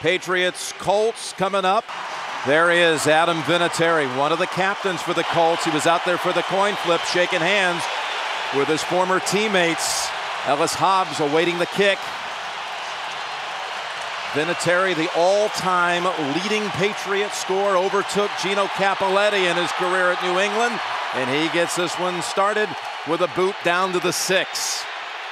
Patriots Colts coming up. There is Adam Vinatieri, one of the captains for the Colts. He was out there for the coin flip, shaking hands with his former teammates. Ellis Hobbs awaiting the kick. Vinatieri, the all-time leading Patriot scorer, overtook Gino Cappelletti in his career at New England, and he gets this one started with a boot down to the six.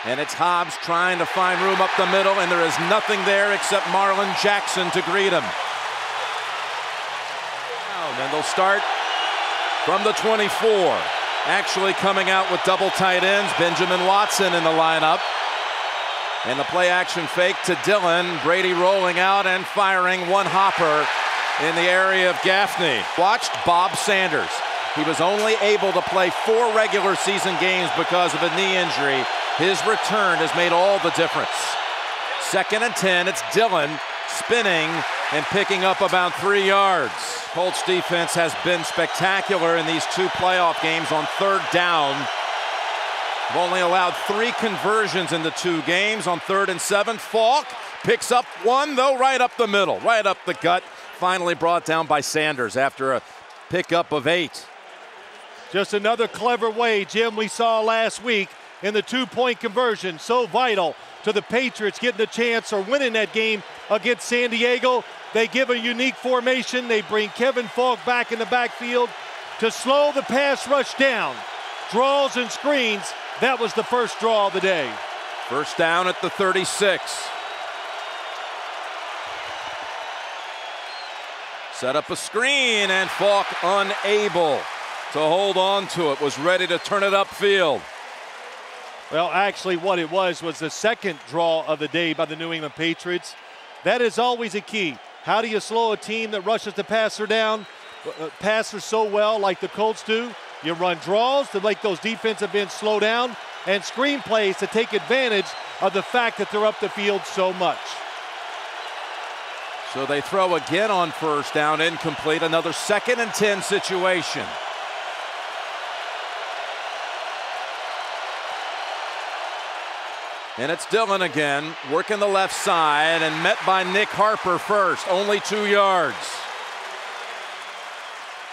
And it's Hobbs trying to find room up the middle, and there is nothing there except Marlin Jackson to greet him. And then they'll start from the 24. Actually coming out with double tight ends, Benjamin Watson in the lineup. And the play action fake to Dillon. Brady rolling out and firing one hopper in the area of Gaffney. Watched Bob Sanders. He was only able to play four regular season games because of a knee injury. His return has made all the difference. Second and 10, it's Dillon spinning and picking up about three yards. Colts defense has been spectacular in these two playoff games on third down. They've only allowed three conversions in the two games. On third and seven, Faulk picks up one, though, right up the middle, right up the gut. Finally brought down by Sanders after a pickup of eight. Just another clever way, Jim, we saw last week in the two point conversion. So vital to the Patriots getting the chance or winning that game against San Diego. They give a unique formation. They bring Kevin Faulk back in the backfield to slow the pass rush down. Draws and screens that was the first draw of the day. First down at the 36. Set up a screen and Faulk unable to hold on to it, was ready to turn it upfield. Well, actually, what it was was the second draw of the day by the New England Patriots. That is always a key. How do you slow a team that rushes the passer down, uh, passer so well like the Colts do? You run draws to make those defensive ends slow down and screen plays to take advantage of the fact that they're up the field so much. So they throw again on first down, incomplete. Another second and 10 situation. And it's Dillon again, working the left side and met by Nick Harper first, only two yards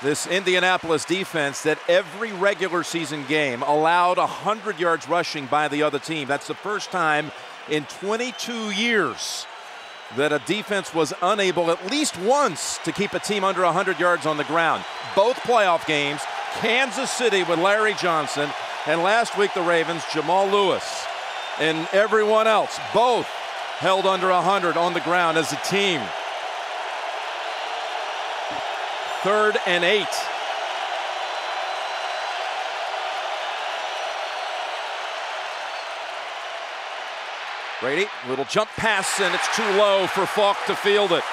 this Indianapolis defense that every regular season game allowed 100 yards rushing by the other team. That's the first time in 22 years that a defense was unable at least once to keep a team under 100 yards on the ground. Both playoff games, Kansas City with Larry Johnson, and last week the Ravens, Jamal Lewis, and everyone else, both held under 100 on the ground as a team. Third and eight. Brady, little jump pass, and it's too low for Faulk to field it.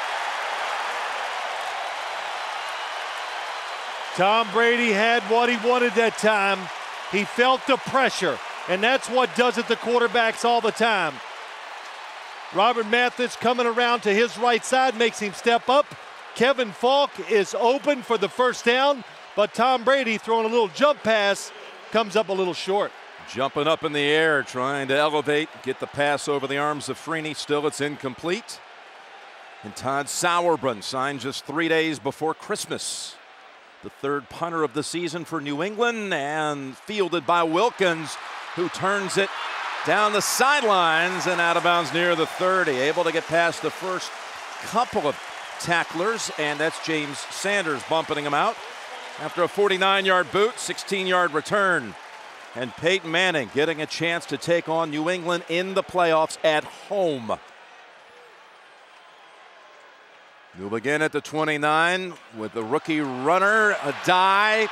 Tom Brady had what he wanted that time. He felt the pressure, and that's what does it to quarterbacks all the time. Robert Mathis coming around to his right side makes him step up. Kevin Faulk is open for the first down, but Tom Brady throwing a little jump pass comes up a little short. Jumping up in the air, trying to elevate, get the pass over the arms of Freeney. Still, it's incomplete. And Todd Sauerbrun signed just three days before Christmas. The third punter of the season for New England and fielded by Wilkins, who turns it down the sidelines and out of bounds near the 30. Able to get past the first couple of tacklers, and that's James Sanders bumping him out after a 49 yard boot, 16 yard return. And Peyton Manning getting a chance to take on New England in the playoffs at home. We'll begin at the 29 with the rookie runner, a die,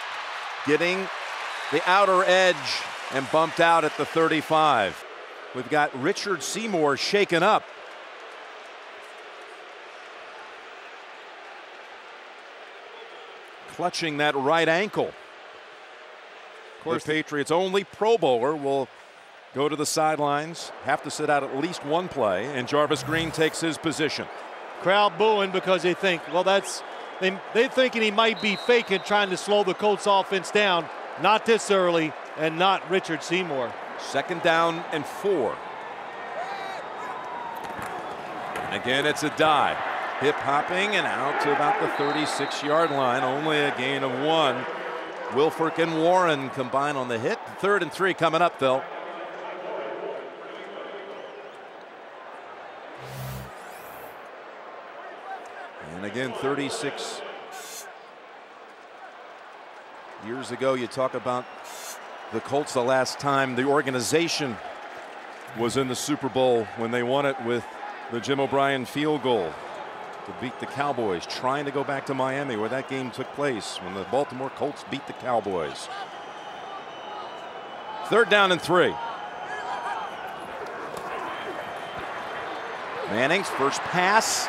getting the outer edge and bumped out at the 35. We've got Richard Seymour shaken up clutching that right ankle. Of course, the Patriots' only Pro Bowler will go to the sidelines, have to sit out at least one play, and Jarvis Green takes his position. Crowd booing because they think, well, that's they they thinking he might be faking, trying to slow the Colts offense down. Not this early, and not Richard Seymour. Second down and four. Again, it's Addai. hip hopping and out to about the 36 yard line. Only a gain of one. Wilfork and Warren combine on the hit. Third and three coming up, Phil. And again, 36 years ago, you talk about the Colts the last time the organization was in the Super Bowl when they won it with the Jim O'Brien field goal to beat the Cowboys, trying to go back to Miami where that game took place when the Baltimore Colts beat the Cowboys. Third down and three. Manning's first pass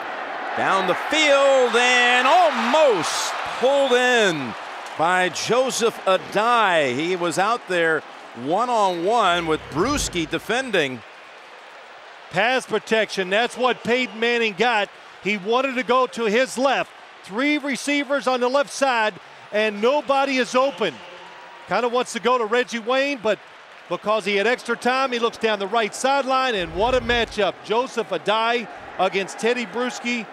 down the field and almost pulled in by Joseph Addai. He was out there one on one with Bruschi defending. Pass protection, that's what Peyton Manning got. He wanted to go to his left. Three receivers on the left side, and nobody is open. Kind of wants to go to Reggie Wayne, but because he had extra time, he looks down the right sideline, and what a matchup. Joseph Addai against Tedy Bruschi.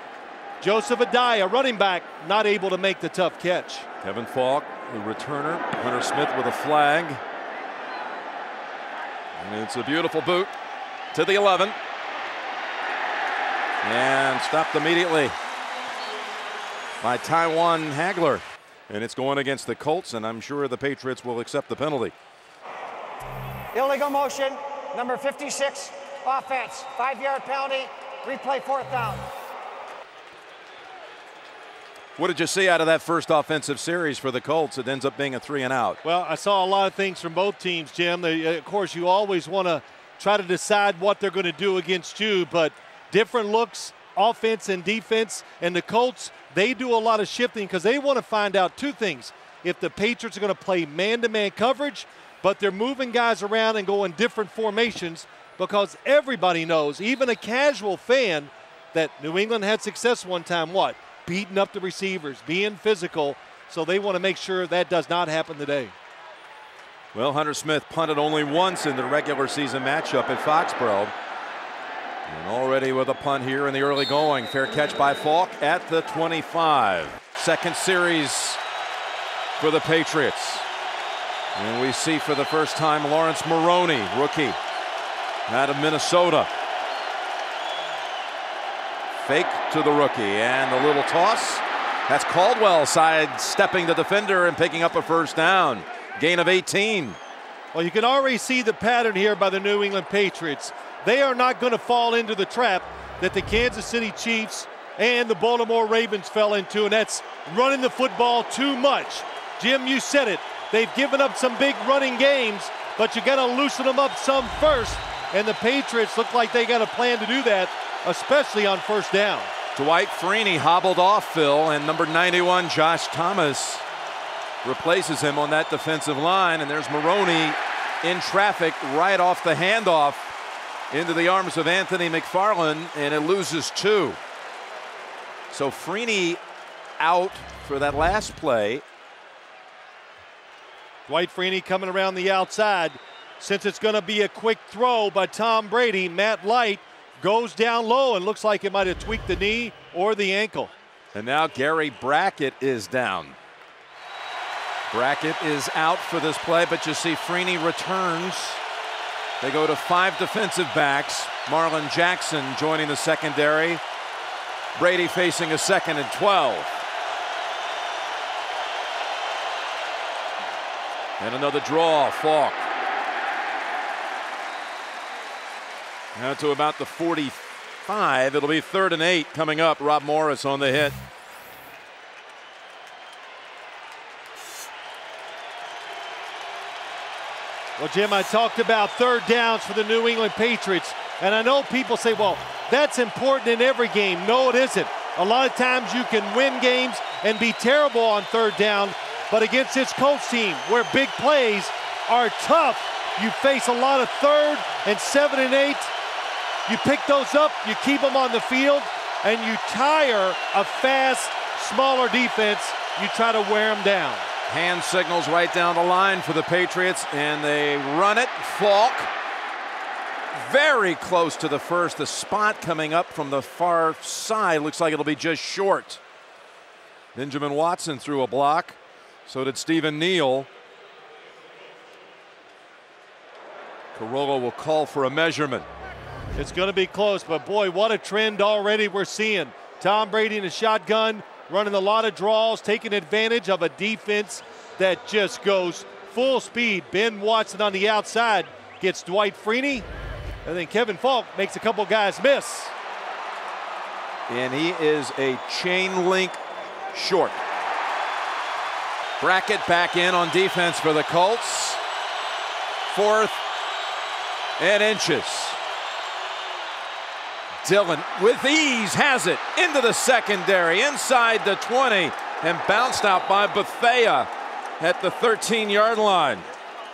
Joseph Addai, a running back, not able to make the tough catch. Kevin Faulk, the returner. Hunter Smith with a flag. And it's a beautiful boot to the 11. And stopped immediately by Tyjuan Hagler. And it's going against the Colts, and I'm sure the Patriots will accept the penalty. Illegal motion, number 56, offense, five yard penalty, replay fourth down. What did you see out of that first offensive series for the Colts? It ends up being a three and out. Well, I saw a lot of things from both teams, Jim. They, uh, of course, you always want to try to decide what they're going to do against you, but different looks, offense and defense. And the Colts, they do a lot of shifting because they want to find out two things. If the Patriots are going to play man to man coverage, but they're moving guys around and going different formations because everybody knows, even a casual fan, that New England had success one time. What? Beating up the receivers, being physical. So they want to make sure that does not happen today. Well, Hunter Smith punted only once in the regular season matchup at Foxborough. And already with a punt here in the early going. Fair catch by Faulk at the 25. Second series for the Patriots. And we see for the first time Lawrence Maroney, rookie out of Minnesota. Fake to the rookie and a little toss. That's Caldwell sidestepping the defender and picking up a first down. Gain of 18. Well, you can already see the pattern here by the New England Patriots. They are not going to fall into the trap that the Kansas City Chiefs and the Baltimore Ravens fell into, and that's running the football too much. Jim, you said it. They've given up some big running games, but you got to loosen them up some first. And the Patriots look like they got a plan to do that especially on first down. Dwight Freeney hobbled off Phil, and number 91, Josh Thomas, replaces him on that defensive line. And there's Maroney in traffic right off the handoff into the arms of Anthony McFarland, and it loses two. So Freeney out for that last play. Dwight Freeney coming around the outside. Since it's going to be a quick throw by Tom Brady, Matt Light goes down low and looks like it might have tweaked the knee or the ankle. And now Gary Brackett is down. Brackett is out for this play, but you see Freeney returns. They go to five defensive backs. Marlin Jackson joining the secondary. Brady facing a second and 12. And another draw, Faulk. Now to about the 45. It'll be third and eight coming up. Rob Morris on the hit. Well, Jim, I talked about third downs for the New England Patriots. And I know people say, well, that's important in every game. No, it isn't. A lot of times you can win games and be terrible on third down, but against this Colts team where big plays are tough, you face a lot of third and seven and eight you pick those up, you keep them on the field, and you tire a fast, smaller defense. You try to wear them down. Hand signals right down the line for the Patriots, and they run it. Faulk very close to the first. The spot coming up from the far side looks like it'll be just short. Benjamin Watson threw a block. So did Stephen Neal. Carollo will call for a measurement. It's going to be close, but boy, what a trend already we're seeing. Tom Brady in a shotgun, running a lot of draws, taking advantage of a defense that just goes full speed. Ben Watson on the outside gets Dwight Freeney, and then Kevin Faulk makes a couple guys miss. And he is a chain link short. Brackett back in on defense for the Colts. Fourth and inches. Dillon with ease has it into the secondary, inside the 20, and bounced out by Bethea at the 13 yard line.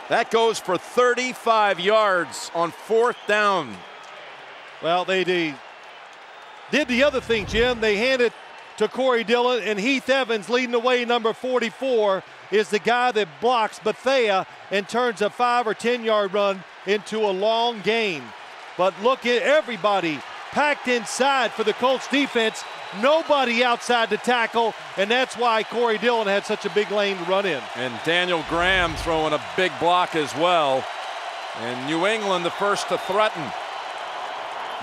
That goes for 35 yards on fourth down. Well, they did the other thing, Jim. They handed to Corey Dillon, and Heath Evans leading the way, number 44, is the guy that blocks Bethea and turns a five or 10 yard run into a long gain. But look at everybody packed inside for the Colts defense. Nobody outside to tackle, and that's why Corey Dillon had such a big lane to run in. And Daniel Graham throwing a big block as well. And New England the first to threaten.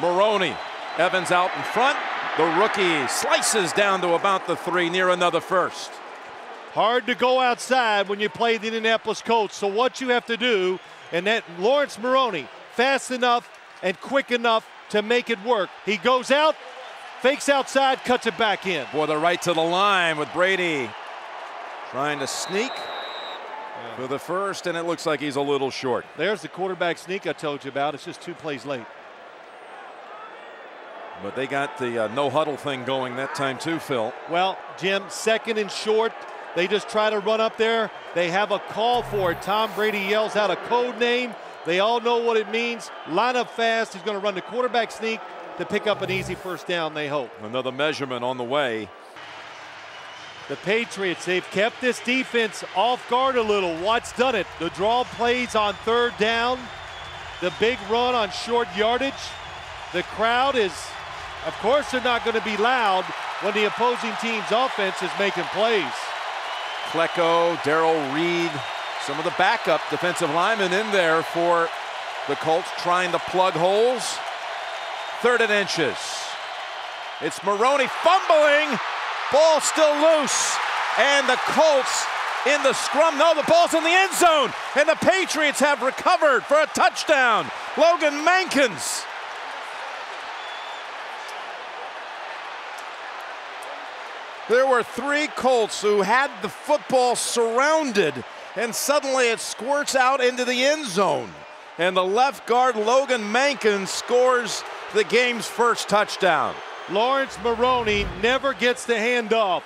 Maroney, Evans out in front. The rookie slices down to about the three near another first. Hard to go outside when you play the Indianapolis Colts. So what you have to do, and that Lawrence Maroney, fast enough and quick enough to make it work. He goes out, fakes outside, cuts it back in. Boy, the right to the line with Brady trying to sneak for the first, and it looks like he's a little short. There's the quarterback sneak I told you about. It's just two plays late. But they got the uh, no huddle thing going that time too, Phil. Well, Jim, second and short. They just try to run up there. They have a call for it. Tom Brady yells out a code name. They all know what it means. Line up fast. He's going to run the quarterback sneak to pick up an easy first down, they hope. Another measurement on the way. The Patriots, they've kept this defense off guard a little. What's done it? The draw plays on third down, the big run on short yardage. The crowd is, of course, they're not going to be loud when the opposing team's offense is making plays. Klecko, Darrell Reed, some of the backup defensive linemen in there for the Colts trying to plug holes. Third and inches. It's Maroney fumbling. Ball still loose. And the Colts in the scrum. No, the ball's in the end zone. And the Patriots have recovered for a touchdown. Logan Mankins. There were three Colts who had the football surrounded, and suddenly it squirts out into the end zone. And the left guard, Logan Mankin, scores the game's first touchdown. Lawrence Maroney never gets the handoff.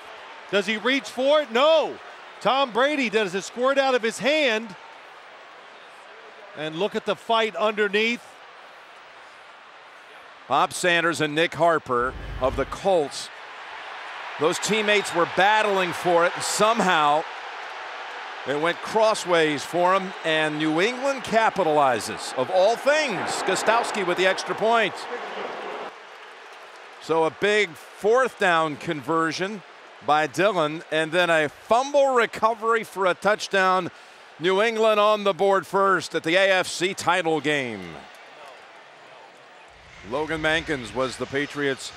Does he reach for it? No. Tom Brady does it squirt out of his hand. And look at the fight underneath. Bob Sanders and Nick Harper of the Colts. Those teammates were battling for it, and somehow it went crossways for him, and New England capitalizes. Of all things, Gostkowski with the extra point. So a big fourth down conversion by Dillon, and then a fumble recovery for a touchdown. New England on the board first at the AFC title game. Logan Mankins was the Patriots'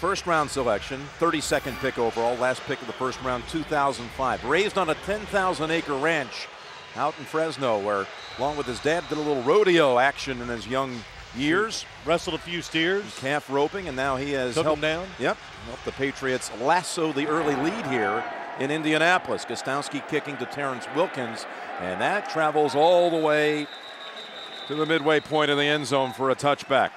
first round selection, 32nd pick overall, last pick of the first round, 2005. Raised on a 10,000 acre ranch out in Fresno, where, along with his dad, did a little rodeo action in his young years. Wrestled a few steers. Calf roping, and now he has Took helped, him down. Yep, helped the Patriots lasso the early lead here in Indianapolis. Gostkowski kicking to Terrence Wilkins, and that travels all the way to the midway point of the end zone for a touchback.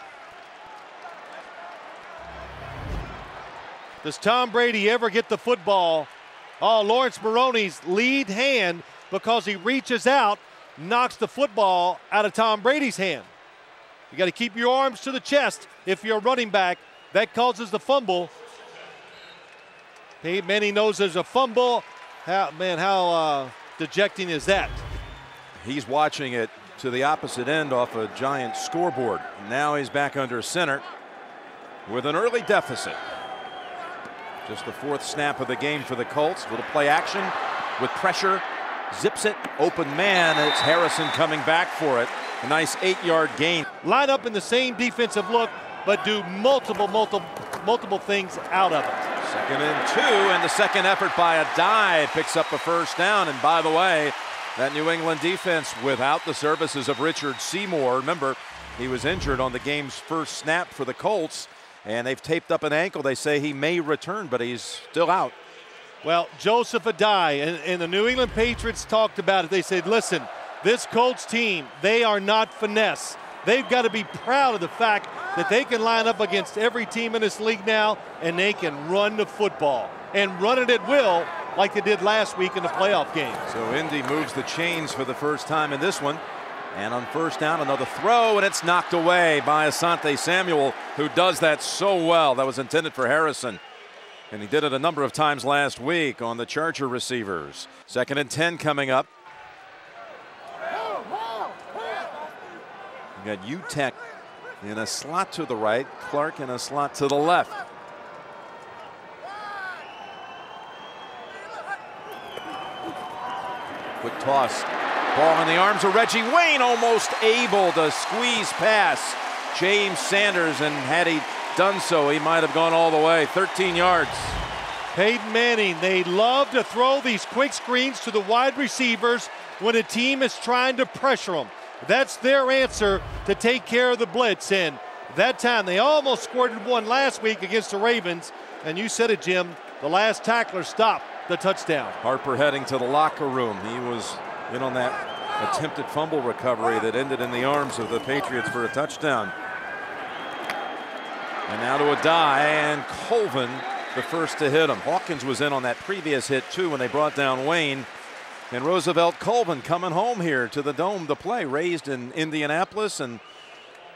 Does Tom Brady ever get the football? Oh, Lawrence Maroney's lead hand because he reaches out, knocks the football out of Tom Brady's hand. You got to keep your arms to the chest if you're a running back. That causes the fumble. Peyton Manning knows there's a fumble. How, man, how uh, dejecting is that? He's watching it to the opposite end off a giant scoreboard. Now he's back under center with an early deficit. Just the fourth snap of the game for the Colts. Little play action with pressure. Zips it. Open man. It's Harrison coming back for it. A nice eight yard gain. Line up in the same defensive look, but do multiple, multiple, multiple things out of it. Second and two, and the second effort by Addai picks up a first down. And by the way, that New England defense without the services of Richard Seymour. Remember, he was injured on the game's first snap for the Colts, and they've taped up an ankle. They say he may return, but he's still out. Well, Joseph Addai and, and the New England Patriots talked about it. They said, listen, this Colts team, they are not finesse. They've got to be proud of the fact that they can line up against every team in this league now and they can run the football and run it at will like they did last week in the playoff game. So Indy moves the chains for the first time in this one. And on first down, another throw, and it's knocked away by Asante Samuel, who does that so well. That was intended for Harrison. And he did it a number of times last week on the Charger receivers. Second and 10 coming up. You got Utecht in a slot to the right, Clark in a slot to the left. Quick toss. Ball in the arms of Reggie Wayne, almost able to squeeze past James Sanders. And had he done so, he might have gone all the way. 13 yards. Peyton Manning, they love to throw these quick screens to the wide receivers when a team is trying to pressure them. That's their answer to take care of the blitz. And that time they almost squirted one last week against the Ravens. And you said it, Jim, the last tackler stopped the touchdown. Harper heading to the locker room. He was in on that attempted fumble recovery that ended in the arms of the Patriots for a touchdown. And now to Addai and Colvin, the first to hit him. Hawkins was in on that previous hit too when they brought down Wayne. And Roosevelt Colvin coming home here to the Dome to play, raised in Indianapolis and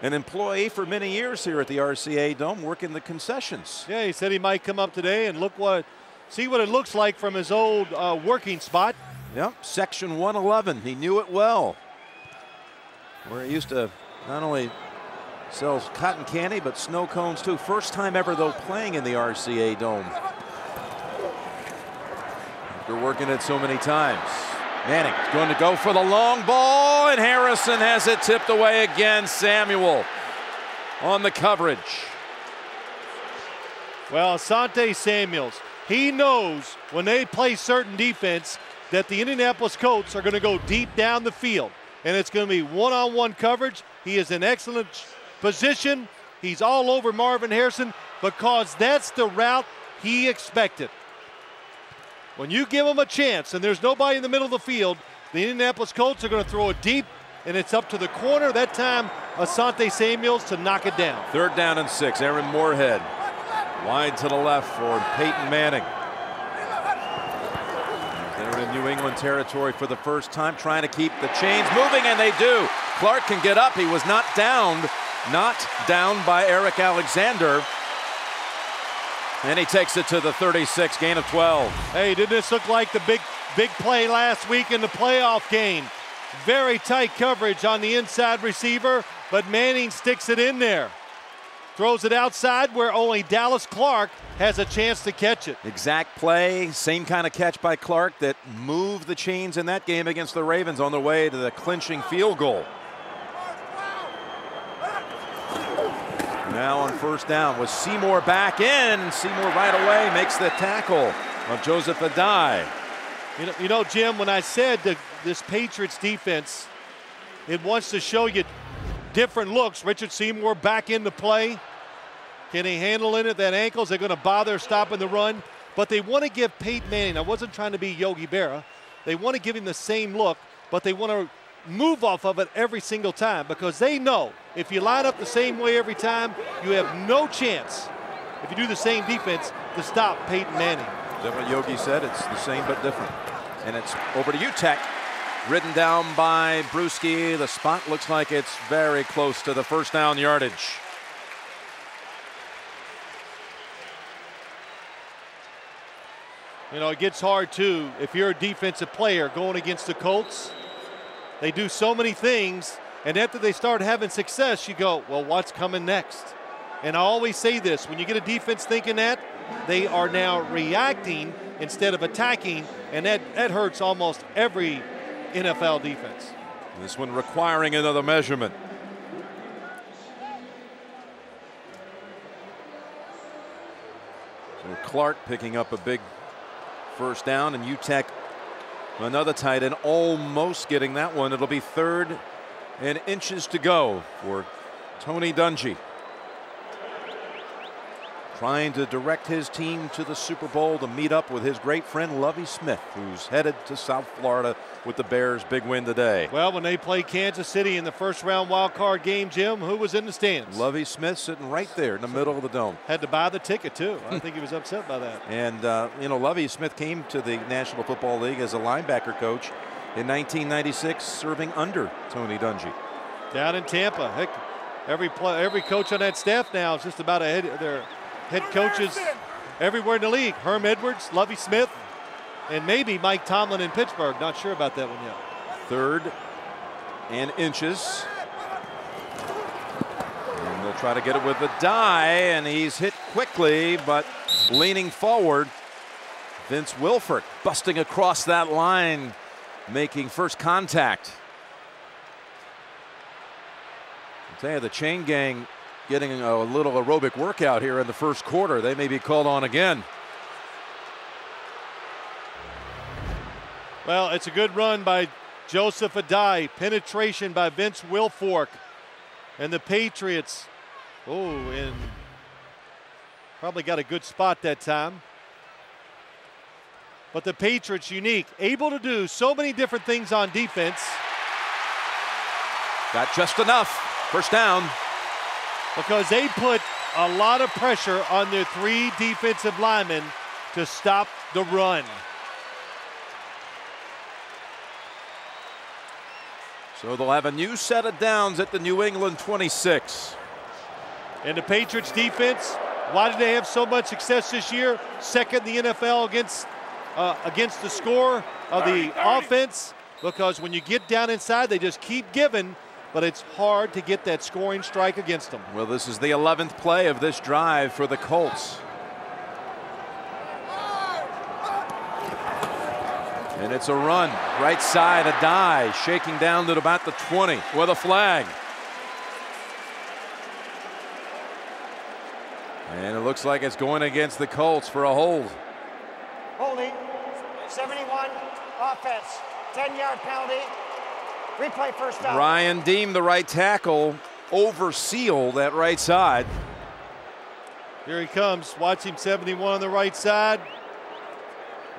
an employee for many years here at the RCA Dome, working the concessions. Yeah, he said he might come up today and look what, see what it looks like from his old uh, working spot. Yep, section 111. He knew it well. Where he used to not only sell cotton candy, but snow cones too. First time ever, though, playing in the RCA Dome. After working it so many times. Manning going to go for the long ball, and Harrison has it tipped away again. Samuel on the coverage. Well, Asante Samuels, he knows when they play certain defense that the Indianapolis Colts are going to go deep down the field, and it's going to be one-on-one coverage. He is in excellent position. He's all over Marvin Harrison because that's the route he expected. When you give them a chance and there's nobody in the middle of the field, the Indianapolis Colts are going to throw it deep, and it's up to the corner. That time, Asante Samuels to knock it down. Third down and six. Aaron Moorehead wide to the left for Peyton Manning. They're in New England territory for the first time, trying to keep the chains moving, and they do. Clark can get up. He was not downed, not down by Eric Alexander. And he takes it to the 36, gain of 12. Hey, didn't this look like the big, big play last week in the playoff game? Very tight coverage on the inside receiver, but Manning sticks it in there. Throws it outside where only Dallas Clark has a chance to catch it. Exact play, same kind of catch by Clark that moved the chains in that game against the Ravens on the way to the clinching field goal. Now on first down with Seymour back in. Seymour right away makes the tackle of Joseph Addai. You know, you know, Jim, when I said that this Patriots defense, it wants to show you different looks. Richard Seymour back into play. Can he handle it at that ankle? Is they going to bother stopping the run? But they want to give Peyton Manning, I wasn't trying to be Yogi Berra, they want to give him the same look, but they want to move off of it every single time because they know if you line up the same way every time, you have no chance, if you do the same defense, to stop Peyton Manning. What Yogi said? It's the same but different. And it's over to Utecht. Ridden down by Bruschi. The spot looks like it's very close to the first down yardage. You know, it gets hard too if you're a defensive player going against the Colts They do so many things, and after they start having success, you go, well, what's coming next? And I always say this when you get a defense thinking that, they are now reacting instead of attacking, and that, that hurts almost every NFL defense. This one requiring another measurement. So Clark picking up a big first down, and Utecht another tight end almost getting that one. It'll be third and inches to go for Tony Dungy trying to direct his team to the Super Bowl to meet up with his great friend Lovie Smith, who's headed to South Florida with the Bears' big win today. Well, when they played Kansas City in the first round wild card game, Jim, who was in the stands? Lovie Smith sitting right there in the middle of the dome. Had to buy the ticket, too. I think he was upset by that. And, uh, you know, Lovie Smith came to the National Football League as a linebacker coach in 1996, serving under Tony Dungy. Down in Tampa. Heck, every play, every coach on that staff now is just about ahead. They're head coaches everywhere in the league. Herm Edwards, Lovie Smith, and maybe Mike Tomlin in Pittsburgh. Not sure about that one yet. Third and inches. And they'll try to get it with the die, and he's hit quickly, but leaning forward. Vince Wilfork busting across that line, making first contact. I'll tell you, the chain gang getting a little aerobic workout here in the first quarter. They may be called on again. Well, it's a good run by Joseph Addai. Penetration by Vince Wilfork. And the Patriots, oh, and probably got a good spot that time. But the Patriots unique, able to do so many different things on defense. Got just enough. First down because they put a lot of pressure on their three defensive linemen to stop the run. So they'll have a new set of downs at the New England 26. And the Patriots defense, why did they have so much success this year? Second in the NFL against uh, against the score of the offense because when you get down inside, they just keep giving but it's hard to get that scoring strike against them. Well, this is the 11th play of this drive for the Colts. And it's a run. Right side, Addai, shaking down to about the 20 with a flag. And it looks like it's going against the Colts for a hold. Holding, 71, offense, 10 yard penalty, Replay first down. Ryan Diem, the right tackle, over seal that right side. Here he comes. Watch him 71 on the right side.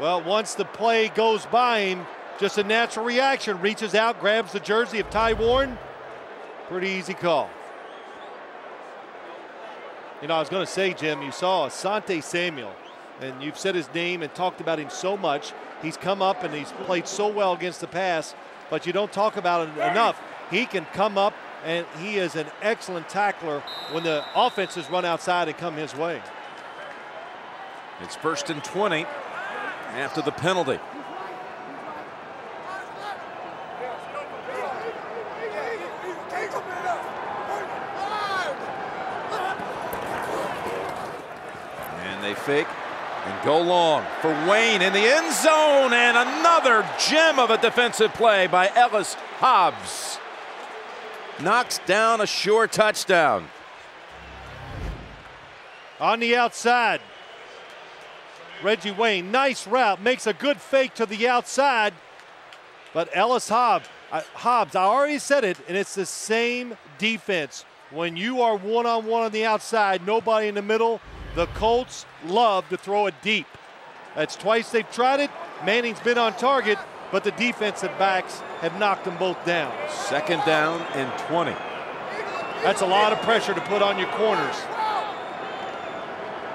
Well, once the play goes by him, just a natural reaction. Reaches out, grabs the jersey of Ty Warren. Pretty easy call. You know, I was going to say, Jim, you saw Asante Samuel, and you've said his name and talked about him so much. He's come up and he's played so well against the pass but you don't talk about it enough. He can come up and he is an excellent tackler when the offenses run outside and come his way. It's first and 20 after the penalty. And they fake and go long for Wayne in the end zone and another gem of a defensive play by Ellis Hobbs. Knocks down a sure touchdown. On the outside, Reggie Wayne, nice route, makes a good fake to the outside, but Ellis Hobbs, uh, Hobbs, I already said it, and it's the same defense. When you are one on one on the outside, nobody in the middle, the Colts love to throw it deep. That's twice they've tried it. Manning's been on target, but the defensive backs have knocked them both down. Second down and 20. That's a lot of pressure to put on your corners.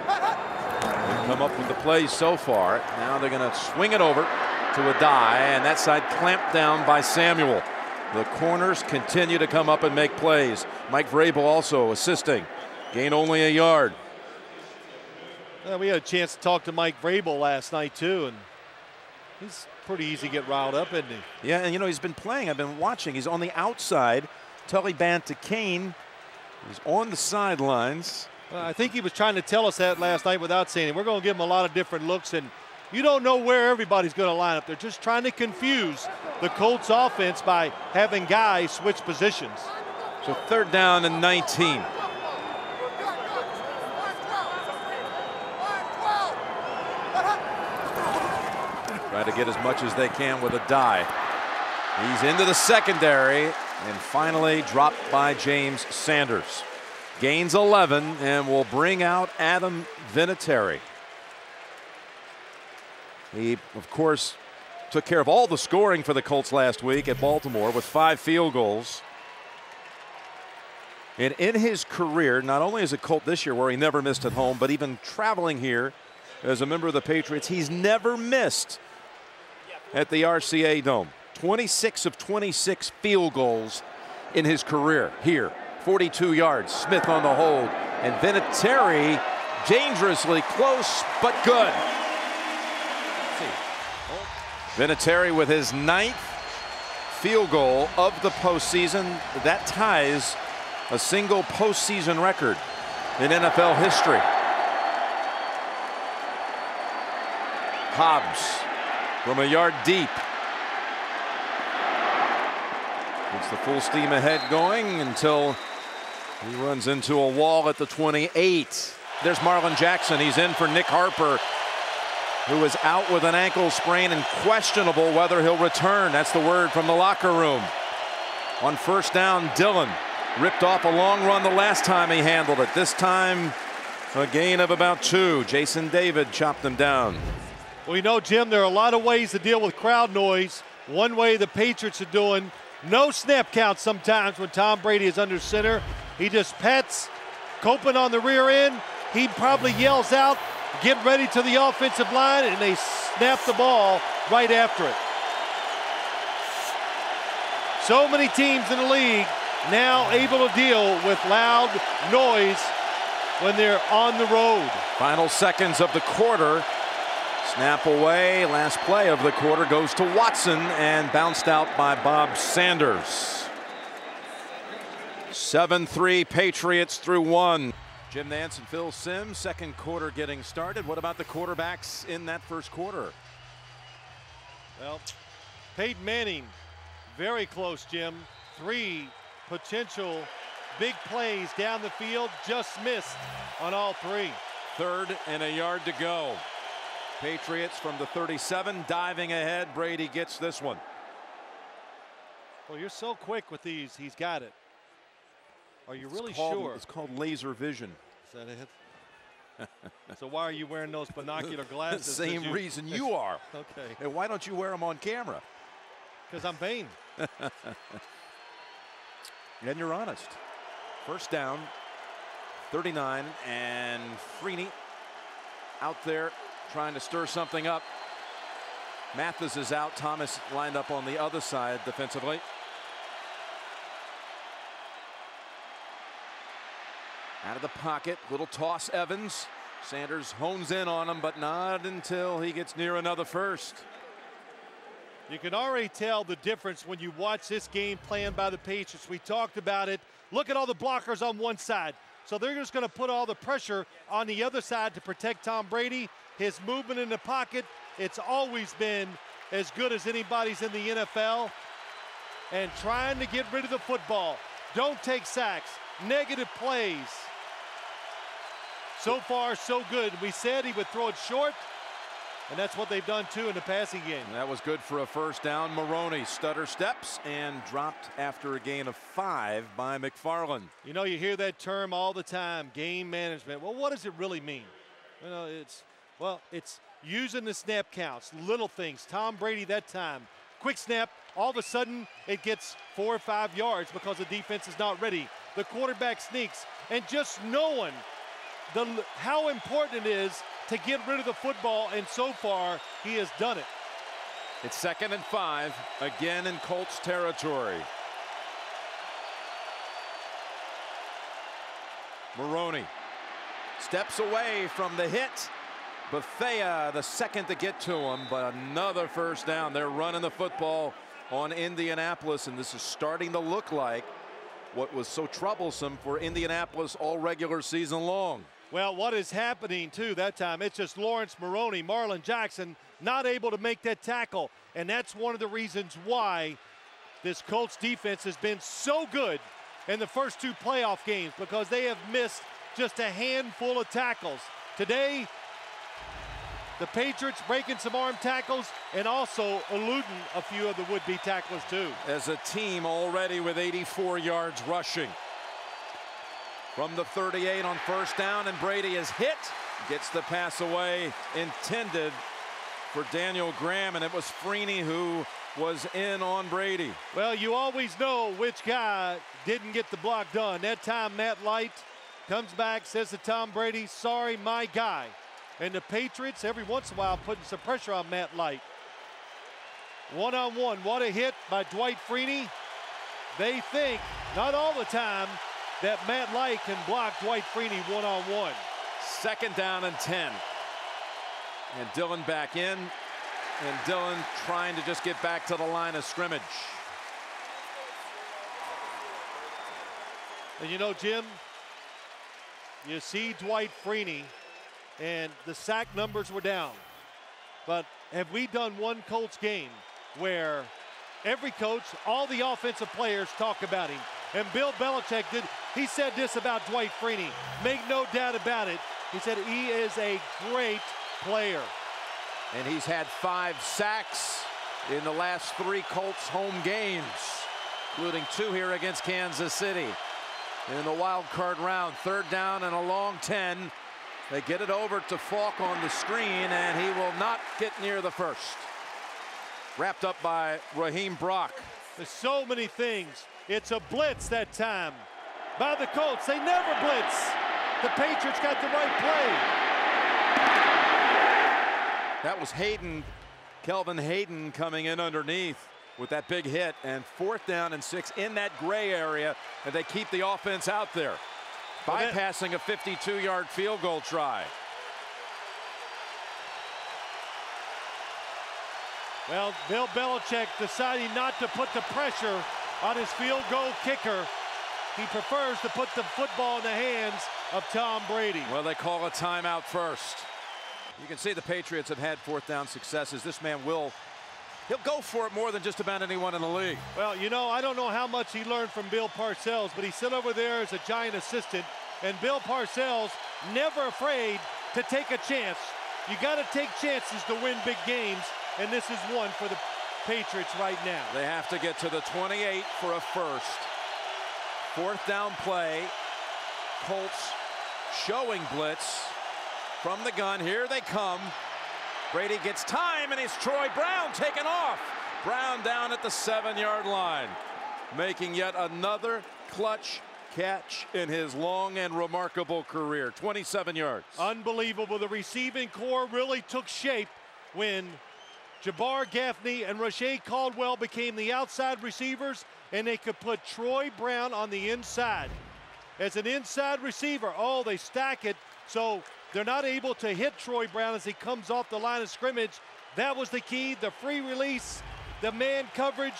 They've come up with the plays so far. Now they're going to swing it over to Addai, and that side clamped down by Samuel. The corners continue to come up and make plays. Mike Vrabel also assisting. Gain only a yard. Yeah, we had a chance to talk to Mike Vrabel last night too, and He's pretty easy to get riled up, isn't he? Yeah, and you know, he's been playing. I've been watching. He's on the outside. Tully Banta-Cain is on the sidelines. Well, I think he was trying to tell us that last night without saying it. We're going to give him a lot of different looks, and you don't know where everybody's going to line up. They're just trying to confuse the Colts offense by having guys switch positions. So third down and 19. Try to get as much as they can with Addai. He's into the secondary and finally dropped by James Sanders. Gains 11 and will bring out Adam Vinatieri. He, of course, took care of all the scoring for the Colts last week at Baltimore with five field goals. And in his career, not only as a Colt this year where he never missed at home, but even traveling here as a member of the Patriots, he's never missed at the RCA Dome. 26 of 26 field goals in his career here. 42 yards. Smith on the hold. And Vinatieri dangerously close, but good. Vinatieri with his ninth field goal of the postseason. That ties a single postseason record in NFL history. Hobbs from a yard deep. It's the full steam ahead going until he runs into a wall at the 28. There's Marlin Jackson. He's in for Nick Harper, who is out with an ankle sprain and questionable whether he'll return. That's the word from the locker room. On first down, Dillon ripped off a long run the last time he handled it. This time, a gain of about two. Jason David chopped him down. Well, you know, Jim, there are a lot of ways to deal with crowd noise. One way the Patriots are doing no snap count sometimes when Tom Brady is under center. He just pets Copeland on the rear end. He probably yells out, get ready to the offensive line, and they snap the ball right after it. So many teams in the league now able to deal with loud noise when they're on the road. Final seconds of the quarter. Snap away. Last play of the quarter goes to Watson and bounced out by Bob Sanders. 7-3 Patriots through one. Jim Nantz and Phil Simms, second quarter getting started. What about the quarterbacks in that first quarter? Well, Peyton Manning, very close, Jim. Three potential big plays down the field, just missed on all three. Third and a yard to go. Patriots from the 37 diving ahead. Brady gets this one. Well, you're so quick with these. He's got it. Are you it's really called, sure? It's called laser vision. Is that it? so why are you wearing those binocular glasses? The same you, reason you are. Okay. And why don't you wear them on camera? Because I'm vain. and you're honest. First down, 39, and Freeney out there trying to stir something up. Mathis is out. Thomas lined up on the other side defensively. Out of the pocket, little toss Evans. Sanders hones in on him, but not until he gets near another first. You can already tell the difference when you watch this game planned by the Patriots. We talked about it. Look at all the blockers on one side. So they're just going to put all the pressure on the other side to protect Tom Brady. His movement in the pocket, it's always been as good as anybody's in the NFL. And trying to get rid of the football. Don't take sacks, negative plays. So far, so good. We said he would throw it short, and that's what they've done too in the passing game. And that was good for a first down. Maroney stutter steps and dropped after a gain of five by McFarland. You know, you hear that term all the time, game management. Well, what does it really mean? You know, it's well, it's using the snap counts, little things. Tom Brady that time, quick snap, all of a sudden it gets four or five yards because the defense is not ready. The quarterback sneaks, and just knowing the, how important it is to get rid of the football, and so far he has done it. It's second and five, again in Colts territory. Maroney steps away from the hit, Bethea, the second to get to him, but another first down. They're running the football on Indianapolis, and this is starting to look like what was so troublesome for Indianapolis all regular season long. Well, what is happening too that time? It's just Lawrence Maroney, Marlin Jackson not able to make that tackle. And that's one of the reasons why this Colts defense has been so good in the first two playoff games because they have missed just a handful of tackles. Today, the Patriots breaking some arm tackles and also eluding a few of the would-be tacklers too. As a team already with 84 yards rushing. From the 38 on first down and Brady is hit. Gets the pass away intended for Daniel Graham and it was Freeney who was in on Brady. Well, you always know which guy didn't get the block done. That time, Matt Light comes back, says to Tom Brady, sorry, my guy. And the Patriots, every once in a while, putting some pressure on Matt Light. One on one, what a hit by Dwight Freeney. They think, not all the time, that Matt Light can block Dwight Freeney one on one. Second down and 10. And Dillon back in, and Dillon trying to just get back to the line of scrimmage. And you know, Jim, you see Dwight Freeney, and the sack numbers were down. But have we done one Colts game where every coach, all the offensive players talk about him? And Bill Belichick did, he said this about Dwight Freeney. Make no doubt about it. He said he is a great player. And he's had five sacks in the last three Colts home games, including two here against Kansas City. In the wild card round, third down and a long 10. They get it over to Faulk on the screen, and he will not get near the first. Wrapped up by Raheem Brock. There's so many things. It's a blitz that time by the Colts. They never blitz. The Patriots got the right play. That was Hayden, Kelvin Hayden coming in underneath with that big hit and fourth down and six in that gray area and they keep the offense out there bypassing a 52 yard field goal try. Well, Bill Belichick deciding not to put the pressure on his field goal kicker. He prefers to put the football in the hands of Tom Brady. Well, they call a timeout first. You can see the Patriots have had fourth down successes. This man will he'll go for it more than just about anyone in the league. Well, you know, I don't know how much he learned from Bill Parcells, but he sit over there as a giant assistant, and Bill Parcells never afraid to take a chance. You got to take chances to win big games, and this is one for the Patriots right now. They have to get to the 28 for a first. Fourth down play. Colts showing blitz from the gun. Here they come. Brady gets time, and it's Troy Brown taken off. Brown down at the seven-yard line, making yet another clutch catch in his long and remarkable career. 27 yards. Unbelievable. The receiving corps really took shape when Jabar Gaffney and Reche Caldwell became the outside receivers, and they could put Troy Brown on the inside. As an inside receiver, oh, they stack it. So they're not able to hit Troy Brown as he comes off the line of scrimmage. That was the key. The free release, the man coverage,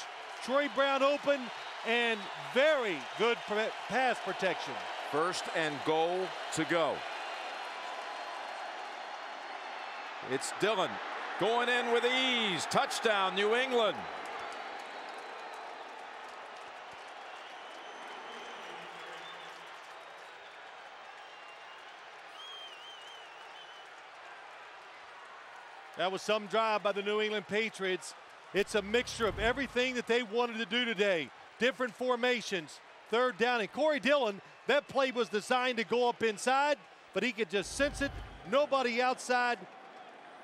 Troy Brown open, and very good pass protection. First and goal to go. It's Dillon going in with ease. Touchdown, New England. That was some drive by the New England Patriots. It's a mixture of everything that they wanted to do today. Different formations, third down. And Corey Dillon, that play was designed to go up inside, but he could just sense it. Nobody outside.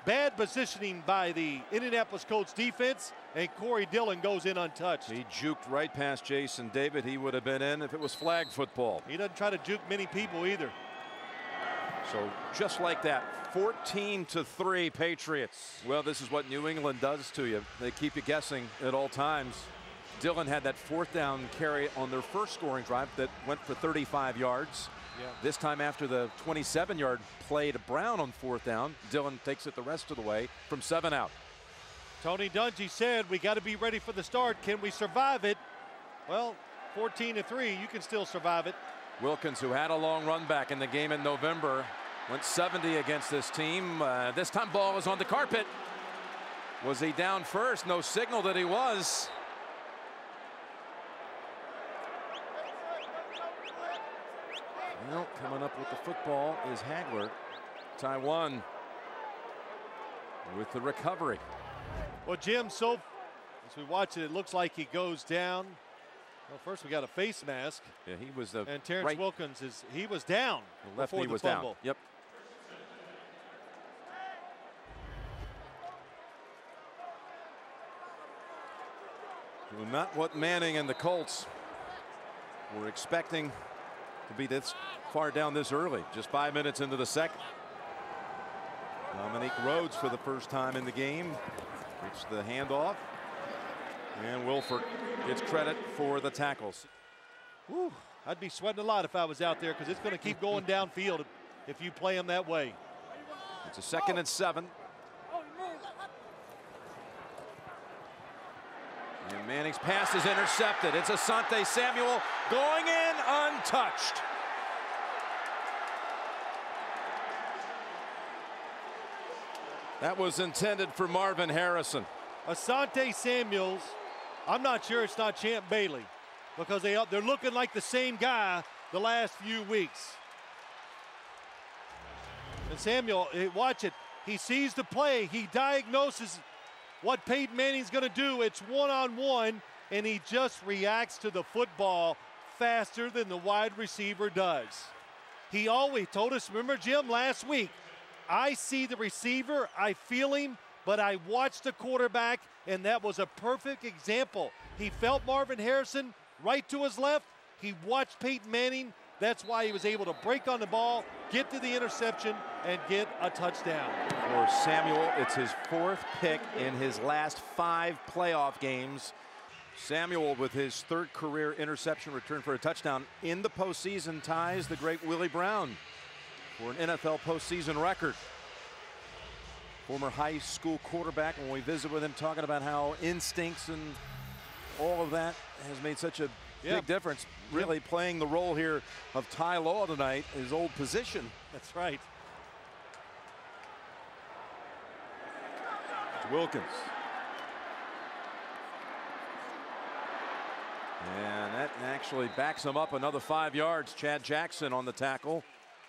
Bad positioning by the Indianapolis Colts defense, and Corey Dillon goes in untouched. He juked right past Jason David. He would have been in if it was flag football. He doesn't try to juke many people either. So just like that, 14 to 3 Patriots. Well, this is what New England does to you. They keep you guessing at all times. Dillon had that fourth down carry on their first scoring drive that went for 35 yards. Yeah. This time after the 27 yard play to Brown on fourth down, Dillon takes it the rest of the way from seven out. Tony Dungy said we got to be ready for the start. Can we survive it? Well, 14 to 3, you can still survive it. Wilkins, who had a long run back in the game in November, went 70 against this team. Uh, this time ball was on the carpet. Was he down first? No signal that he was. Well, coming up with the football is Hagler. Tyjuan with the recovery. Well, Jim, so as we watch it, it looks like he goes down. Well, first we got a face mask. Yeah, he was the And Terrence right, Wilkins is he was down. the left knee the was fumble. down. Yep. Well, not what Manning and the Colts were expecting to be this far down this early. Just five minutes into the second. Dominique Rhodes for the first time in the game. Gets the handoff. And Wilfork gets credit for the tackles. Whew, I'd be sweating a lot if I was out there because it's going to keep going downfield if you play him that way. It's a second and seven. Manning's pass is intercepted. It's Asante Samuel going in untouched. That was intended for Marvin Harrison. Asante Samuels, I'm not sure it's not Champ Bailey because they, they're looking like the same guy the last few weeks. And Samuel, eh, watch it. He sees the play. He diagnoses what Peyton Manning's going to do. It's one on one, and he just reacts to the football faster than the wide receiver does. He always told us, remember, Jim, last week, I see the receiver, I feel him, but I watched the quarterback, and that was a perfect example. He felt Marvin Harrison right to his left. He watched Peyton Manning. That's why he was able to break on the ball, get to the interception, and get a touchdown. For Samuel, it's his fourth pick in his last five playoff games. Samuel, with his third career interception return for a touchdown in the postseason, ties the great Willie Brown for an NFL postseason record. Former high school quarterback, when we visit with him, talking about how instincts and all of that has made such a Yeah. big difference. Really playing the role here of Ty Law tonight, his old position. That's right. Wilkins. And that actually backs him up another five yards. Chad Jackson on the tackle.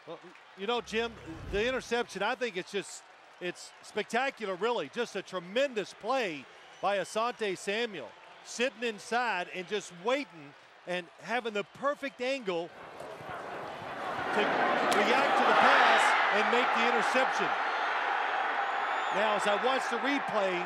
Well, you know, Jim, the interception, I think it's just, it's spectacular, really. Just a tremendous play by Asante Samuel, sitting inside and just waiting and having the perfect angle to react to the pass and make the interception. Now, as I watch the replay,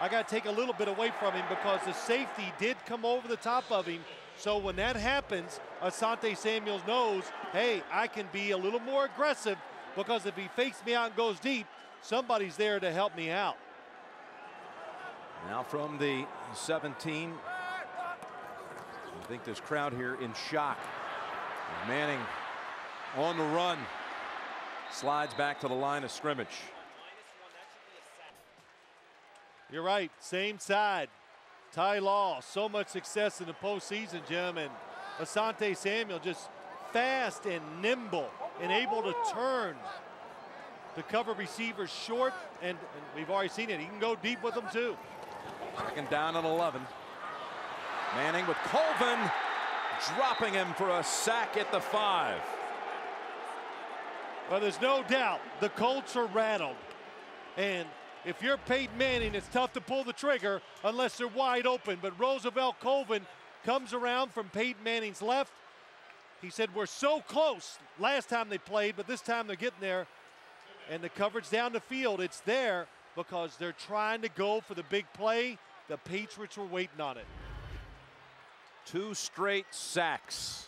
I got to take a little bit away from him because the safety did come over the top of him. So when that happens, Asante Samuels knows, hey, I can be a little more aggressive because if he fakes me out and goes deep, somebody's there to help me out. Now from the 17. I think this crowd here in shock. Manning on the run. Slides back to the line of scrimmage. You're right, same side. Ty Law, so much success in the postseason, Jim, and Asante Samuel just fast and nimble and able to turn to cover receivers short, and, and we've already seen it. He can go deep with them too. Second down and 11. Manning with Colvin dropping him for a sack at the five. Well, there's no doubt the Colts are rattled. And if you're Peyton Manning, it's tough to pull the trigger unless they're wide open. But Roosevelt Colvin comes around from Peyton Manning's left. He said, We're so close last time they played, but this time they're getting there. And the coverage down the field, it's there because they're trying to go for the big play. The Patriots were waiting on it. Two straight sacks.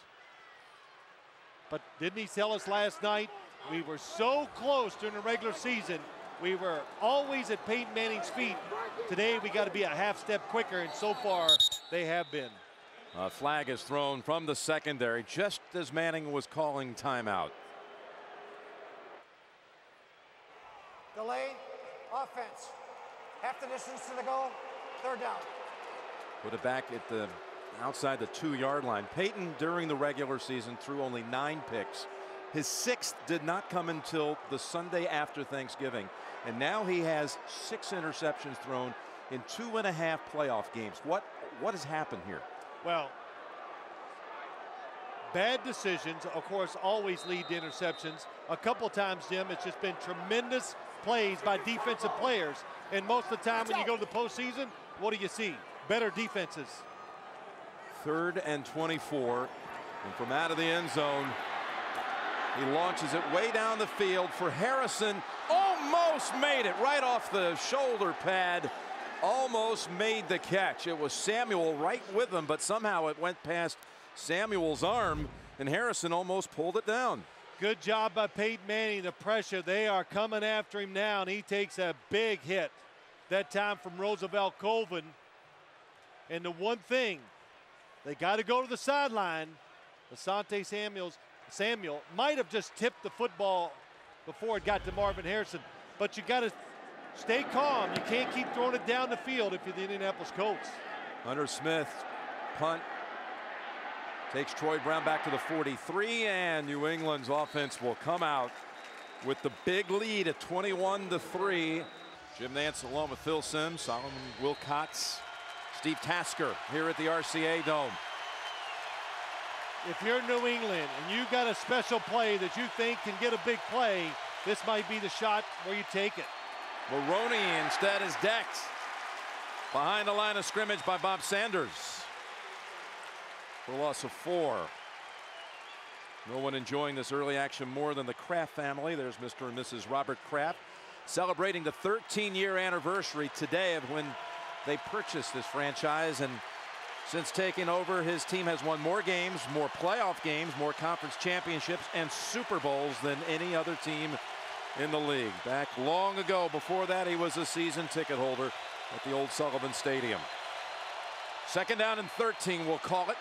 But didn't he tell us last night? We were so close during the regular season. We were always at Peyton Manning's feet. Today we got to be a half step quicker, and so far they have been. A flag is thrown from the secondary just as Manning was calling timeout. Delay, offense. Half the distance to the goal, third down. Put it back at the outside the two yard line. Peyton during the regular season threw only nine picks. His sixth did not come until the Sunday after Thanksgiving. And now he has six interceptions thrown in two and a half playoff games. What what has happened here? Well, bad decisions, of course, always lead to interceptions. A couple times, Jim, it's just been tremendous plays by defensive players. And most of the time when you go to the postseason, what do you see? Better defenses. Third and 24. And from out of the end zone, he launches it way down the field for Harrison. Almost made it right off the shoulder pad. Almost made the catch. It was Samuel right with him, but somehow it went past Samuel's arm, and Harrison almost pulled it down. Good job by Peyton Manning. The pressure, they are coming after him now, and he takes a big hit. That time from Roosevelt Colvin. And the one thing, they got to go to the sideline. Asante Samuels, Samuel might have just tipped the football before it got to Marvin Harrison, but you got to stay calm. You can't keep throwing it down the field if you're the Indianapolis Colts. Hunter Smith, punt, takes Troy Brown back to the 43, and New England's offense will come out with the big lead at 21 to 3. Jim Nantz, along with Phil Simms, Solomon Wilcots, Steve Tasker here at the RCA Dome. If you're New England and you've got a special play that you think can get a big play, this might be the shot where you take it. Maroney instead is decked behind the line of scrimmage by Bob Sanders for a loss of four. No one enjoying this early action more than the Kraft family. There's Mr. and Mrs. Robert Kraft celebrating the 13 year anniversary today of when they purchased this franchise. And since taking over, his team has won more games, more playoff games, more conference championships, and Super Bowls than any other team in the league. Back long ago, before that, he was a season ticket holder at the old Sullivan Stadium. Second down and 13, we'll call it.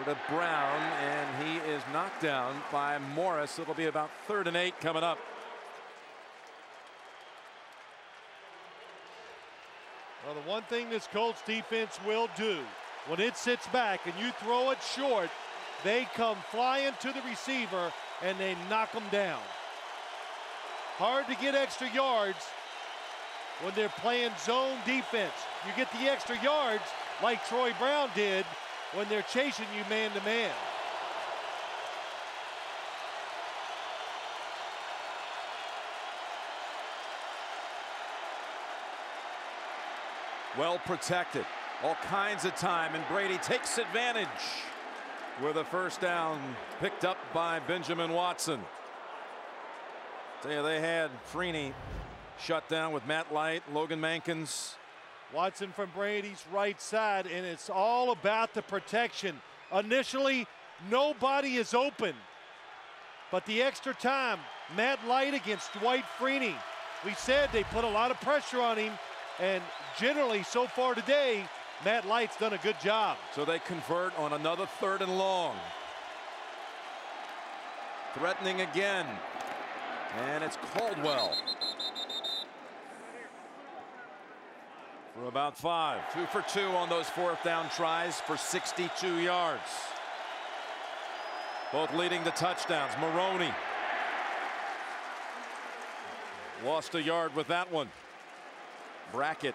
Over to Brown, and he is knocked down by Morris. It'll be about third and eight coming up. Well, the one thing this Colts defense will do when it sits back and you throw it short, they come flying to the receiver and they knock them down. Hard to get extra yards when they're playing zone defense. You get the extra yards like Troy Brown did when they're chasing you man to man. Well protected. All kinds of time, and Brady takes advantage with a first down picked up by Benjamin Watson. They had Freeney shut down with Matt Light, Logan Mankins. Watson from Brady's right side, and it's all about the protection. Initially, nobody is open. But the extra time, Matt Light against Dwight Freeney. We said they put a lot of pressure on him, and generally, so far today, Matt Light's done a good job. So they convert on another third and long. Threatening again. And it's Caldwell. For about five. Two for two on those fourth down tries for 62 yards. Both leading to touchdowns. Maroney lost a yard with that one. Brackett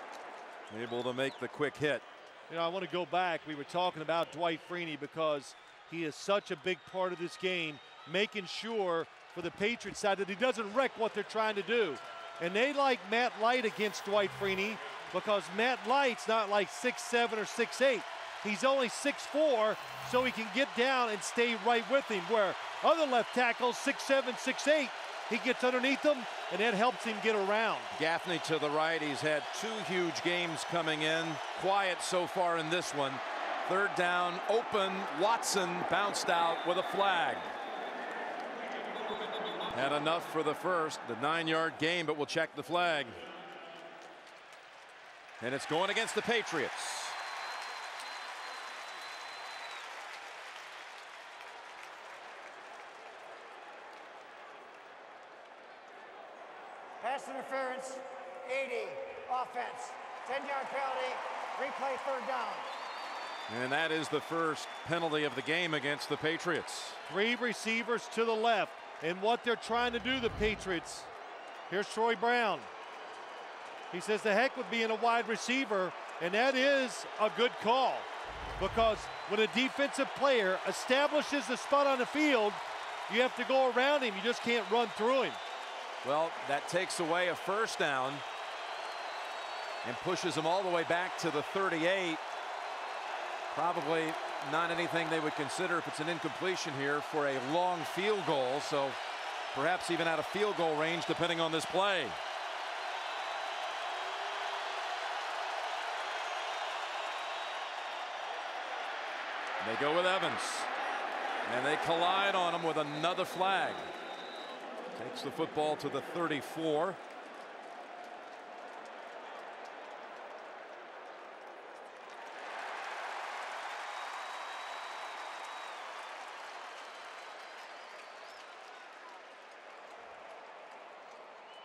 able to make the quick hit. You know, I want to go back. We were talking about Dwight Freeney because he is such a big part of this game, making sure for the Patriots side that he doesn't wreck what they're trying to do. And they like Matt Light against Dwight Freeney because Matt Light's not like six seven or six eight. He's only six four, so he can get down and stay right with him. Where other left tackles, six seven, six eight, he gets underneath them, and that helps him get around. Gaffney to the right. He's had two huge games coming in. Quiet so far in this one. Third down, open. Watson bounced out with a flag. Had enough for the first, the nine yard game, but we'll check the flag. And it's going against the Patriots. pass interference, 80, offense, 10 yard penalty, replay third down. And that is the first penalty of the game against the Patriots. Three receivers to the left. And what they're trying to do, the Patriots. Here's Troy Brown. He says the heck with being a wide receiver, and that is a good call. Because when a defensive player establishes the spot on the field, you have to go around him. You just can't run through him. Well, that takes away a first down and pushes them all the way back to the 38. Probably not anything they would consider if it's an incompletion here for a long field goal. So perhaps even out of field goal range depending on this play. They go with Evans. And they collide on him with another flag. Takes the football to the 34.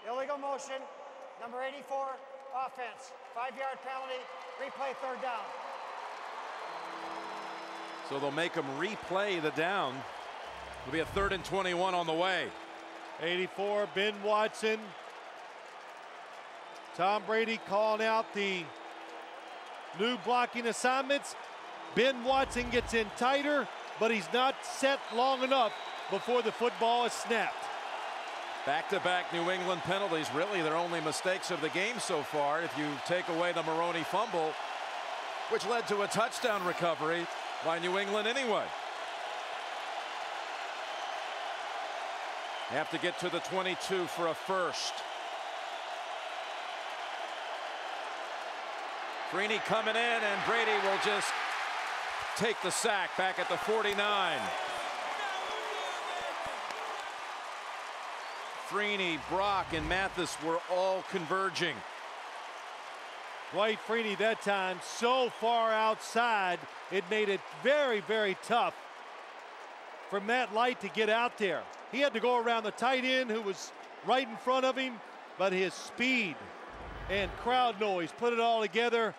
Illegal motion, number 84, offense, five yard penalty, replay third down. So they'll make them replay the down. It'll be a third and 21 on the way. 84, Ben Watson. Tom Brady calling out the new blocking assignments. Ben Watson gets in tighter, but he's not set long enough before the football is snapped. Back to back New England penalties, really their only mistakes of the game so far. If you take away the Maroney fumble, which led to a touchdown recovery by New England anyway. Have to get to the 22 for a first. Freeney coming in, and Brady will just take the sack back at the 49. Freeney, Brock, and Mathis were all converging. Dwight Freeney that time so far outside, it made it very, very tough for Matt Light to get out there. He had to go around the tight end who was right in front of him, but his speed and crowd noise put it all together.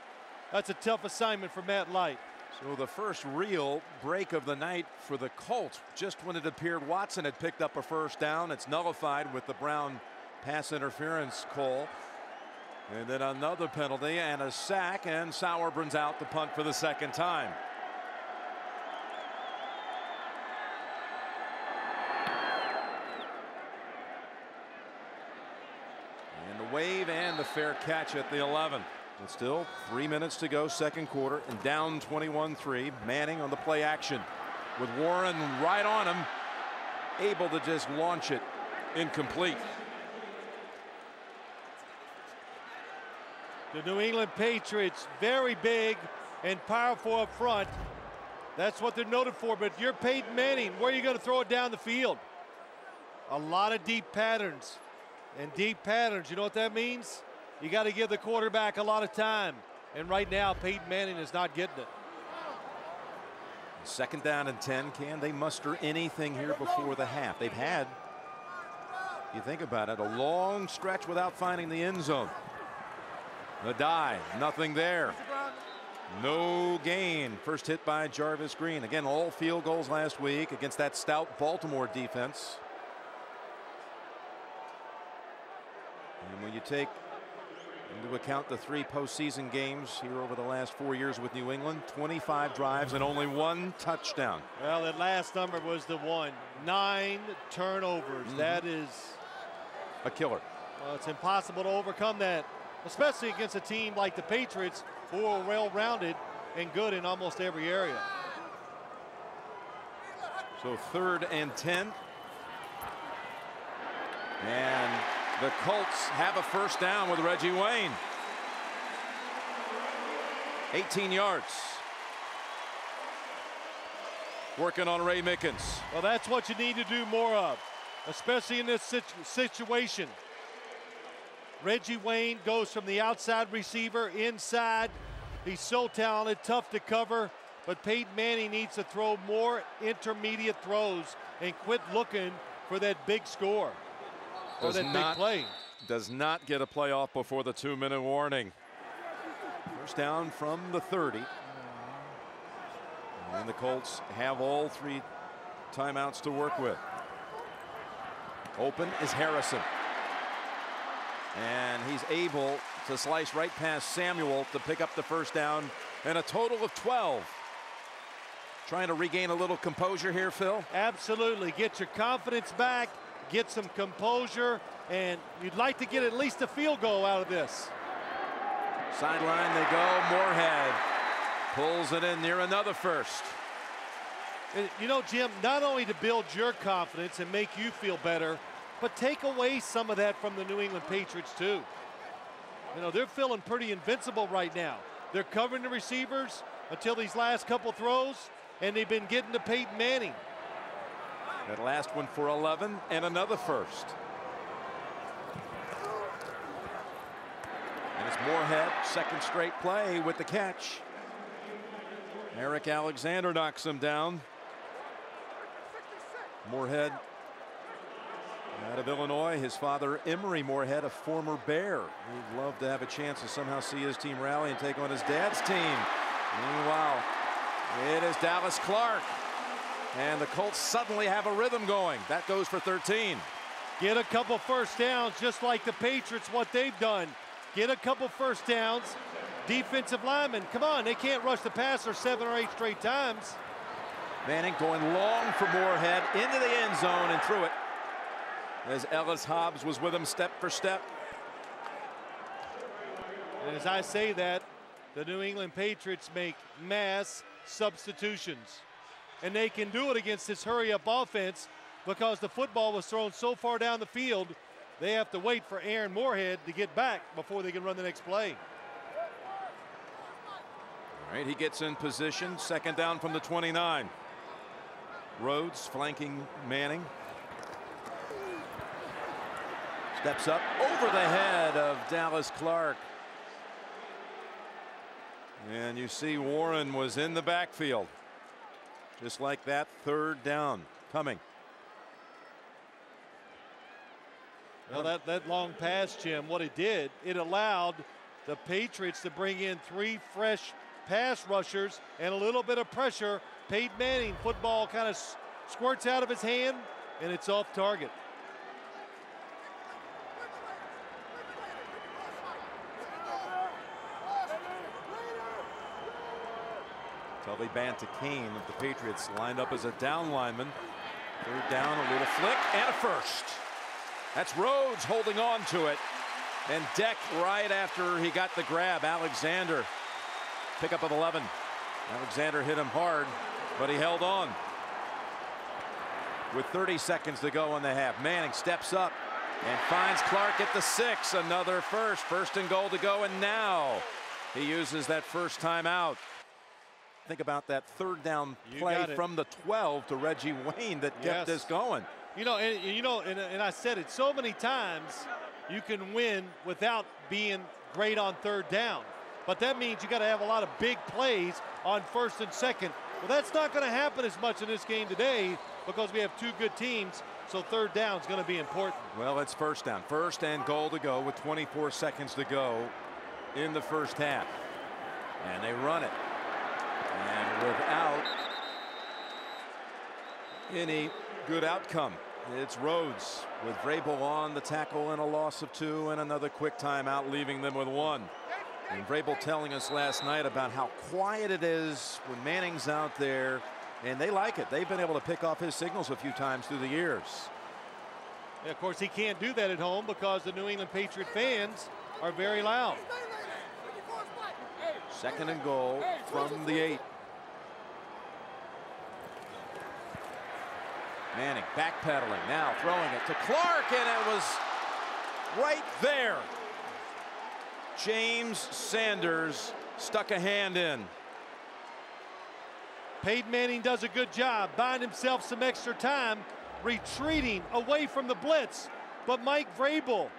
That's a tough assignment for Matt Light. So the first real break of the night for the Colts, just when it appeared Watson had picked up a first down, it's nullified with the Brown pass interference call. And then another penalty and a sack, and Sauerbrun out the punt for the second time. Wave and the fair catch at the 11. But still three minutes to go, second quarter, and down 21 3. Manning on the play action with Warren right on him, able to just launch it incomplete. The New England Patriots, very big and powerful up front. That's what they're noted for. But you're Peyton Manning. Where are you going to throw it down the field? A lot of deep patterns. And deep patterns, you know what that means? You got to give the quarterback a lot of time. And right now, Peyton Manning is not getting it. Second down and 10. Can they muster anything here before the half? They've had, you think about it, a long stretch without finding the end zone. Addai, nothing there. No gain. First hit by Jarvis Green. Again, all field goals last week against that stout Baltimore defense. And when you take into account the three postseason games here over the last four years with New England, 25 drives and only one touchdown. Well, that last number was the one. Nine turnovers. Mm -hmm. That is a killer. Well, it's impossible to overcome that especially against a team like the Patriots who are well-rounded and good in almost every area. So third and 10. And the Colts have a first down with Reggie Wayne. 18 yards. Working on Ray Mickens. Well, that's what you need to do more of, especially in this situ situation. Reggie Wayne goes from the outside receiver inside. He's so talented, tough to cover, but Peyton Manning needs to throw more intermediate throws and quit looking for that big score does that not, big play. does not get a playoff before the two minute warning. First down from the 30. And the Colts have all three timeouts to work with. Open is Harrison. And he's able to slice right past Samuel to pick up the first down and a total of 12. Trying to regain a little composure here, Phil? Absolutely. Get your confidence back, get some composure, and you'd like to get at least a field goal out of this. Sideline they go. Moorhead pulls it in near another first. You know, Jim, not only to build your confidence and make you feel better, but take away some of that from the New England Patriots, too. You know, they're feeling pretty invincible right now. They're covering the receivers until these last couple throws, and they've been getting to Peyton Manning. That last one for 11 and another first. And it's Moorhead, second straight play with the catch. Eric Alexander knocks him down. Moorhead out of Illinois, his father Emory Moorhead, a former Bear. He'd love to have a chance to somehow see his team rally and take on his dad's team. Meanwhile, it is Dallas Clark. And the Colts suddenly have a rhythm going. That goes for 13. Get a couple first downs, just like the Patriots, what they've done. Get a couple first downs. Defensive linemen, come on, they can't rush the passer seven or eight straight times. Manning going long for Moorhead into the end zone and through it as Ellis Hobbs was with him step for step. And as I say that, the New England Patriots make mass substitutions. And they can do it against this hurry up offense because the football was thrown so far down the field, they have to wait for Aaron Moorhead to get back before they can run the next play. All right, he gets in position, second down from the 29. Rhodes flanking Manning. Steps up over the head of Dallas Clark. And you see Warren was in the backfield. Just like that, third down coming. Well, that, that long pass, Jim, what it did, it allowed the Patriots to bring in three fresh pass rushers and a little bit of pressure. Peyton Manning, football kind of squirts out of his hand, and it's off target. Tully to Kane of the Patriots lined up as a down lineman. Third down, a little flick, and a first. That's Rhodes holding on to it. And Deck right after he got the grab. Alexander, pickup of 11. Alexander hit him hard, but he held on. With 30 seconds to go in the half, Manning steps up and finds Clark at the six. Another first, first and goal to go, and now he uses that first time out. Think about that third down play from the 12 to Reggie Wayne that kept yes. this going. You know, and you know, and, and I said it so many times. You can win without being great on third down, but that means you got to have a lot of big plays on first and second. Well, that's not going to happen as much in this game today because we have two good teams. So third down is going to be important. Well, it's first down. First and goal to go with 24 seconds to go in the first half. And they run it. And without any good outcome, it's Rhodes with Vrabel on the tackle and a loss of two and another quick timeout, leaving them with one. And Vrabel telling us last night about how quiet it is when Manning's out there, and they like it. They've been able to pick off his signals a few times through the years. Yeah, of course, he can't do that at home because the New England Patriot fans are very loud. Second and goal from the eight. Manning backpedaling now throwing it to Clark and it was right there. James Sanders stuck a hand in. Peyton Manning does a good job buying himself some extra time retreating away from the blitz but Mike Vrabel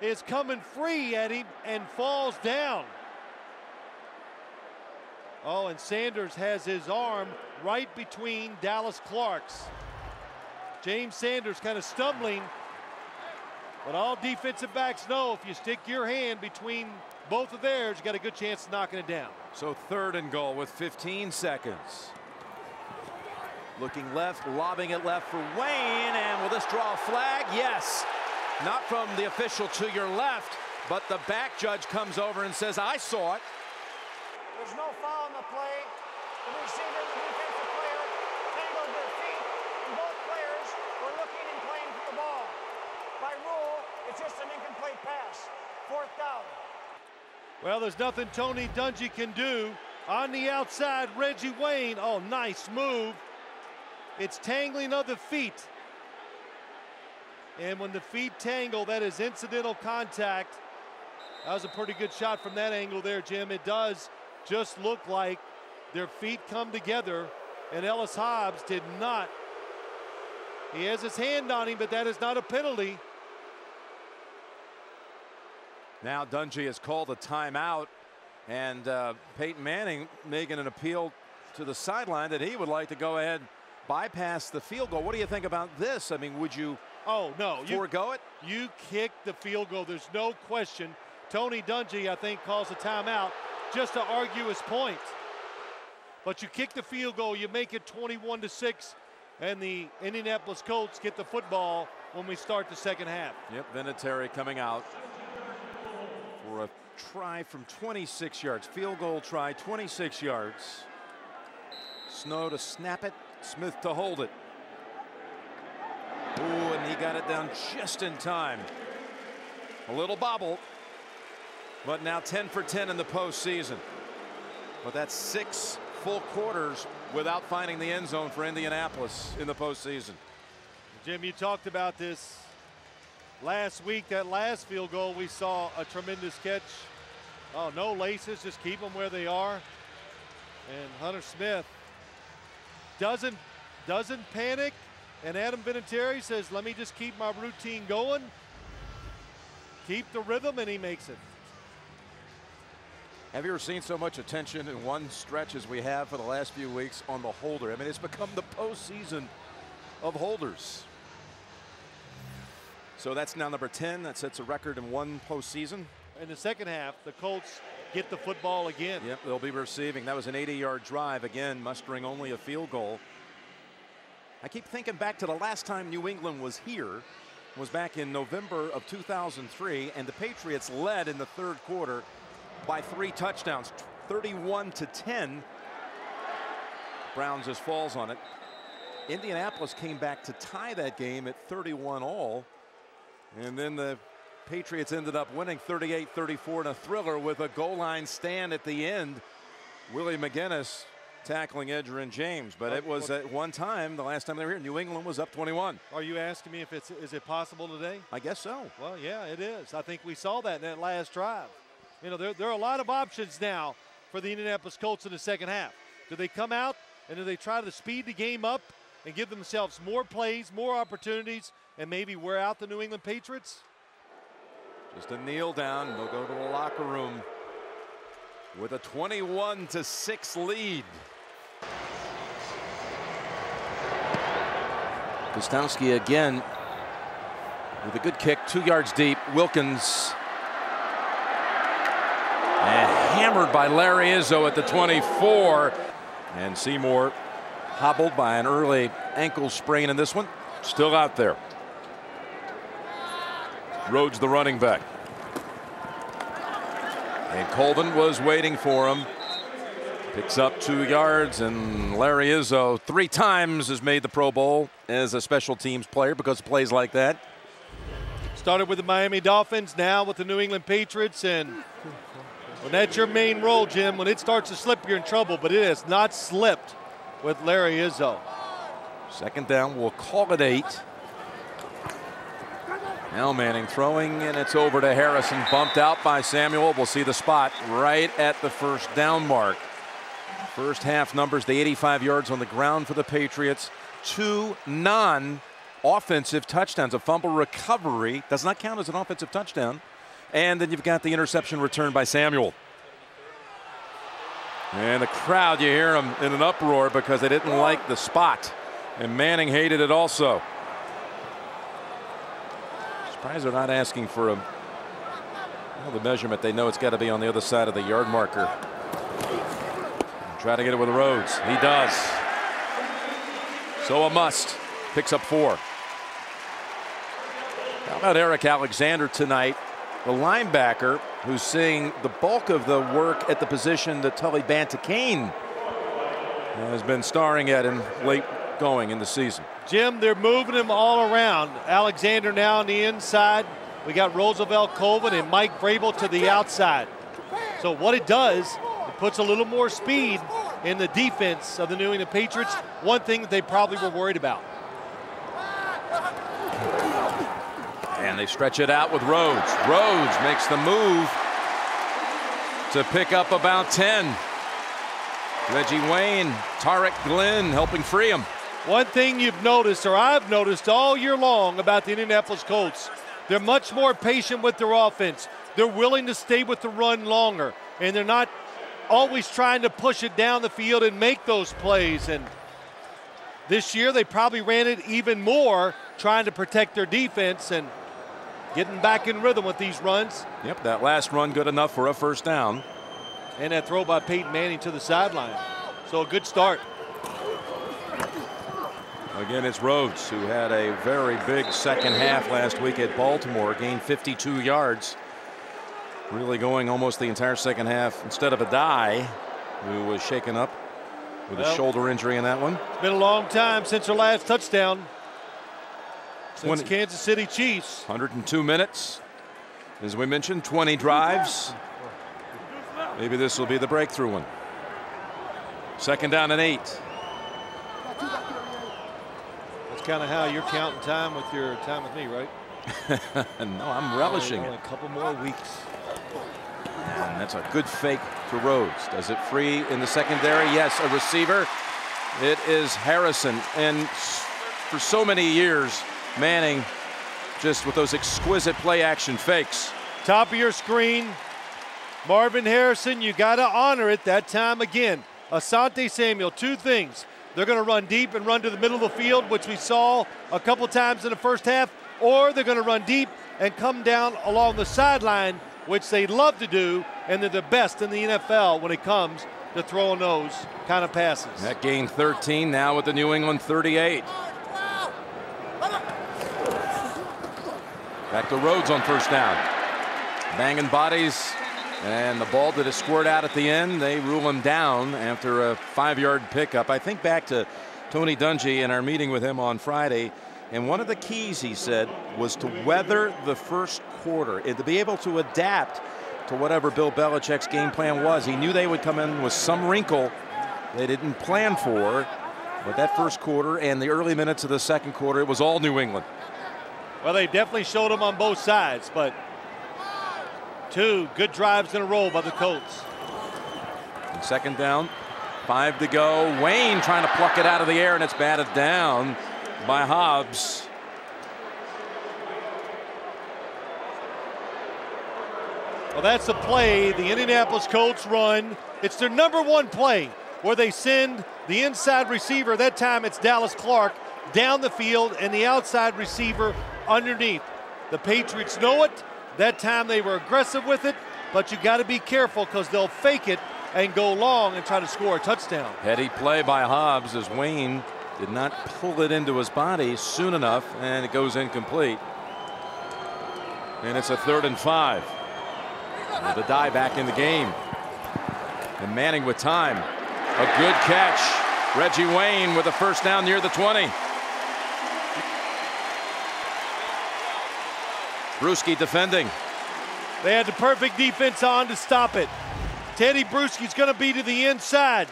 is coming free at him and falls down. Oh, and Sanders has his arm right between Dallas Clark's. James Sanders kind of stumbling. But all defensive backs know if you stick your hand between both of theirs, you got a good chance of knocking it down. So third and goal with 15 seconds. Looking left, lobbing it left for Wayne, and will this draw a flag? Yes. Not from the official to your left, but the back judge comes over and says, I saw it. There's no foul on the play. The receiver and the defensive player tangled their feet, and both players were looking and playing for the ball. By rule, it's just an incomplete pass. Fourth down. Well, there's nothing Tony Dungy can do. On the outside, Reggie Wayne. Oh, nice move. It's tangling of the feet. And when the feet tangle, that is incidental contact. That was a pretty good shot from that angle there, Jim. It does just look like their feet come together, and Ellis Hobbs did not. He has his hand on him, but that is not a penalty. Now Dungy has called a timeout, and uh, Peyton Manning making an appeal to the sideline that he would like to go ahead bypass the field goal. What do you think about this? I mean, would you oh no you forego it? You kick the field goal. There's no question. Tony Dungy, I think, calls a timeout just to argue his point. But you kick the field goal, you make it 21 to 6, and the Indianapolis Colts get the football when we start the second half. Yep, Vinatieri coming out try from 26 yards. Field goal try, 26 yards. Snow to snap it, Smith to hold it. Ooh, and he got it down just in time. A little bobble, but now 10 for 10 in the postseason. But that's six full quarters without finding the end zone for Indianapolis in the postseason. Jim, you talked about this last week. That last field goal, we saw a tremendous catch. Oh, no laces, just keep them where they are. And Hunter Smith doesn't doesn't panic. And Adam Vinatieri says, let me just keep my routine going. Keep the rhythm, and he makes it. Have you ever seen so much attention in one stretch as we have for the last few weeks on the holder? I mean, it's become the postseason of holders. So that's now number 10. That sets a record in one postseason. In the second half, the Colts get the football again. Yep, they'll be receiving. That was an 80 yard drive, again, mustering only a field goal. I keep thinking back to the last time New England was here, was back in November of 2003, and the Patriots led in the third quarter by three touchdowns, 31 to 10. Browns just falls on it. Indianapolis came back to tie that game at 31 all. And then the Patriots ended up winning 38-34 in a thriller with a goal line stand at the end. Willie McGinest tackling Edgerrin James, but it was at one time, the last time they were here, New England was up 21. Are you asking me if it's is it possible today? I guess so. Well, yeah, it is. I think we saw that in that last drive. You know, there, there are a lot of options now for the Indianapolis Colts in the second half. Do they come out and do they try to speed the game up and give themselves more plays, more opportunities, and maybe wear out the New England Patriots? Just a kneel down. They'll go to the locker room with a 21 to 6 lead. Gostkowski again with a good kick, two yards deep. Wilkins and hammered by Larry Izzo at the 24. And Seymour hobbled by an early ankle sprain in this one. Still out there. Rhodes the running back. And Colvin was waiting for him. Picks up two yards, and Larry Izzo three times has made the Pro Bowl as a special teams player because of plays like that. Started with the Miami Dolphins, now with the New England Patriots, and when that's your main role, Jim, when it starts to slip, you're in trouble, but it has not slipped with Larry Izzo. Second down, we'll call it eight. Now Manning throwing, and it's over to Harrison, bumped out by Samuel. We'll see the spot right at the first down mark. First half numbers, the 85 yards on the ground for the Patriots. Two non offensive touchdowns, a fumble recovery. Does not count as an offensive touchdown. And then you've got the interception return by Samuel. And the crowd, you hear them in an uproar because they didn't like the spot. And Manning hated it also. Surprised they're not asking for a well, the measurement. They know it's got to be on the other side of the yard marker. Try to get it with Rhodes. He does. So a must. Picks up four. How about Eric Alexander tonight? The linebacker who's seeing the bulk of the work at the position that Tully Banta-Cain has been starring at him late going in the season. Jim, they're moving him all around. Alexander now on the inside. We got Roosevelt Colvin and Mike Vrabel to the outside. So what it does, it puts a little more speed in the defense of the New England Patriots. One thing that they probably were worried about. And they stretch it out with Rhodes. Rhodes makes the move to pick up about 10. Reggie Wayne, Tarik Glenn helping free him. One thing you've noticed, or I've noticed all year long about the Indianapolis Colts, they're much more patient with their offense. They're willing to stay with the run longer, and they're not always trying to push it down the field and make those plays. And this year, they probably ran it even more, trying to protect their defense and getting back in rhythm with these runs. Yep, that last run good enough for a first down. And that throw by Peyton Manning to the sideline. So a good start. Again, it's Rhodes who had a very big second half last week at Baltimore, gained 52 yards. Really going almost the entire second half instead of Addai, who was shaken up with well, a shoulder injury in that one. It's been a long time since her last touchdown. Since 20, Kansas City Chiefs. 102 minutes. As we mentioned, 20 drives. Maybe this will be the breakthrough one. Second down and eight kind of how you're counting time with your time with me, right? no, I'm relishing it. A couple more weeks. And that's a good fake for Rhodes. Does it free in the secondary? Yes, a receiver. It is Harrison. And for so many years, Manning just with those exquisite play action fakes. Top of your screen, Marvin Harrison, you got to honor it that time again. Asante Samuel, two things. They're going to run deep and run to the middle of the field, which we saw a couple times in the first half, or they're going to run deep and come down along the sideline, which they love to do, and they're the best in the NFL when it comes to throwing those kind of passes. That gained 13 now with the New England 38. Back to Rhodes on first down. Banging bodies and the ball that is squirt out at the end, they rule him down after a five yard pickup. I think back to Tony Dungy in our meeting with him on Friday. And one of the keys, he said, was to weather the first quarter and to be able to adapt to whatever Bill Belichick's game plan was. He knew they would come in with some wrinkle they didn't plan for. But that first quarter and the early minutes of the second quarter, it was all New England. Well, they definitely showed them on both sides, but Two good drives in a row by the Colts. And second down, five to go. Wayne trying to pluck it out of the air, and it's batted down by Hobbs. Well, that's the play the Indianapolis Colts run. It's their number one play where they send the inside receiver, that time it's Dallas Clark, down the field and the outside receiver underneath. The Patriots know it. That time they were aggressive with it, but you got to be careful because they'll fake it and go long and try to score a touchdown. Heady play by Hobbs as Wayne did not pull it into his body soon enough, and it goes incomplete. And it's a third and five. The die back in the game. And Manning with time. A good catch. Reggie Wayne with a first down near the 20. Bruschi defending. They had the perfect defense on to stop it. Tedy Bruschi's going to be to the inside.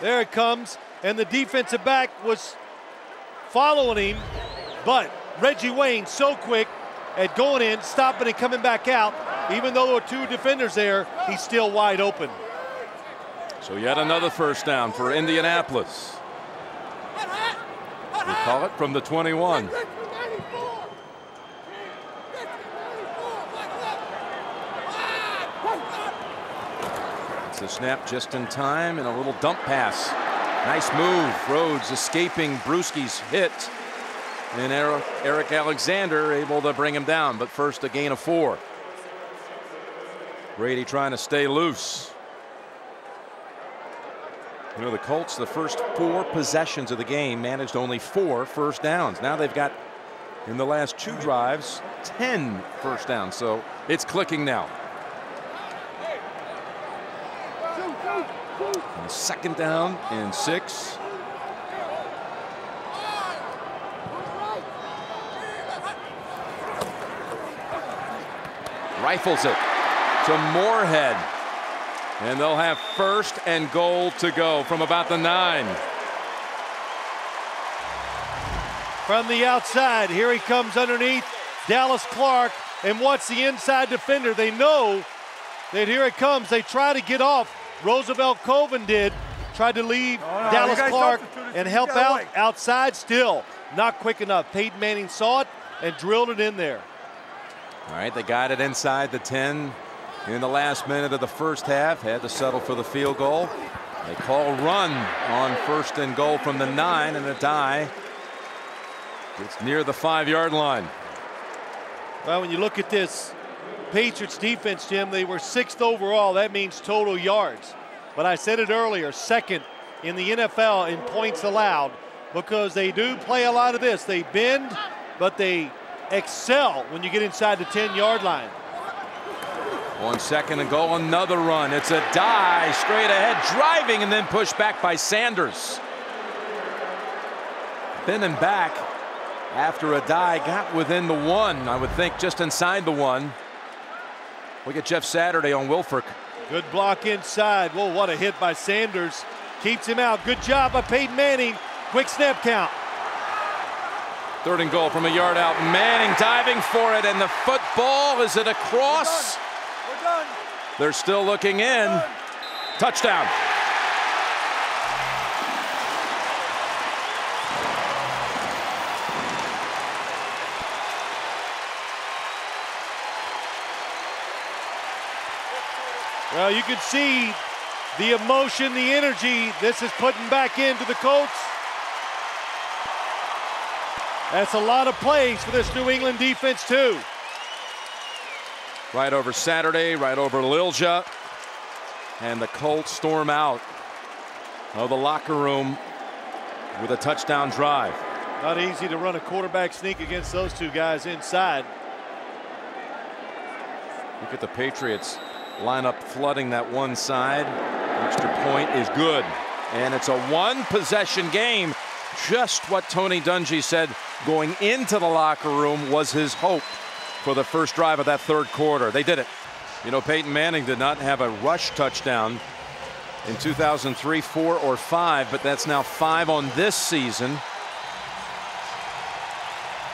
There it comes. And the defensive back was following him. But Reggie Wayne so quick at going in, stopping and coming back out. Even though there were two defenders there, he's still wide open. So yet another first down for Indianapolis. We call it from the 21. The snap just in time and a little dump pass. Nice move. Rhodes escaping Bruschi's hit. And Eric, Eric Alexander able to bring him down, but first a gain of four. Brady trying to stay loose. You know, the Colts, the first four possessions of the game, managed only four first downs. Now they've got, in the last two drives, 10 first downs. So it's clicking now. And second down and six. Rifles it to Moorehead. And they'll have first and goal to go from about the nine. From the outside, here he comes underneath Dallas Clark. And what's the inside defender? They know that here it comes. They try to get off. Roosevelt Colvin did. Tried to leave Oh, no, Dallas Clark and help out wait. outside. Still not quick enough. Peyton Manning saw it and drilled it in there. All right, they got it inside the 10 in the last minute of the first half. Had to settle for the field goal. They call run on first and goal from the nine, and Addai. It's near the five yard line. Well, when you look at this Patriots defense, Jim, they were sixth overall. That means total yards. But I said it earlier, second in the NFL in points allowed because they do play a lot of this. They bend, but they excel when you get inside the 10 yard line. One second and goal, another run. It's a die straight ahead, driving and then pushed back by Sanders. Bending back after Addai, got within the one. I would think just inside the one. Look at Jeff Saturday on Wilfork. Good block inside. Whoa, what a hit by Sanders. Keeps him out. Good job by Peyton Manning. Quick snap count. Third and goal from a yard out. Manning diving for it, and the football is it across? We're done. They're still looking in. Touchdown. Well, you can see the emotion, the energy this is putting back into the Colts. That's a lot of plays for this New England defense, too. Right over Saturday, right over Lilja. And the Colts storm out of the locker room with a touchdown drive. Not easy to run a quarterback sneak against those two guys inside. Look at the Patriots lineup flooding that one side. Extra point is good. And it's a one possession game. Just what Tony Dungy said going into the locker room was his hope for the first drive of that third quarter. They did it. You know, Peyton Manning did not have a rush touchdown in 2003, four, or five, but that's now five on this season.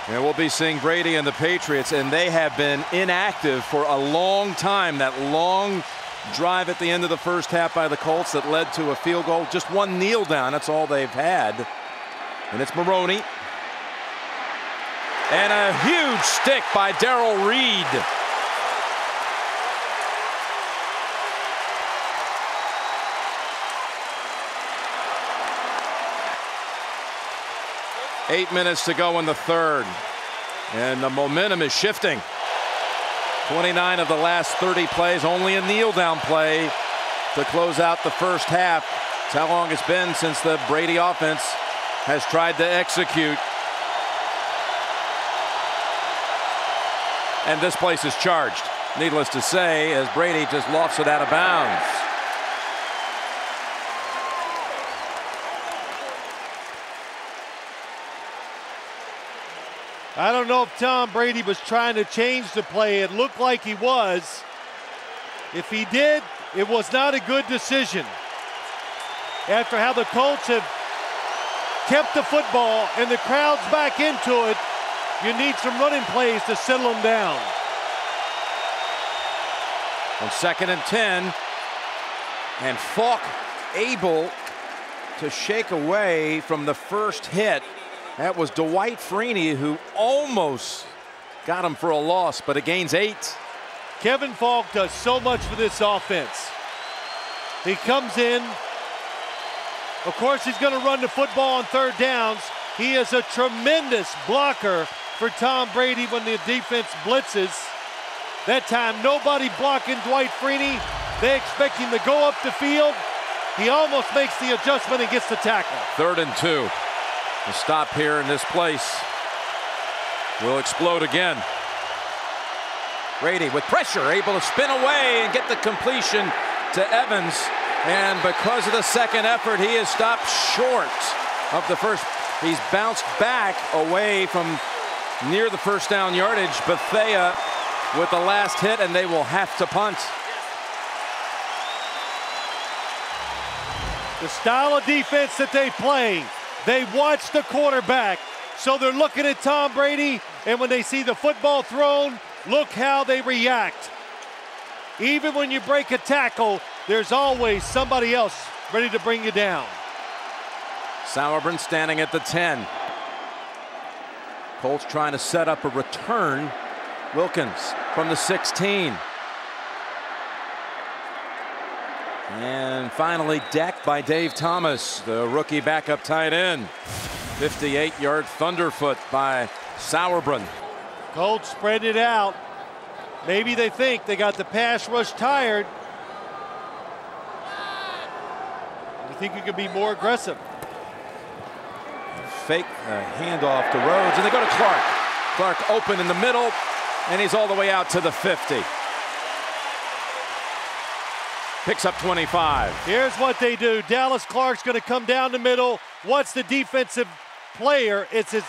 And we'll be seeing Brady and the Patriots, and they have been inactive for a long time. That long drive at the end of the first half by the Colts that led to a field goal. Just one kneel down. That's all they've had. And it's Maroney. And a huge stick by Darrell Reid. Eight minutes to go in the third. And the momentum is shifting. 29 of the last 30 plays, only a kneel down play to close out the first half. It's how long it's been since the Brady offense has tried to execute. And this place is charged. Needless to say, as Brady just lofts it out of bounds. I don't know if Tom Brady was trying to change the play. It looked like he was. If he did, it was not a good decision. After how the Colts have kept the football and the crowd's back into it, you need some running plays to settle them down. On second and 10, and Faulk able to shake away from the first hit. That was Dwight Freeney who almost got him for a loss, but it gains eight. Kevin Faulk does so much for this offense. He comes in. Of course, he's going to run the football on third downs, He is a tremendous blocker for Tom Brady when the defense blitzes. That time, nobody blocking Dwight Freeney. They expect him to go up the field. He almost makes the adjustment and gets the tackle. Third and two. The stop here in this place will explode again. Brady with pressure, able to spin away and get the completion to Evans. And because of the second effort, he is stopped short of the first. He's bounced back away from near the first down yardage. Bethea with the last hit, and they will have to punt. The style of defense that they play, they watch the quarterback. So they're looking at Tom Brady, and when they see the football thrown, look how they react. Even when you break a tackle, there's always somebody else ready to bring you down. Sauerbrun standing at the 10. Colts trying to set up a return. Wilkins from the 16. And finally decked by Dave Thomas, the rookie backup tight end. 58 yard thunderfoot by Sauerbrun. Colts spread it out. Maybe they think they got the pass rush tired. You think you could be more aggressive? Fake uh, handoff to Rhodes, and they go to Clark. Clark open in the middle, and he's all the way out to the 50. Picks up 25. Here's what they do. Dallas Clark's going to come down the middle. What's the defensive player? It's as,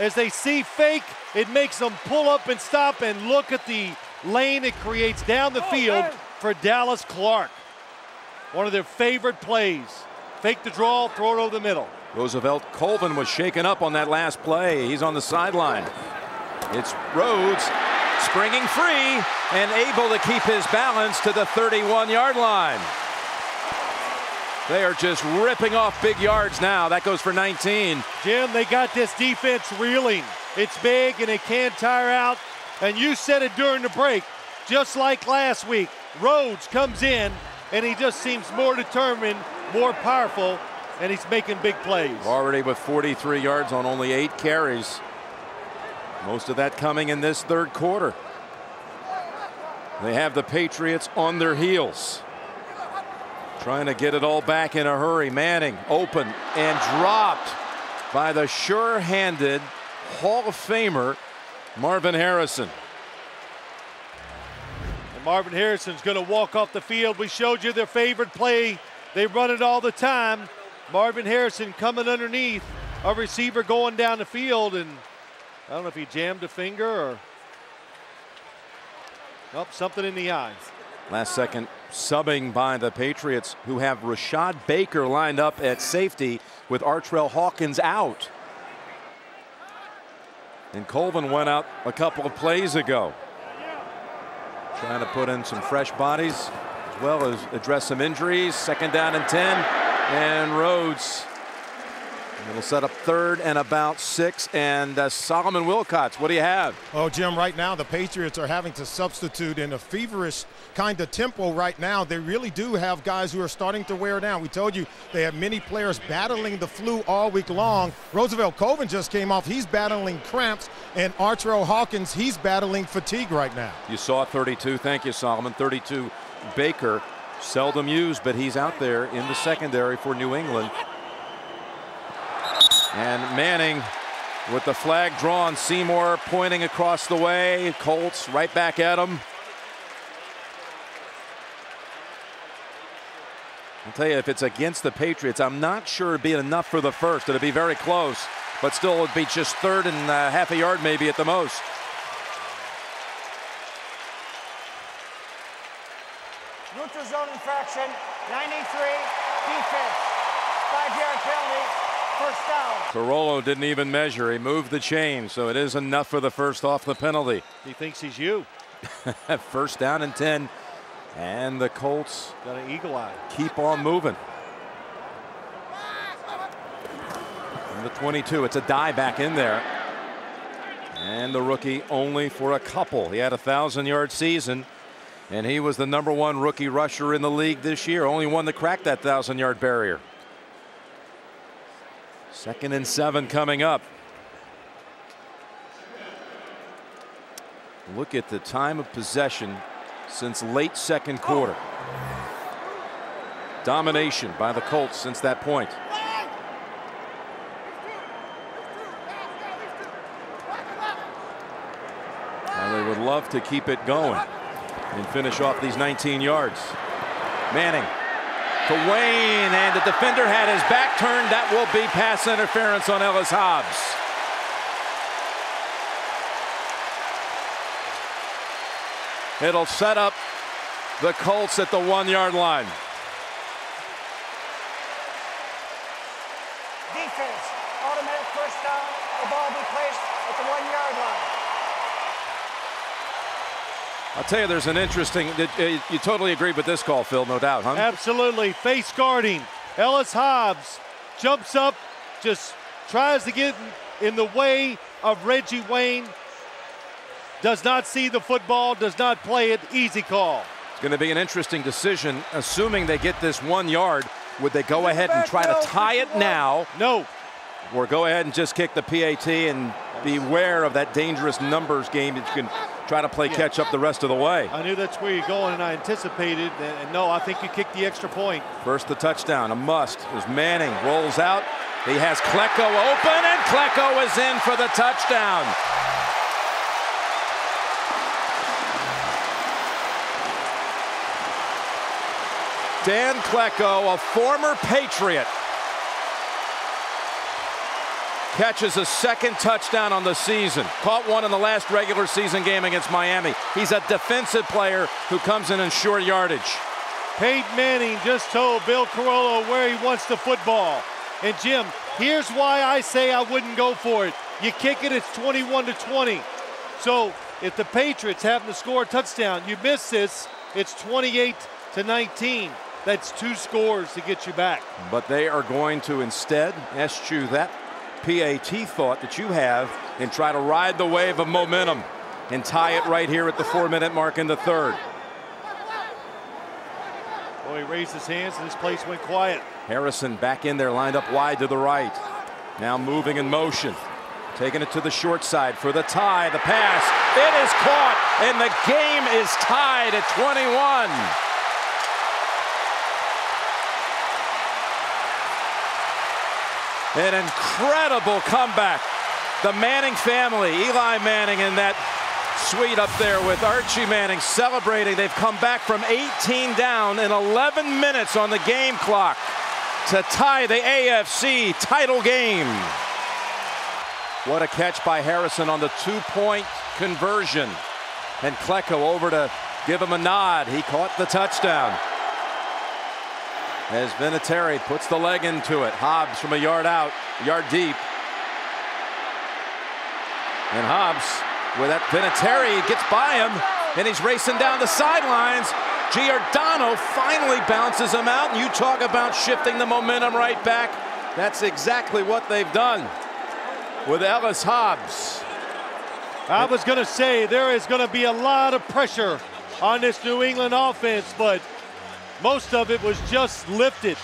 as they see fake, it makes them pull up and stop and look at the lane it creates down the oh, field for Dallas Clark. One of their favorite plays. Fake the draw, throw it over the middle. Roosevelt Colvin was shaken up on that last play. He's on the sideline. It's Rhodes springing free and able to keep his balance to the 31 yard line. They are just ripping off big yards now. That goes for 19. Jim, they got this defense reeling. It's big and it can't tire out. And you said it during the break, just like last week. Rhodes comes in and he just seems more determined, more powerful, and he's making big plays. Already with 43 yards on only eight carries. Most of that coming in this third quarter. They have the Patriots on their heels. Trying to get it all back in a hurry. Manning open and dropped by the sure-handed Hall of Famer Marvin Harrison. And Marvin Harrison's going to walk off the field. We showed you their favorite play. They run it all the time. Marvin Harrison coming underneath a receiver going down the field and I don't know if he jammed a finger or oh, something in the eyes. Last second subbing by the Patriots who have Rashad Baker lined up at safety with Artrell Hawkins out. And Colvin went out a couple of plays ago. Trying to put in some fresh bodies as well as address some injuries. Second down and 10. And Rhodes It'll set up third and about six. And uh, Solomon Wilcots, what do you have? Oh, Jim, right now the Patriots are having to substitute in a feverish kind of tempo right now. They really do have guys who are starting to wear down. We told you they have many players battling the flu all week long. Roosevelt Colvin just came off. He's battling cramps. And Artrell Hawkins, he's battling fatigue right now. You saw 32. Thank you, Solomon. 32 Baker. Seldom used, but he's out there in the secondary for New England. And Manning with the flag drawn. Seymour pointing across the way. Colts right back at him. I'll tell you, if it's against the Patriots, I'm not sure it'd be enough for the first. It'd be very close, but still it'd be just third and uh, half a yard maybe at the most. Neutral zone infraction, 93, defense, five-yard penalty, First down. Carollo didn't even measure. He moved the chain, so it is enough for the first off the penalty. He thinks he's you. first down and 10. And the Colts got an eagle eye. Keep on moving. The 22, it's Addai back in there. And the rookie only for a couple. He had a thousand yard season. And he was the number one rookie rusher in the league this year. Only one that cracked that thousand yard barrier. Second and seven coming up. Look at the time of possession since late second quarter. Domination by the Colts since that point. They would love to keep it going and finish off these 19 yards. Manning to Wayne, and the defender had his back turned. That will be pass interference on Ellis Hobbs. It'll set up the Colts at the one yard line. Defense, automatic first down. The ball be placed at the one yard line. I'll tell you, there's an interesting. uh, You totally agree with this call, Phil, no doubt, huh? Absolutely. Face guarding. Ellis Hobbs jumps up, just tries to get in the way of Reggie Wayne. Does not see the football, does not play it. Easy call. It's going to be an interesting decision, assuming they get this one yard. Would they go ahead and try to tie it now, No. or go ahead and just kick the PAT and beware of that dangerous numbers game that you can try to play catch up the rest of the way? I knew that's where you're going, and I anticipated. And and no, I think you kicked the extra point. First, the touchdown, a must. As Manning rolls out, he has Klecko open, and Klecko is in for the touchdown. Dan Klecko, a former Patriot, catches a second touchdown on the season. Caught one in the last regular season game against Miami. He's a defensive player who comes in in short yardage. Peyton Manning just told Bill Carollo where he wants the football. And Jim, here's why I say I wouldn't go for it. You kick it, it's 21 to 20. So if the Patriots happen to score a touchdown, you miss this, it's 28 to 19. That's two scores to get you back. But they are going to instead eschew that PAT thought that you have and try to ride the wave of momentum and tie it right here at the four minute mark in the third. Boy, he raised his hands and this place went quiet. Harrison back in there, lined up wide to the right. Now moving in motion. Taking it to the short side for the tie. The pass. It is caught, and the game is tied at 21. An incredible comeback. The Manning family, Eli Manning in that suite up there with Archie Manning celebrating. They've come back from 18 down in 11 minutes on the game clock to tie the AFC title game. What a catch by Harrison on the two-point conversion. And Klecko over to give him a nod. He caught the touchdown. As Vinatieri puts the leg into it. Hobbs from a yard out, yard deep. And Hobbs, with that Vinatieri, gets by him, and he's racing down the sidelines. Giordano finally bounces him out, and you talk about shifting the momentum right back. That's exactly what they've done with Ellis Hobbs. I was going to say there is going to be a lot of pressure on this New England offense, but most of it was just lifted.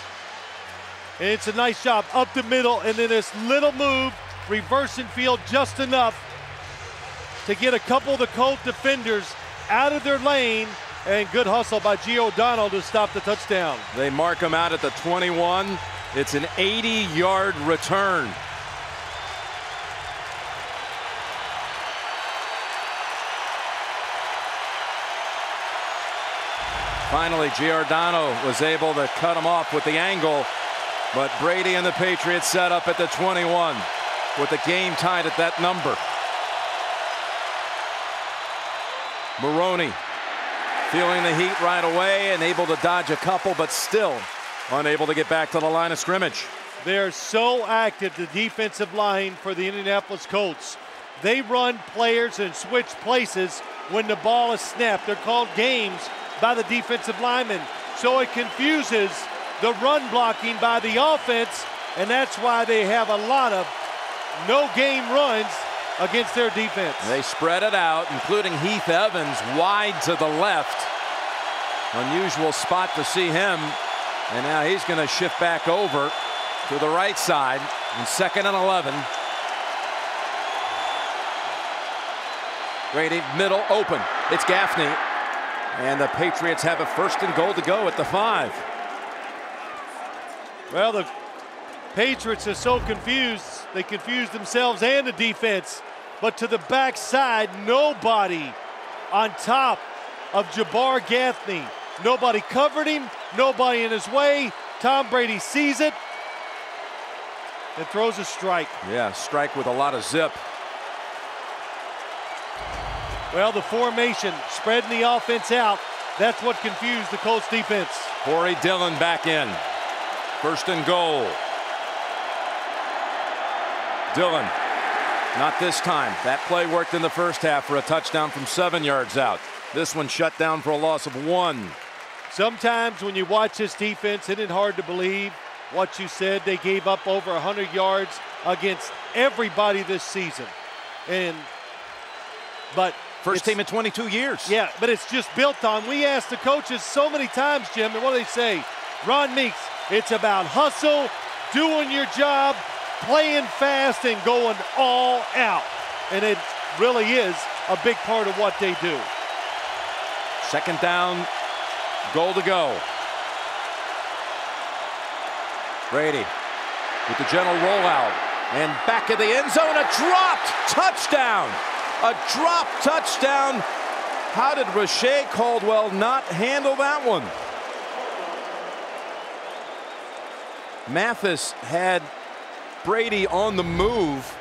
And it's a nice job up the middle, and then this little move, reversing field just enough to get a couple of the Colt defenders out of their lane, and good hustle by Giordano to stop the touchdown. They mark him out at the 21. It's an 80 yard return. Finally, Giordano was able to cut him off with the angle, but Brady and the Patriots set up at the 21 with the game tied at that number. Maroney feeling the heat right away and able to dodge a couple, but still unable to get back to the line of scrimmage. They're so active, the defensive line for the Indianapolis Colts. They run players and switch places when the ball is snapped. They're called games by the defensive linemen. So it confuses the run blocking by the offense, and that's why they have a lot of no game runs against their defense. They spread it out, including Heath Evans wide to the left. Unusual spot to see him. And now he's going to shift back over to the right side. And second and 11. Brady, middle, open. It's Gaffney. And the Patriots have a first and goal to go at the five. Well, the Patriots are so confused. They confused themselves and the defense. But to the backside, nobody on top of Jabbar Gaffney. Nobody covered him, nobody in his way. Tom Brady sees it and throws a strike. Yeah, strike with a lot of zip. Well, the formation, spreading the offense out, that's what confused the Colts defense. Corey Dillon back in. First and goal. Dillon, not this time. That play worked in the first half for a touchdown from seven yards out. This one shut down for a loss of one. Sometimes when you watch this defense, isn't it hard to believe what you said? They gave up over 100 yards against everybody this season. And, but First team in 22 years. Yeah, but it's just built on. We asked the coaches so many times, Jim, and what do they say? Ron Meeks, it's about hustle, doing your job, playing fast, and going all out. And it really is a big part of what they do. Second down, goal to go. Brady with the general rollout and back of the end zone, a dropped touchdown. A drop touchdown. How did Reche Caldwell not handle that one? Mathis had Brady on the move.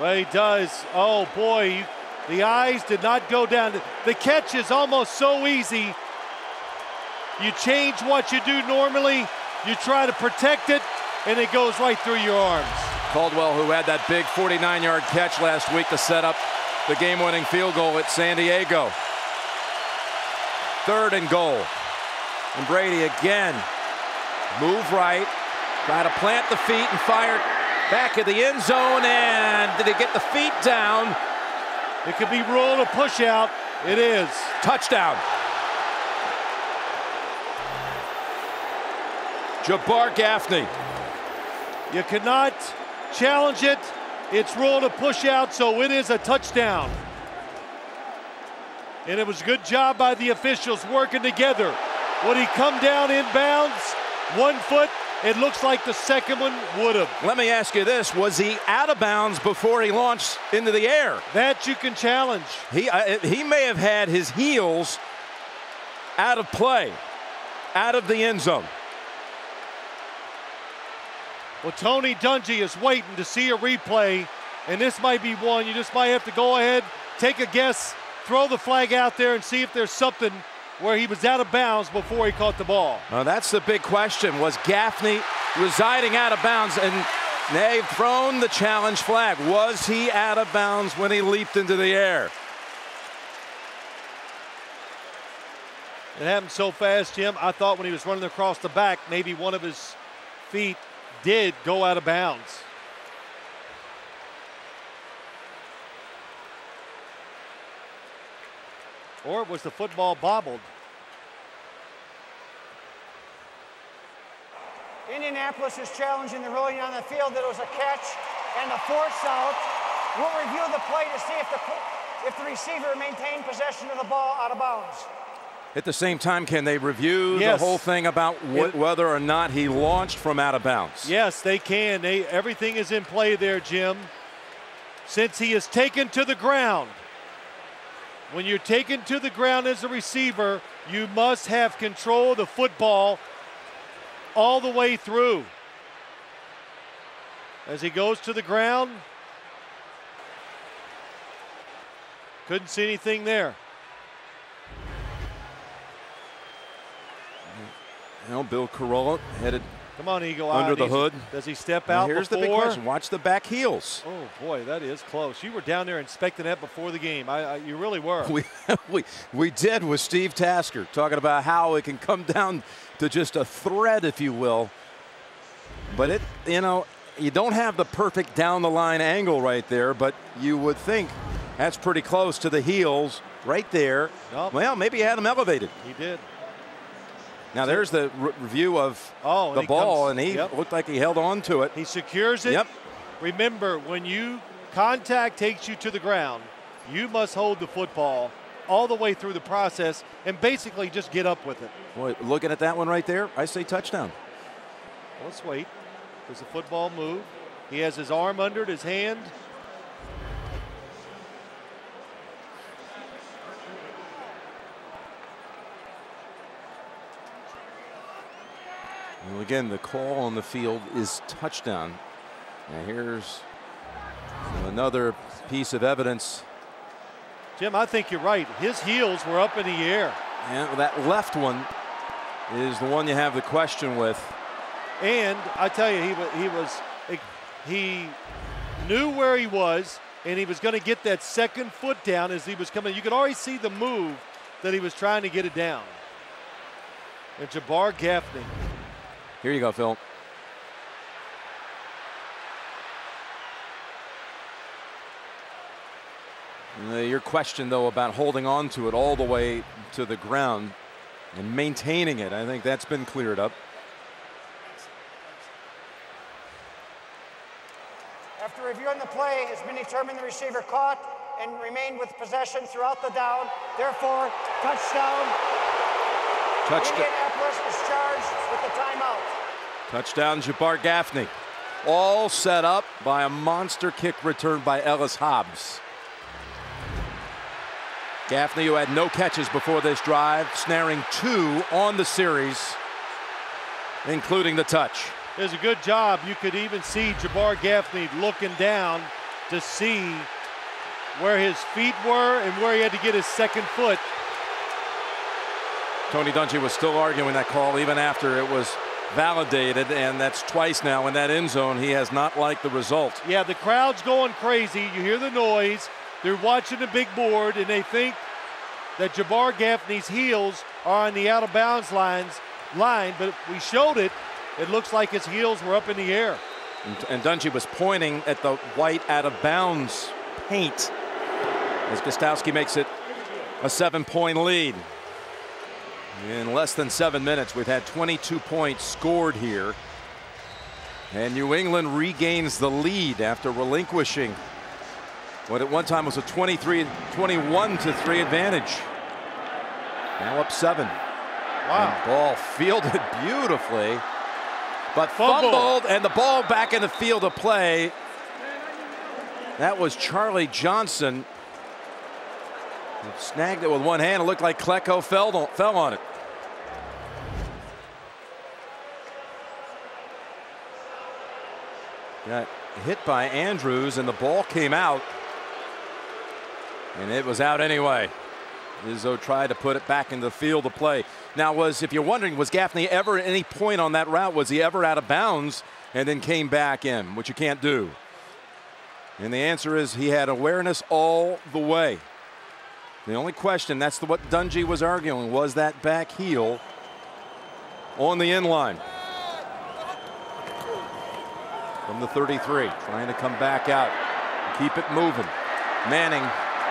Well, he does. Oh, boy. The eyes did not go down. The catch is almost so easy. You change what you do normally, you try to protect it, and it goes right through your arms. Caldwell, who had that big 49 yard catch last week to set up the game winning field goal at San Diego. Third and goal. And Brady again. Move right. Try to plant the feet and fire back at the end zone. And did he get the feet down? It could be ruled a push out. It is. Touchdown. Jabbar Gaffney. You cannot challenge it. It's ruled a push out, so it is a touchdown. And it was a good job by the officials working together. Would he come down inbounds? One foot. It looks like the second one would have. Let me ask you this: Was he out of bounds before he launched into the air? That you can challenge. He uh, he may have had his heels out of play, out of the end zone. Well, Tony Dungy is waiting to see a replay, and this might be one. You just might have to go ahead, take a guess, throw the flag out there, and see if there's something where he was out of bounds before he caught the ball. Well, that's the big question. Was Gaffney residing out of bounds? And they've thrown the challenge flag. Was he out of bounds when he leaped into the air? It happened so fast, Jim. I thought when he was running across the back, maybe one of his feet did go out of bounds. Or was the football bobbled? Indianapolis is challenging the ruling on the field that it was a catch and the force out. We'll review the play to see if the, if the receiver maintained possession of the ball out of bounds. At the same time, can they review Yes. the whole thing about wh- whether or not he launched from out of bounds? Yes, they can. They, everything is in play there, Jim. Since he is taken to the ground, when you're taken to the ground as a receiver, you must have control of the football all the way through. As he goes to the ground, couldn't see anything there. You know, Bill Carollo headed. Come on, Eagle. Under the hood. Does he step Now, out here's before? the big question: Watch the back heels. Oh boy, that is close. You were down there inspecting that before the game. I, I, you really were. We, we, we did with Steve Tasker talking about how it can come down to just a thread, if you will. But it, you know, you don't have the perfect down the line angle right there, but you would think that's pretty close to the heels right there. Nope. Well, maybe he had them elevated. He did. Now there's the re- review of Oh, the he ball, comes- and he yep. looked like he held on to it. He secures it. Yep. Remember, when you contact takes you to the ground, you must hold the football all the way through the process and basically just get up with it. Boy, looking at that one right there, I say touchdown. Let's wait. Does the football move? He has his arm under it, his hand. Well, again, the call on the field is touchdown. Now here's another piece of evidence. Jim, I think you're right. His heels were up in the air. And that left one is the one you have the question with. And I tell you, he was he was he knew where he was, and he was going to get that second foot down as he was coming. You could already see the move that he was trying to get it down. And Jabbar Gaffney. Here you go, Phil. Uh, Your question, though, about holding on to it all the way to the ground and maintaining it, I think that's been cleared up. After reviewing the play, it's been determined the receiver caught and remained with possession throughout the down. Therefore, touchdown. Touchdown, Indianapolis is charged with the timeout. Touchdown, Jabbar Gaffney. All set up by a monster kick return by Ellis Hobbs. Gaffney, who had no catches before this drive, snaring two on the series, including the touch. It was a good job. You could even see Jabbar Gaffney looking down to see where his feet were and where he had to get his second foot. Tony Dungy was still arguing that call even after it was validated, and that's twice now in that end zone. He has not liked the result. Yeah, the crowd's going crazy. You hear the noise. They're watching the big board, and they think that Jabbar Gaffney's heels are on the out of bounds lines line, but we showed it. It looks like his heels were up in the air. And, and Dungy was pointing at the white out of bounds paint as Gostkowski makes it a seven point lead. In less than seven minutes, we've had 22 points scored here. And New England regains the lead after relinquishing what at one time was a 23 21 to 3 advantage. Now up seven. Wow. And ball fielded beautifully, but Fumble. fumbled, and the ball back in the field of play. That was Charlie Johnson. Snagged it with one hand. It looked like Klecko fell fell on it. Got hit by Andrews, and the ball came out. And it was out anyway. Izzo tried to put it back in the field of play. Now, was if you're wondering, was Gaffney ever at any point on that route? Was he ever out of bounds and then came back in, which you can't do? And the answer is he had awareness all the way. The only question, that's the, what Dungy was arguing, was that back heel on the end line. From the 33, trying to come back out, keep it moving. Manning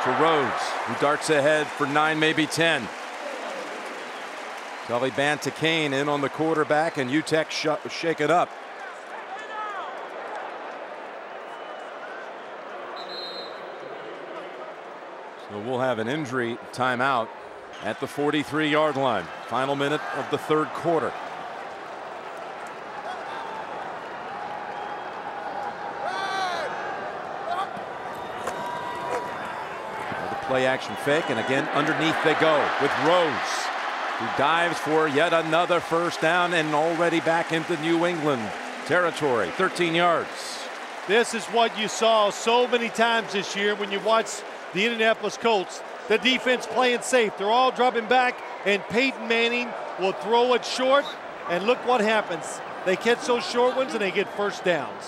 to Rhodes, who darts ahead for nine, maybe 10. Tully Banta-Cain in on the quarterback, and Utecht sh- shake it up. So we'll have an injury timeout at the 43 yard line. Final minute of the third quarter. The play action fake, and again underneath they go with Rhodes, who dives for yet another first down and already back into New England territory. 13 yards. This is what you saw so many times this year when you watch the Indianapolis Colts. The defense playing safe. They're all dropping back, and Peyton Manning will throw it short. And look what happens. They catch those short ones and they get first downs.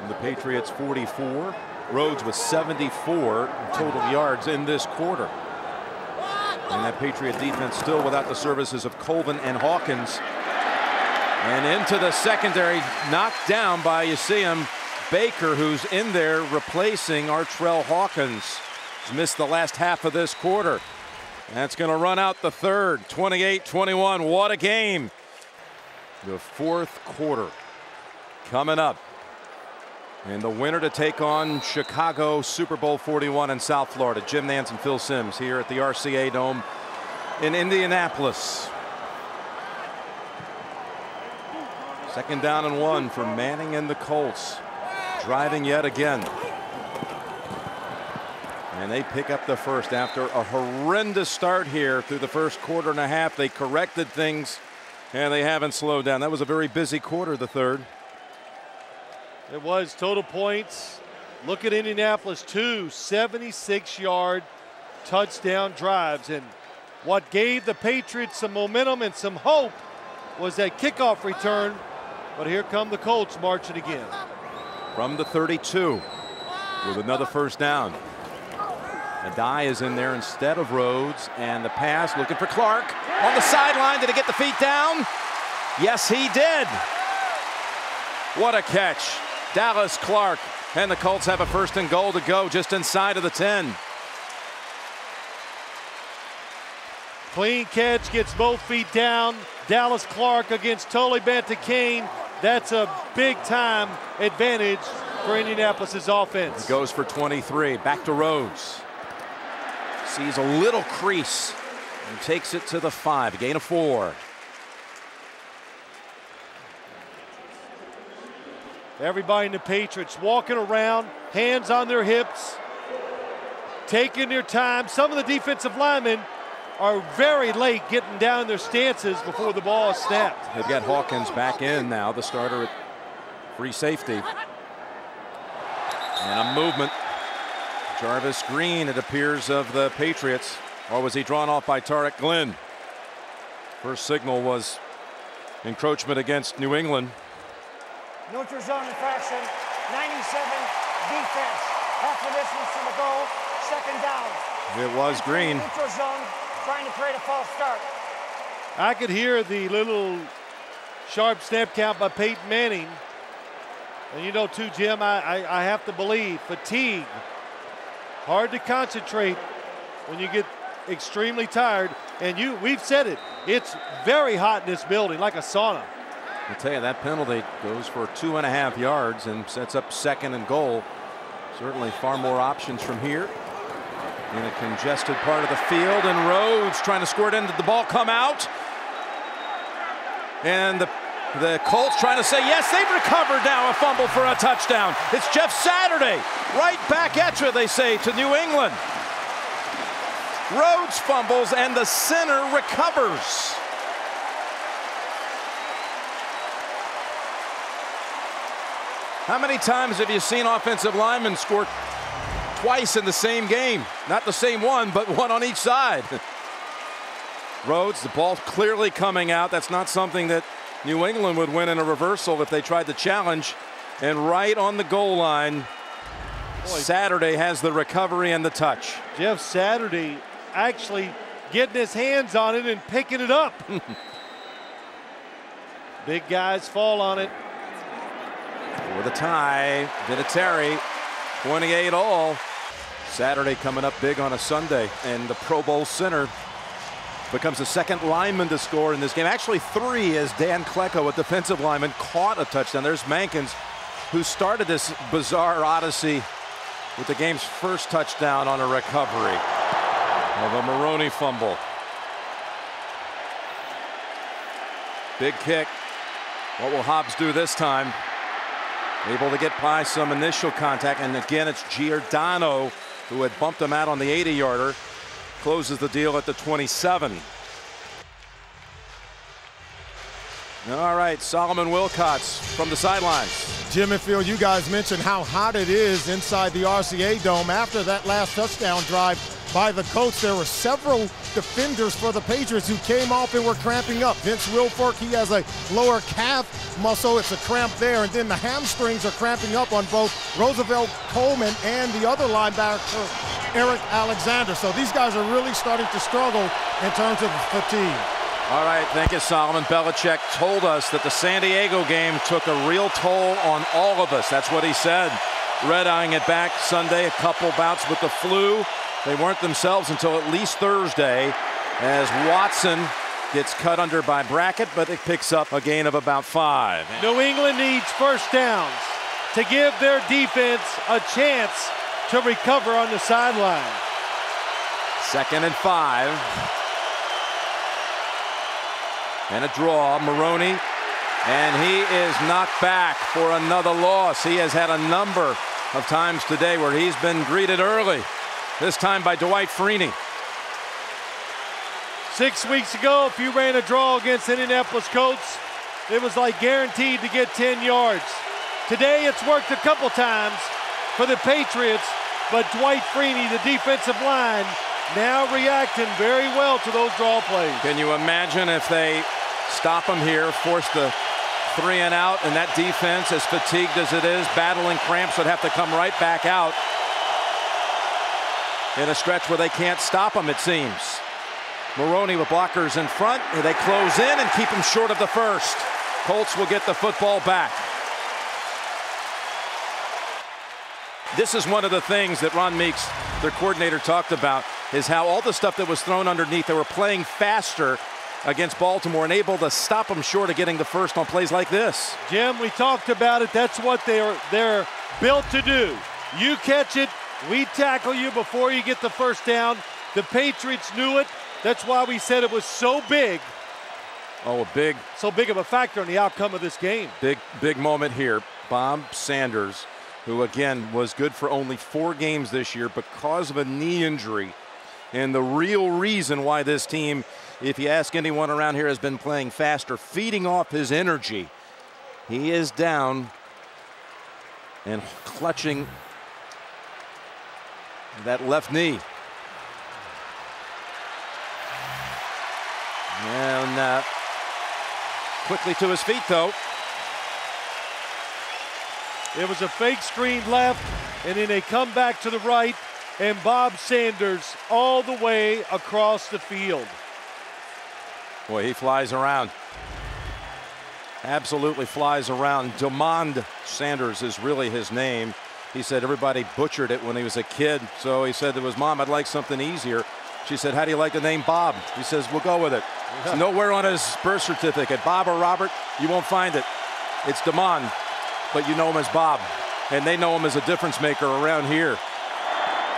And the Patriots 44. Rhodes with 74 total yards in this quarter. And that Patriot defense still without the services of Colvin and Hawkins. And into the secondary, knocked down by, you see him, Baker, who's in there replacing Artrell Hawkins. He's missed the last half of this quarter. That's going to run out the third, 28-21. What a game. The fourth quarter coming up. And the winner to take on Chicago Super Bowl 41 in South Florida. Jim Nantz and Phil Simms here at the RCA Dome in Indianapolis. Second down and one for Manning and the Colts. Driving yet again. And they pick up the first after a horrendous start here through the first quarter and a half. They corrected things and they haven't slowed down. That was a very busy quarter, the third. It was total points. Look at Indianapolis, two 76 yard touchdown drives. And what gave the Patriots some momentum and some hope was that kickoff return. But here come the Colts marching again. From the 32 with another first down. Addai is in there instead of Rhodes, and the pass looking for Clark on the sideline. Did he get the feet down? Yes, he did. What a catch. Dallas Clark, and the Colts have a first and goal to go just inside of the 10. Clean catch, gets both feet down. Dallas Clark against Tully Banta-Cain. That's a big time advantage for Indianapolis' offense. He goes for 23. Back to Rhodes. Sees a little crease and takes it to the five. Gain of four. Everybody in the Patriots walking around, hands on their hips, taking their time. Some of the defensive linemen are very late getting down their stances before the ball is snapped. They've got Hawkins back in now, the starter at free safety. And a movement Jarvis Green, it appears, of the Patriots. Or was he drawn off by Tarik Glenn? First signal was encroachment against New England. Neutral zone infraction, 97 defense. Half the distance to the goal, second down. It was Green. Neutral zone, trying to create a false start. I could hear the little sharp snap count by Peyton Manning. And you know, too, Jim, I, I, I have to believe fatigue hard to concentrate when you get extremely tired. And you, we've said it, it's very hot in this building, like a sauna. I tell you, that penalty goes for two and a half yards and sets up second and goal. Certainly far more options from here. In a congested part of the field, and Rhodes trying to squirt in. Did the ball come out. And the the Colts trying to say, yes, they've recovered now a fumble for a touchdown. It's Jeff Saturday right back at you, they say, to New England. Rhodes fumbles and the center recovers. How many times have you seen offensive linemen score twice in the same game? Not the same one, but one on each side. Rhodes, the ball clearly coming out. That's not something that New England would win in a reversal if they tried to challenge. And right on the goal line, Boy. Saturday has the recovery and the touch. Jeff Saturday actually getting his hands on it and picking it up. Big guys fall on it. For the tie, Vinatieri, 28 all. Saturday coming up big on a Sunday, and the Pro Bowl center becomes the second lineman to score in this game. Actually, three as Dan Klecko, a defensive lineman, caught a touchdown. There's Mankins, who started this bizarre odyssey with the game's first touchdown on a recovery of a Maroney fumble. Big kick. What will Hobbs do this time? Able to get by some initial contact, and again, it's Giordano who had bumped him out on the 80 yarder closes the deal at the 27. All right, Solomon Wilcots from the sidelines. Jim and Phil, you guys mentioned how hot it is inside the RCA Dome. After that last touchdown drive by the coach, there were several defenders for the Patriots who came off and were cramping up. Vince Wilfork, he has a lower calf muscle. It's a cramp there. And then the hamstrings are cramping up on both Roosevelt Colvin and the other linebacker, Eric Alexander. So these guys are really starting to struggle in terms of fatigue. All right, thank you, Solomon. Belichick told us that the San Diego game took a real toll on all of us. That's what he said. Red eyeing it back Sunday, a couple bouts with the flu. They weren't themselves until at least Thursday as Watson gets cut under by Brackett, but it picks up a gain of about five. New England needs first downs to give their defense a chance to recover on the sideline. Second and five. And a draw, Maroney. And he is knocked back for another loss. He has had a number of times today where he's been greeted early, this time by Dwight Freeney. Six weeks ago, if you ran a draw against Indianapolis Colts, it was like guaranteed to get 10 yards. Today, it's worked a couple times for the Patriots, but Dwight Freeney, the defensive line, now reacting very well to those draw plays. Can you imagine if they stop him here, force the three and out, and that defense, as fatigued as it is, battling cramps, would have to come right back out in a stretch where they can't stop him, it seems. Maroney with blockers in front. They close in and keep him short of the first. Colts will get the football back. This is one of the things that Ron Meeks, their coordinator, talked about is how all the stuff that was thrown underneath, they were playing faster against Baltimore and able to stop them short of getting the first on plays like this. Jim, we talked about it. That's what they're they're built to do. You catch it, we tackle you before you get the first down. The Patriots knew it. That's why we said it was so big. Oh, a big, so big of a factor in the outcome of this game. Big, big moment here. Bob Sanders, who again was good for only four games this year because of a knee injury. And the real reason why this team, if you ask anyone around here, has been playing faster, feeding off his energy. He is down and clutching that left knee. And uh, quickly to his feet, though. It was a fake screen left, and then they come back to the right, and Bob Sanders all the way across the field. Boy, he flies around. Absolutely flies around. Demond Sanders is really his name. He said everybody butchered it when he was a kid. So he said to his mom, I'd like something easier. She said, How do you like the name Bob? He says, We'll go with it. It's nowhere on his birth certificate. Bob or Robert, you won't find it. It's Demond, but you know him as Bob. And they know him as a difference maker around here.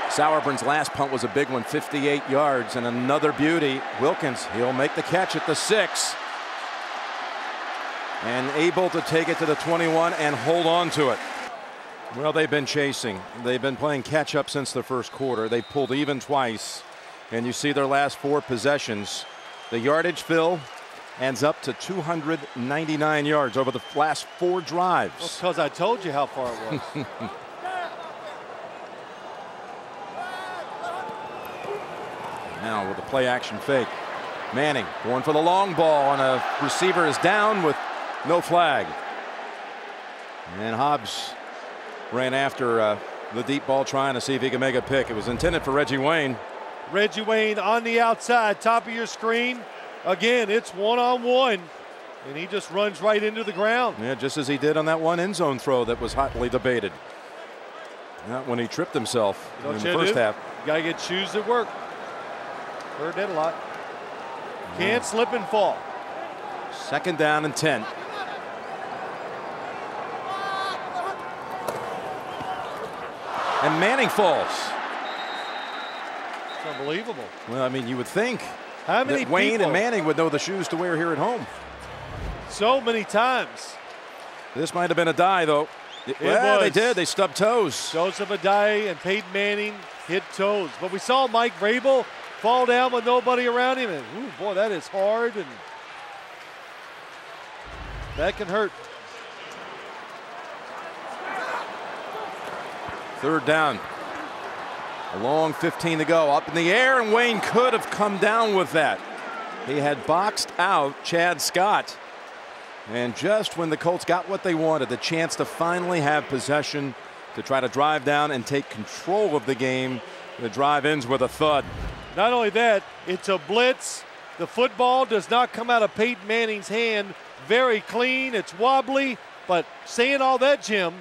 Sauerbrun's last punt was a big one, 58 yards, and another beauty. Wilkins, he'll make the catch at the six. And able to take it to the 21 and hold on to it. Well, they've been chasing. They've been playing catch up since the first quarter. They pulled even twice. And you see their last four possessions. The yardage fill ends up to 299 yards over the last four drives. Because well, I told you how far it was. now with the play action fake. Manning going for the long ball, and a receiver is down with no flag. And Hobbs ran after uh, the deep ball trying to see if he could make a pick. It was intended for Reggie Wayne. Reggie Wayne on the outside, top of your screen. Again, it's one on one, and he just runs right into the ground. Yeah, just as he did on that one end zone throw that was hotly debated. Not when he tripped himself in the first half. You gotta get shoes that work. Heard that a lot. Can't slip and fall. Second down and 10. And Manning falls. It's unbelievable. Well, I mean, you would think How many that Wayne people, and Manning would know the shoes to wear here at home. So many times. This might have been a die, though. It well, was. they did. They stubbed toes. Joseph Addai and Peyton Manning hit toes. But we saw Mike Vrabel fall down with nobody around him. And, ooh, boy, that is hard. And that can hurt. Third down. A long 15 to go. Up in the air, and Wayne could have come down with that. He had boxed out Chad Scott. And just when the Colts got what they wanted, the chance to finally have possession to try to drive down and take control of the game, the drive ends with a thud. Not only that, it's a blitz. The football does not come out of Peyton Manning's hand very clean. It's wobbly. But saying all that, Jim,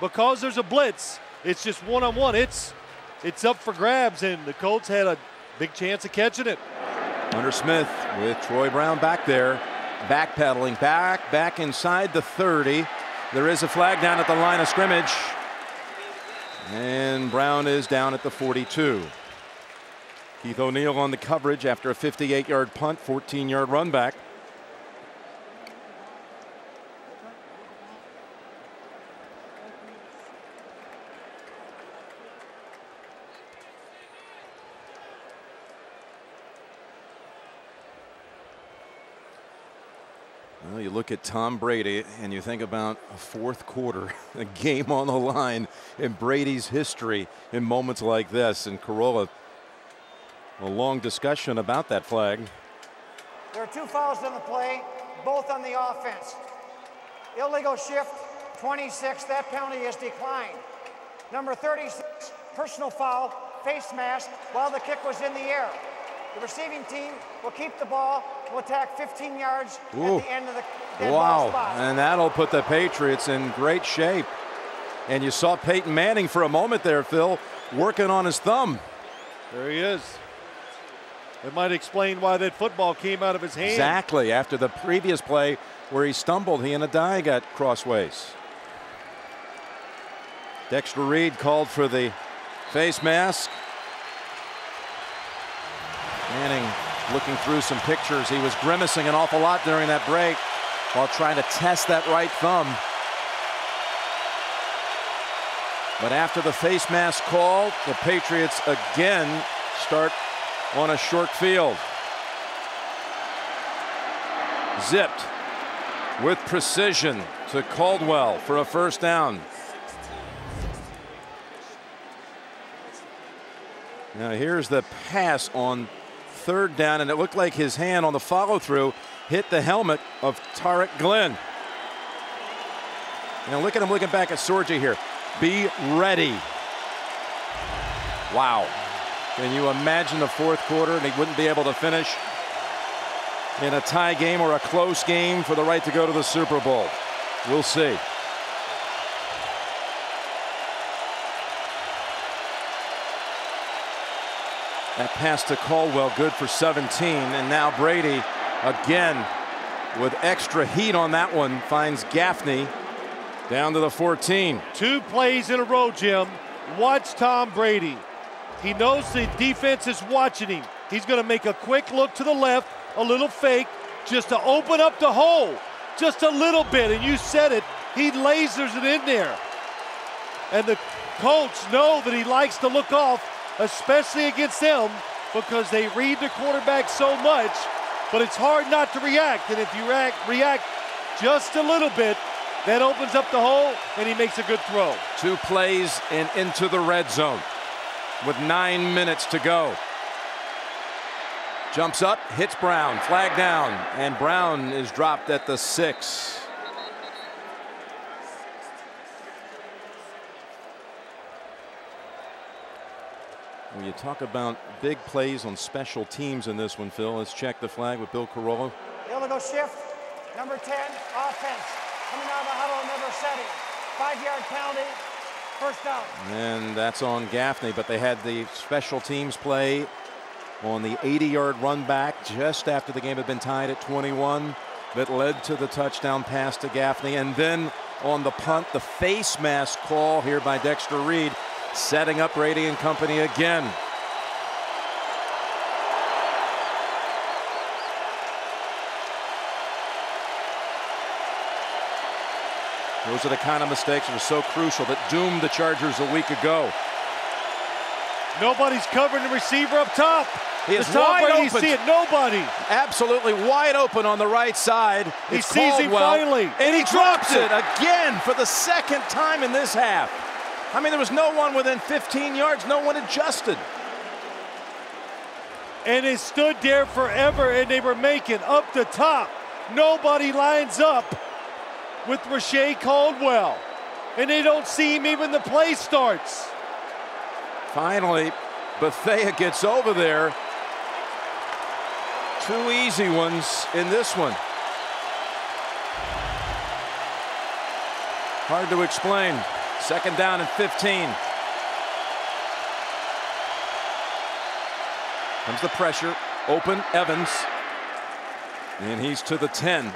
because there's a blitz, it's just one on one. It's it's up for grabs, and the Colts had a big chance of catching it. Hunter Smith with Troy Brown back there, backpedaling back, back inside the 30. There is a flag down at the line of scrimmage. And Brown is down at the 42. Keith O'Neill on the coverage after a 58 yard punt, 14 yard run back. Well, you look at Tom Brady and you think about a fourth quarter, a game on the line in Brady's history in moments like this. And Carollo, a long discussion about that flag. There are two fouls in the play, both on the offense. Illegal shift, 26, that penalty is declined. Number 36, personal foul, face mask, while the kick was in the air. The receiving team will keep the ball, will attack 15 yards Ooh. at the end of the dead Wow. ball spot. And that'll put the Patriots in great shape. And you saw Peyton Manning for a moment there, Phil, working on his thumb. There he is. It might explain why that football came out of his hand. Exactly. After the previous play where he stumbled, he and Addai got crossways. Dexter Reed called for the face mask. Manning looking through some pictures. He was grimacing an awful lot during that break while trying to test that right thumb. But after the face mask call, the Patriots again start on a short field. Zipped with precision to Caldwell for a first down. Now here's the pass on third down, and it looked like his hand on the follow through hit the helmet of Tarik Glenn. Now look at him looking back at Sorgi here. Be ready. Wow. Can you imagine the fourth quarter and he wouldn't be able to finish in a tie game or a close game for the right to go to the Super Bowl? We'll see. That pass to Caldwell, good for 17. And now Brady again with extra heat on that one finds Gaffney down to the 14. Two plays in a row, Jim. Watch Tom Brady. He knows the defense is watching him. He's going to make a quick look to the left, a little fake, just to open up the hole, just a little bit. And you said it, he lasers it in there. And the Colts know that he likes to look off, especially against them, because they read the quarterback so much. But it's hard not to react. And if you react, react just a little bit, that opens up the hole, and he makes a good throw. Two plays and into the red zone with nine minutes to go. Jumps up, hits Brown, flag down, and Brown is dropped at the six. When you talk about big plays on special teams in this one, Phil, let's check the flag with Bill Carollo. Illegal shift, number 10, offense. Coming out of the huddle, never setting. Five yard penalty, first down. And that's on Gaffney, but they had the special teams play on the 80 yard run back just after the game had been tied at 21 that led to the touchdown pass to Gaffney. And then on the punt, the face mask call here by Dexter Reed, setting up Brady and company again. Those are the kind of mistakes that are so crucial that doomed the Chargers a week ago. Nobody's covering the receiver up top. He is wide open. see it? Nobody. absolutely wide open on the right side. He It's sees him finally. and he drops it again for the second time in this half. I mean, there was no one within 15 yards, no one adjusted. And it stood there forever, and they were making up the top. Nobody lines up with Reche Caldwell. And they don't see him even the play starts. Finally, Bethea gets over there. Two easy ones in this one. Hard to explain. Second down and 15. Comes the pressure. Open Evans. And he's to the 10.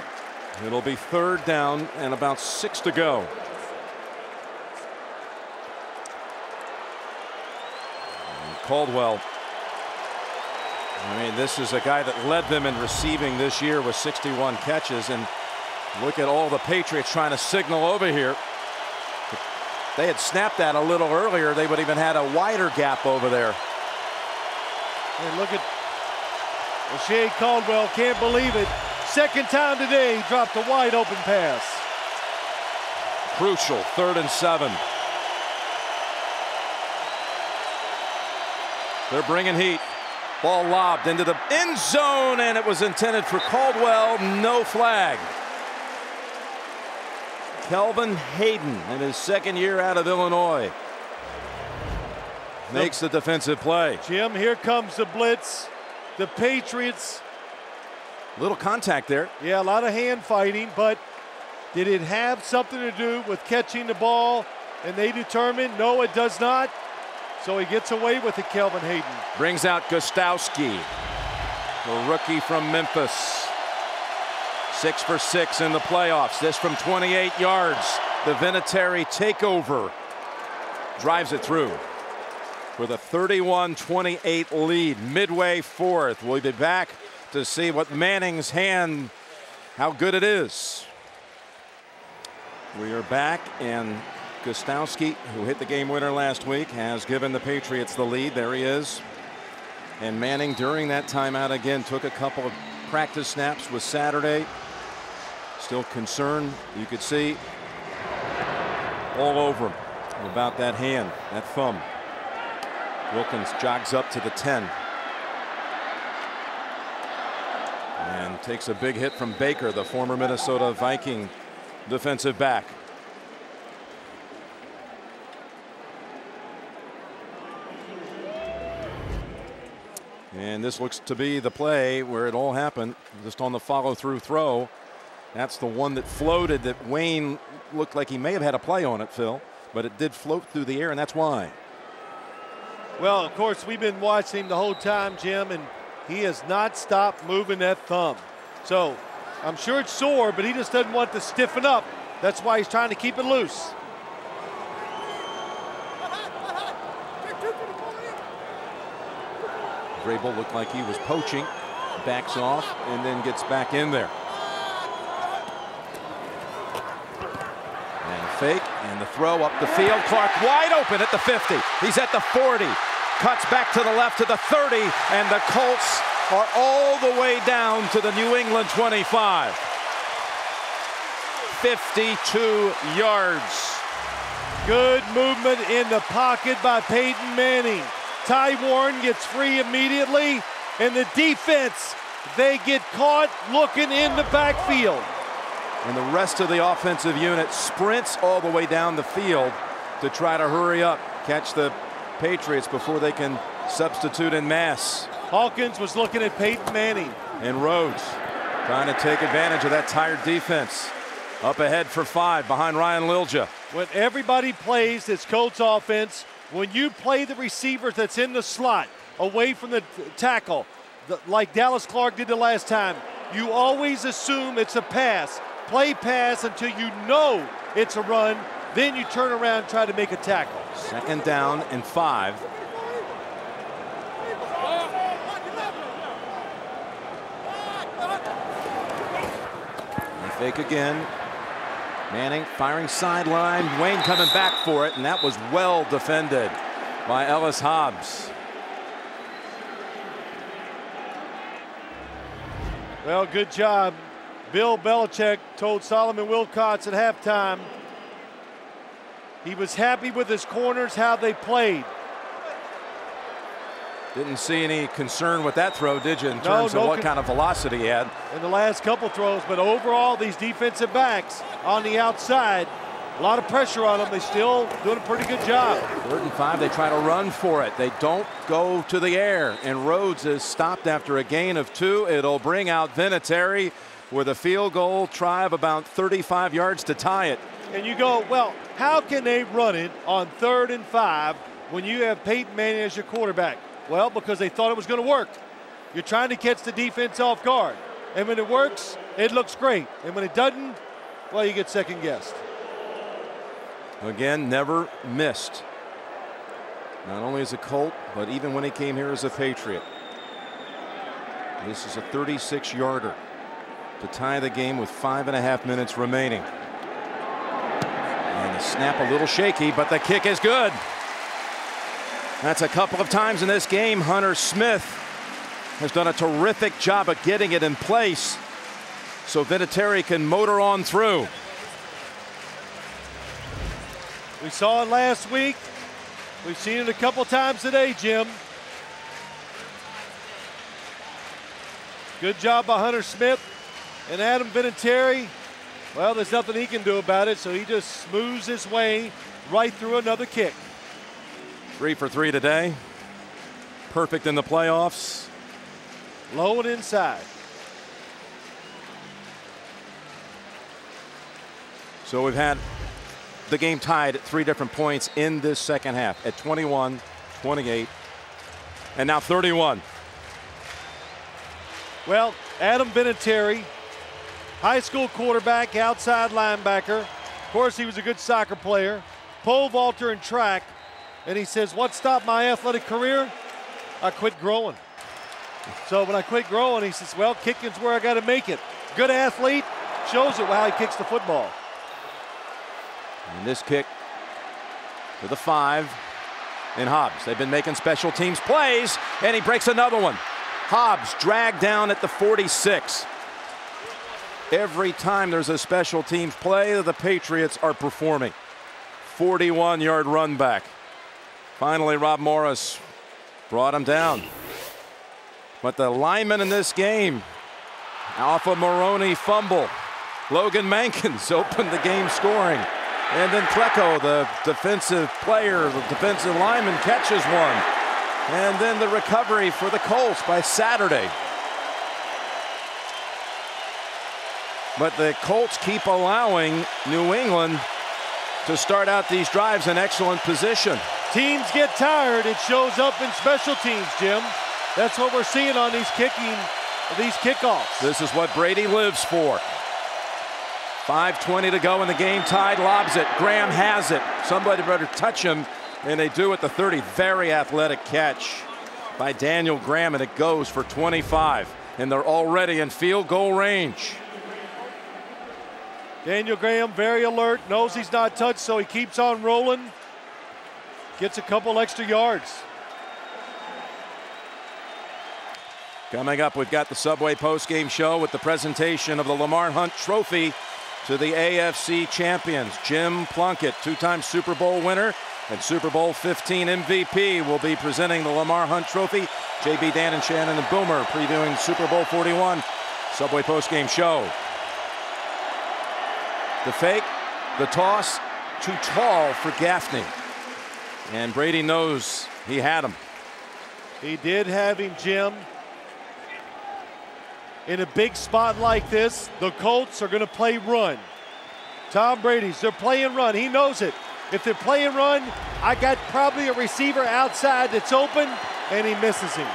It'll be third down and about six to go. And Caldwell. I mean, this is a guy that led them in receiving this year with 61 catches. And look at all the Patriots trying to signal over here. They had snapped that a little earlier, they would have even had a wider gap over there. And look at Shea Caldwell, can't believe it. Second time today, he dropped a wide open pass. Crucial, third and seven. They're bringing heat. Ball lobbed into the end zone, and it was intended for Caldwell. No flag. Kelvin Hayden in his second year out of Illinois makes the defensive play. Jim, here comes the blitz. The Patriots. Little contact there. Yeah, a lot of hand fighting, but did it have something to do with catching the ball? And they determined, no, it does not. So he gets away with it, Kelvin Hayden. Brings out Gostkowski, the rookie from Memphis. Six for six in the playoffs. This from 28 yards. The Vinatieri takeover. Drives it through with a 31-28 lead midway fourth. We'll be back to see what Manning's hand, how good it is. We are back and Gostkowski, who hit the game winner last week, has given the Patriots the lead. There he is. And Manning during that timeout again took a couple of practice snaps with Saturday. Still concerned, you could see all over him about that hand, that thumb. Wilkins jogs up to the 10. And takes a big hit from Baker, the former Minnesota Viking defensive back. And this looks to be the play where it all happened, just on the follow through throw. That's the one that floated that Wayne looked like he may have had a play on it, Phil, but it did float through the air, and that's why. Well, of course, we've been watching him the whole time, Jim, and he has not stopped moving that thumb. So I'm sure it's sore, but he just doesn't want to stiffen up. That's why he's trying to keep it loose. Vrabel looked like he was poaching, backs off, and then gets back in there. And fake, and the throw up the field. Clark wide open at the 50. He's at the 40. Cuts back to the left to the 30, and the Colts are all the way down to the New England 25. 52 yards. Good movement in the pocket by Peyton Manning. Ty Warren gets free immediately, and the defense, they get caught looking in the backfield. And the rest of the offensive unit sprints all the way down the field to try to hurry up, catch the Patriots before they can substitute in mass. Hawkins was looking at Peyton Manning. And Rhodes trying to take advantage of that tired defense. Up ahead for five behind Ryan Lilja. When everybody plays this Colts offense, when you play the receivers that's in the slot away from the tackle, the, like Dallas Clark did the last time, you always assume it's a pass. Play pass until you know it's a run. Then you turn around and try to make a tackle. Second down and five. Fake again. Manning firing sideline. Wayne coming back for it, and that was well defended by Ellis Hobbs. Well, good job. Bill Belichick told Solomon Wilcots at halftime he was happy with his corners, how they played. Didn't see any concern with that throw, did you, in terms no, no of what kind of velocity he had? In the last couple throws, but overall, these defensive backs on the outside, a lot of pressure on them. They still doing a pretty good job. Third and five, they try to run for it. They don't go to the air, and Rhodes is stopped after a gain of two. It'll bring out Vinatieri with a field goal try of about 35 yards to tie it. And you go, well, how can they run it on third and five when you have Peyton Manning as your quarterback? Well, because they thought it was going to work. You're trying to catch the defense off guard. And when it works, it looks great. And when it doesn't, well, you get second guessed. Again, never missed. Not only as a Colt, but even when he came here as a Patriot. This is a 36 yarder to tie the game with five and a half minutes remaining. And the snap a little shaky, but the kick is good. That's a couple of times in this game. Hunter Smith has done a terrific job of getting it in place so Vinatieri can motor on through. We saw it last week. We've seen it a couple times today, Jim. Good job by Hunter Smith and Adam Vinatieri. Well, there's nothing he can do about it, so he just smooths his way right through another kick. Three for three today. Perfect in the playoffs. Low and inside. So we've had the game tied at three different points in this second half at 21, 28, and now 31. Well, Adam Vinatieri, high school quarterback, outside linebacker. Of course, he was a good soccer player, pole vaulter and track. And he says, What stopped my athletic career? I quit growing. So when I quit growing, he says, Well, kicking's where I got to make it. Good athlete, shows it how he kicks the football. And this kick to the five in Hobbs. They've been making special teams plays, and he breaks another one. Hobbs dragged down at the 46. Every time there's a special teams play, the Patriots are performing. 41 yard run back. Finally, Rob Morris brought him down. But the lineman in this game, Alpha Maroney fumble. Logan Mankins opened the game scoring. And then Klecko, the defensive player, the defensive lineman, catches one. And then the recovery for the Colts by Saturday. But the Colts keep allowing New England to start out these drives in excellent position. Teams get tired. It shows up in special teams, Jim. That's what we're seeing on these kicking, these kickoffs. This is what Brady lives for. 5.20 to go in the game. Tied, lobs it. Graham has it. Somebody better touch him, and they do at the 30. Very athletic catch by Daniel Graham, and it goes for 25. And they're already in field goal range. Daniel Graham, very alert, knows he's not touched, so he keeps on rolling. Gets a couple extra yards. Coming up, we've got the Subway postgame show with the presentation of the Lamar Hunt Trophy to the AFC champions. Jim Plunkett, two-time Super Bowl winner and Super Bowl 15 MVP, will be presenting the Lamar Hunt Trophy. JB, Dan, and Shannon and Boomer previewing Super Bowl 41. Subway postgame show. The fake, the toss, too tall for Gaffney. And Brady knows he had him. He did have him, Jim. In a big spot like this, the Colts are going to play run. Tom Brady's, they're playing run. He knows it. If they're playing run, I got probably a receiver outside that's open, and he misses him.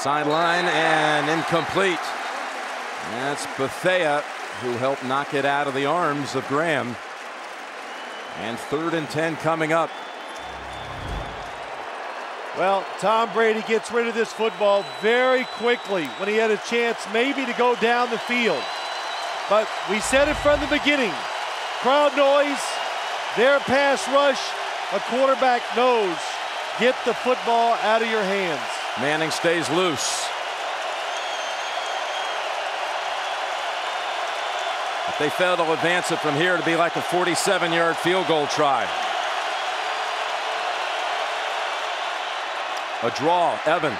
Sideline and incomplete. That's Bethea who helped knock it out of the arms of Graham. And third and 10 coming up. Well, Tom Brady gets rid of this football very quickly when he had a chance maybe to go down the field. But we said it from the beginning. Crowd noise, their pass rush, a quarterback knows. Get the football out of your hands. Manning stays loose. If they fail to advance it from here, to be like a 47 yard field goal try. A draw, Evans.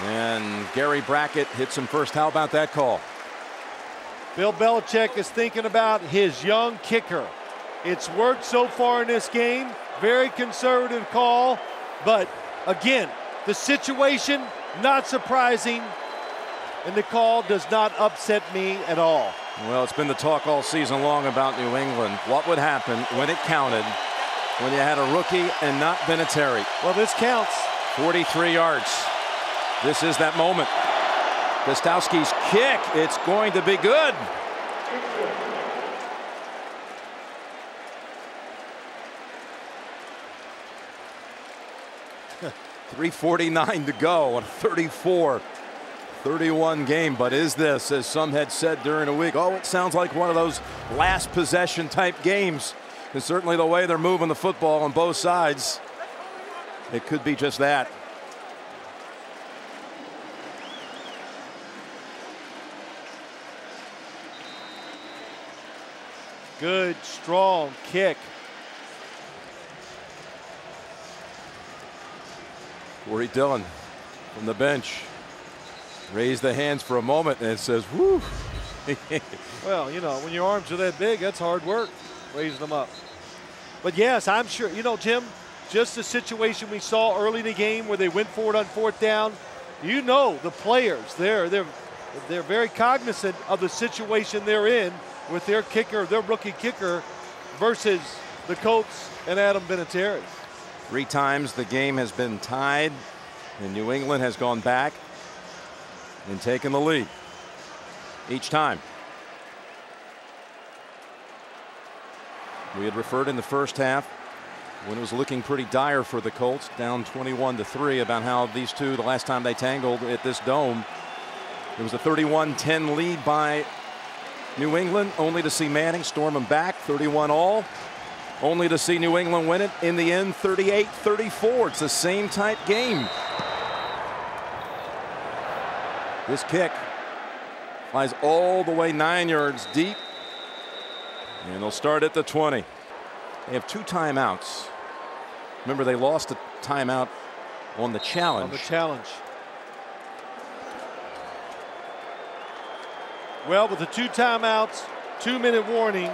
And Gary Brackett hits him first. How about that call? Bill Belichick is thinking about his young kicker. It's worked so far in this game. Very conservative call, but again, the situation not surprising, and the call does not upset me at all. Well, it's been the talk all season long about New England. What would happen when it counted when you had a rookie and not Vinatieri? Well, this counts. 43 yards. This is that moment. Gostkowski's kick. It's going to be good. Three forty-nine to go on 34 31 game. But is this, as some had said during the week, oh, it sounds like one of those last possession type games. And certainly the way they're moving the football on both sides, it could be just that. Good, strong kick. Corey Dillon from the bench raised the hands for a moment and says, whoo. well, you know, when your arms are that big, that's hard work, raising them up. But yes, I'm sure, you know, Jim, just the situation we saw early in the game where they went forward on fourth down, you know the players, they're, they're, they're very cognizant of the situation they're in with their kicker, their rookie kicker, versus the Colts and Adam Vinatieri. Three times the game has been tied, and New England has gone back and taken the lead each time. We had referred in the first half when it was looking pretty dire for the Colts, down 21 to 3, about how these two, the last time they tangled at this dome, it was a 31 10 lead by New England, only to see Manning storm them back 31 all. Only to see New England win it in the end 38 34. It's the same type game. This kick flies all the way nine yards deep. And they'll start at the 20. They have two timeouts. Remember, they lost a timeout on the challenge. On the challenge. Well, with the two timeouts, two minute warning,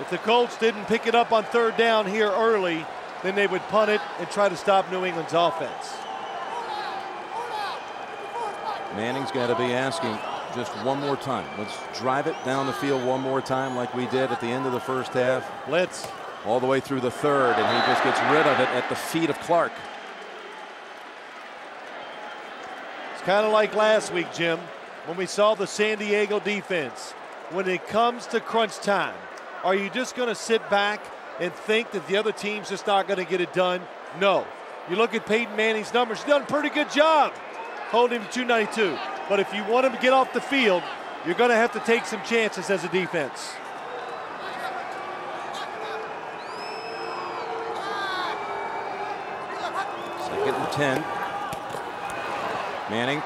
if the Colts didn't pick it up on third down here early, then they would punt it and try to stop New England's offense. Manning's got to be asking just one more time. Let's drive it down the field one more time like we did at the end of the first half. Blitz. All the way through the third, and he just gets rid of it at the feet of Clark. It's kind of like last week, Jim when we saw the San Diego defense. When it comes to crunch time, are you just going to sit back and think that the other team's just not going to get it done? No. You look at Peyton Manning's numbers, he's done a pretty good job holding him to 292. But if you want him to get off the field, you're going to have to take some chances as a defense. Second and 10. Manning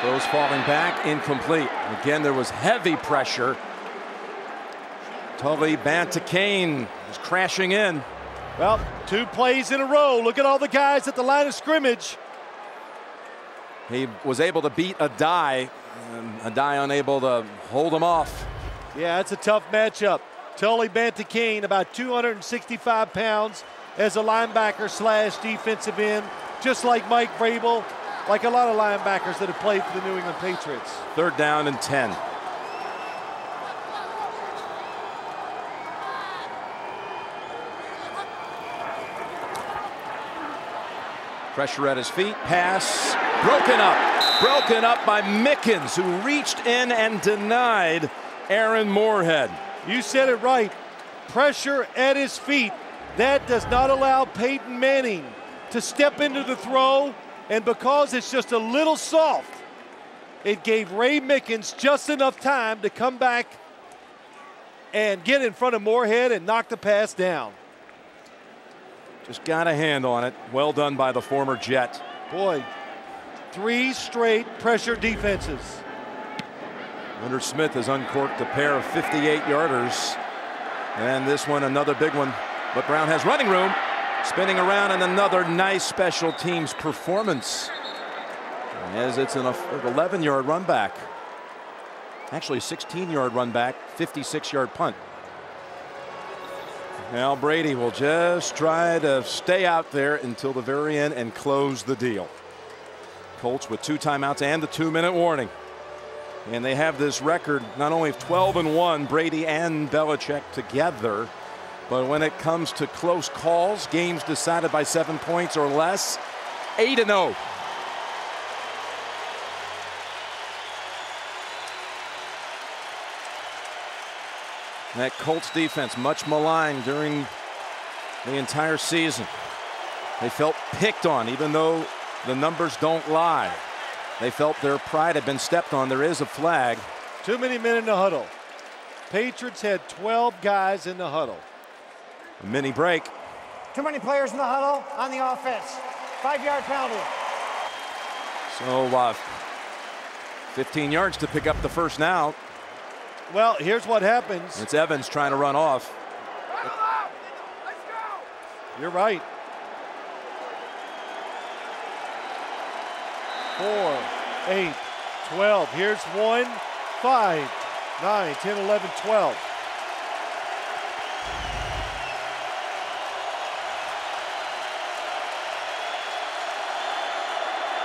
Throws falling back, incomplete. Again, there was heavy pressure. Tully Banta-Cain is crashing in. Well, two plays in a row. Look at all the guys at the line of scrimmage. He was able to beat Addai, and Addai unable to hold him off. Yeah, it's a tough matchup. Tully Banta-Cain, about 265 pounds as a linebacker slash defensive end, just like Mike Vrabel like a lot of linebackers that have played for the New England Patriots. Third down and 10. Pressure at his feet. Pass broken up. Broken up by Mickens, who reached in and denied Aaron Moorehead. You said it right. Pressure at his feet. That does not allow Peyton Manning to step into the throw and because it's just a little soft, it gave Ray Mickens just enough time to come back and get in front of Moorehead and knock the pass down. Just got a hand on it. Well done by the former Jet. Boy, three straight pressure defenses. Leonard Smith has uncorked a pair of 58 yarders. And this one, another big one. But Brown has running room. Spinning around and another nice special teams performance as it's an 11 yard run back. Actually, a 16 yard run back, 56 yard punt. Now Brady will just try to stay out there until the very end and close the deal. Colts with two timeouts and the two minute warning. And they have this record not only of 12 and 1, Brady and Belichick together, but when it comes to close calls, games decided by seven points or less, 8 and 0. That Colts defense, much maligned during the entire season. They felt picked on, even though the numbers don't lie. They felt their pride had been stepped on. There is a flag. Too many men in the huddle. Patriots had 12 guys in the huddle. A mini break. Too many players in the huddle on the offense. Five yard penalty. So uh, 15 yards to pick up the first now. Well, here's what happens. It's Evans trying to run off. You're right. Four, eight, 12. Here's one, five, nine, 10, 11, 12.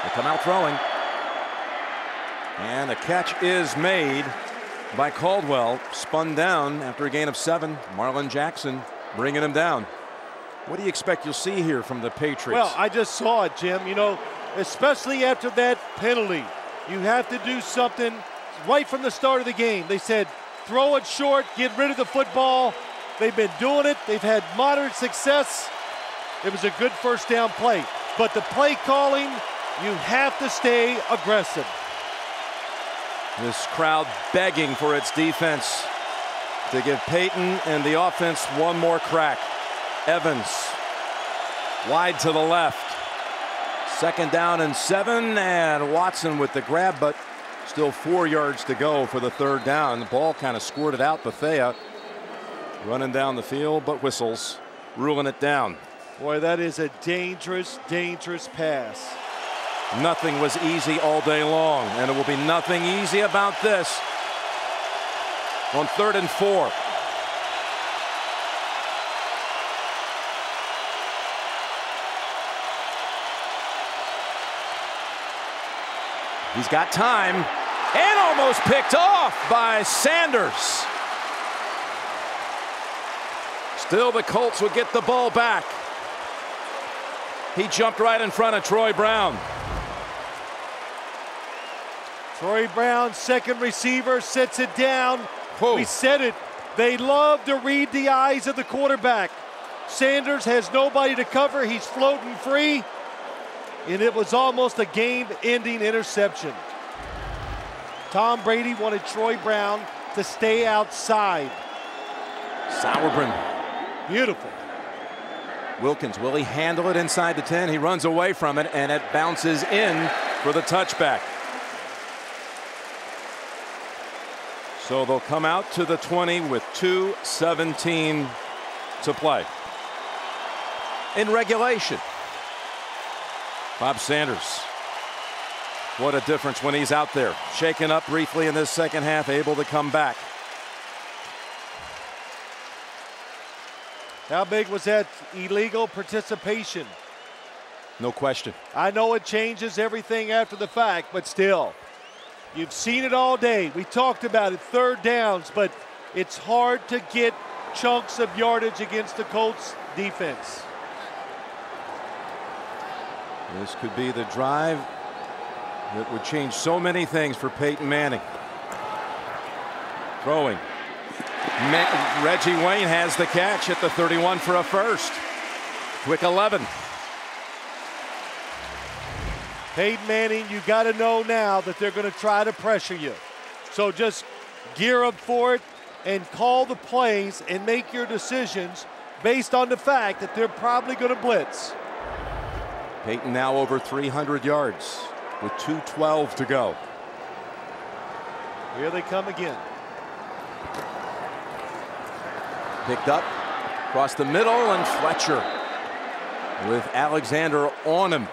They come out throwing. And the catch is made by Caldwell. Spun down after a gain of seven. Marlin Jackson bringing him down. What do you expect you'll see here from the Patriots? Well, I just saw it, Jim. You know, especially after that penalty, you have to do something right from the start of the game. They said, throw it short, get rid of the football. They've been doing it, they've had moderate success. It was a good first down play. But the play calling, you have to stay aggressive. This crowd begging for its defense to give Peyton and the offense one more crack. Evans wide to the left. Second down and seven, and Watson with the grab, but still four yards to go for the third down. The ball kind of squirted out. Bethea running down the field, but whistles, ruling it down. Boy, that is a dangerous, dangerous pass. Nothing was easy all day long, and it will be nothing easy about this. On third and four. He's got time and almost picked off by Sanders. Still, the Colts would get the ball back. He jumped right in front of Troy Brown. Troy Brown, second receiver, sets it down. Whoa. We said it. They love to read the eyes of the quarterback. Sanders has nobody to cover. He's floating free. And it was almost a game ending interception. Tom Brady wanted Troy Brown to stay outside. Sauerbrun. Beautiful. Wilkins, will he handle it inside the 10? He runs away from it, and it bounces in for the touchback. So they'll come out to the 20 with 2.17 to play. In regulation, Bob Sanders. What a difference when he's out there. Shaken up briefly in this second half, able to come back. How big was that illegal participation? No question. I know it changes everything after the fact, but still, you've seen it all day. We talked about it, third downs, but it's hard to get chunks of yardage against the Colts defense. This could be the drive that would change so many things for Peyton Manning. Throwing. Reggie Wayne has the catch at the 31 for a first. Quick 11. Peyton Manning, you got to know now that they're going to try to pressure you. So just gear up for it and call the plays and make your decisions based on the fact that they're probably going to blitz. Peyton now over 300 yards with 212 to go. Here they come again. Picked up across the middle and Fletcher with Alexander on him.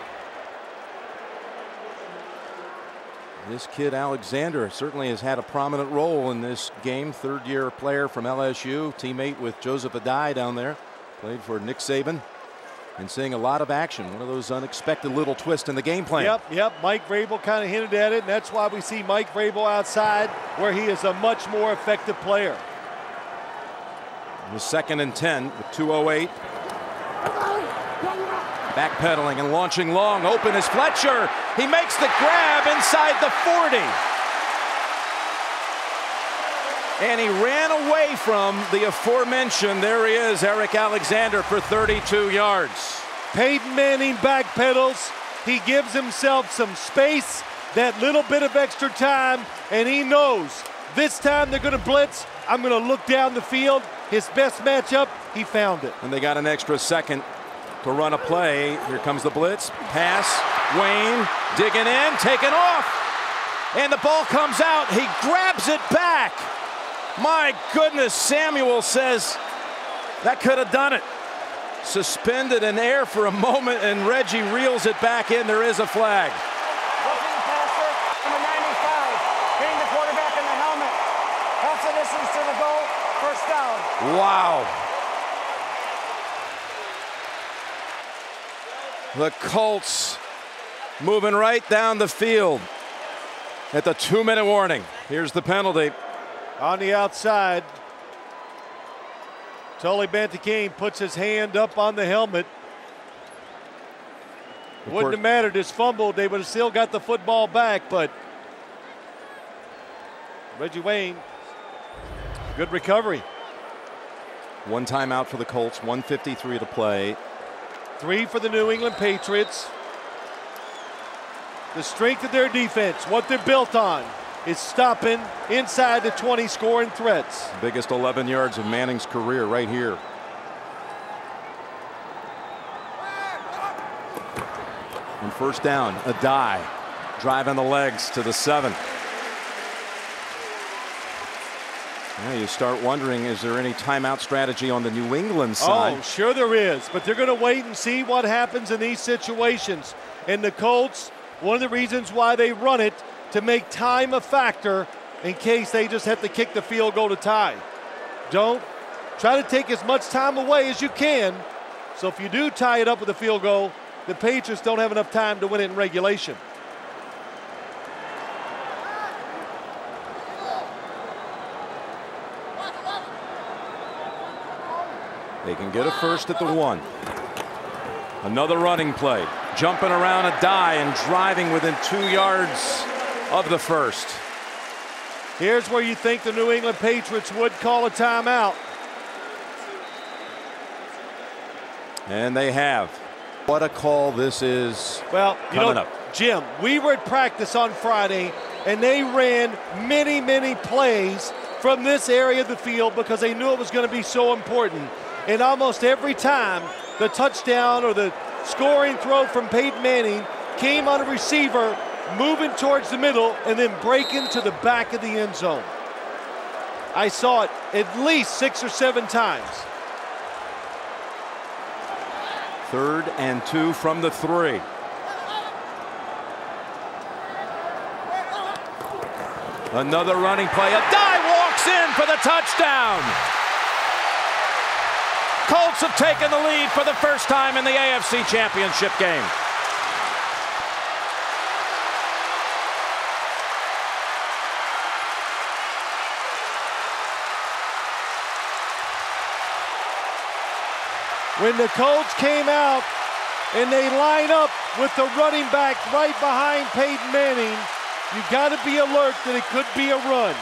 This kid Alexander certainly has had a prominent role in this game. Third year player from LSU, teammate with Joseph Addai down there. Played for Nick Saban and seeing a lot of action. One of those unexpected little twists in the game plan. Yep, yep. Mike Vrabel kind of hinted at it, and that's why we see Mike Vrabel outside where he is a much more effective player. The second and 10 with 208. Backpedaling and launching long. Open is Fletcher. He makes the grab inside the 40. And he ran away from the aforementioned. There he is, Eric Alexander for 32 yards. Peyton Manning backpedals. He gives himself some space, that little bit of extra time, and he knows this time they're going to blitz. I'm going to look down the field. His best matchup, he found it. And they got an extra second to run a play. Here comes the blitz. Pass. Wayne digging in, taking off. And the ball comes out. He grabs it back. My goodness, Samuel says that could have done it. Suspended in air for a moment, and Reggie reels it back in. There is a flag. Roughing the passer, number 95, hitting the quarterback in the helmet. That's the distance to the goal. First down. Wow. The Colts moving right down the field at the two minute warning. Here's the penalty. On the outside, Tully Banta-Cain puts his hand up on the helmet. Of Wouldn't course- have mattered. His fumble, they would have still got the football back, but Reggie Wayne, good recovery. One timeout for the Colts, 153 to play. Three for the New England Patriots. The strength of their defense, what they're built on, is stopping inside the 20 scoring threats. Biggest 11 yards of Manning's career right here. And first down, Addai, driving the legs to the seven. Yeah, you start wondering, is there any timeout strategy on the New England oh, side? Oh, sure there is, but they're going to wait and see what happens in these situations. And the Colts, one of the reasons why they run it to make time a factor in case they just have to kick the field goal to tie. Don't try to take as much time away as you can. So if you do tie it up with a field goal, the Patriots don't have enough time to win it in regulation. They can get a first at the one. Another running play. Jumping around Addai and driving within two yards of the first. Here's where you think the New England Patriots would call a timeout. And they have. What a call this is. Well, you know, up. Jim, we were at practice on Friday, and they ran many, many plays from this area of the field because they knew it was going to be so important. And almost every time the touchdown or the scoring throw from Peyton Manning came on a receiver moving towards the middle and then breaking to the back of the end zone. I saw it at least six or seven times. Third and two from the three. Another running play. A die walks in for the touchdown. Colts have taken the lead for the first time in the AFC Championship game. when the Colts came out and they line up with the running back right behind Peyton Manning, you've got to be alert that it could be a run.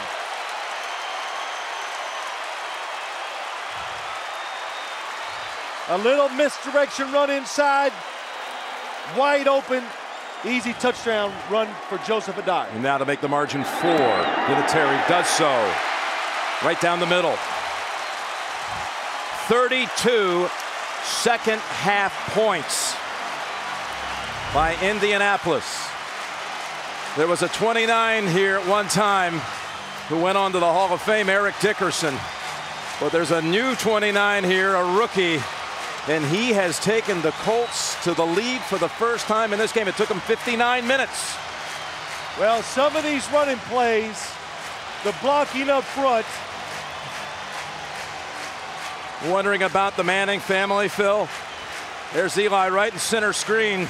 A little misdirection run inside, wide open, easy touchdown run for Joseph Addai. And now to make the margin four. Vinatieri does so. Right down the middle. 32 second half points by Indianapolis. There was a 29 here at one time who went on to the Hall of Fame, Eric Dickerson. But there's a new 29 here, a rookie, and he has taken the Colts to the lead for the first time in this game. It took him 59 minutes. Well, some of these running plays, the blocking up front. Wondering about the Manning family, Phil. There's Eli right in center screen.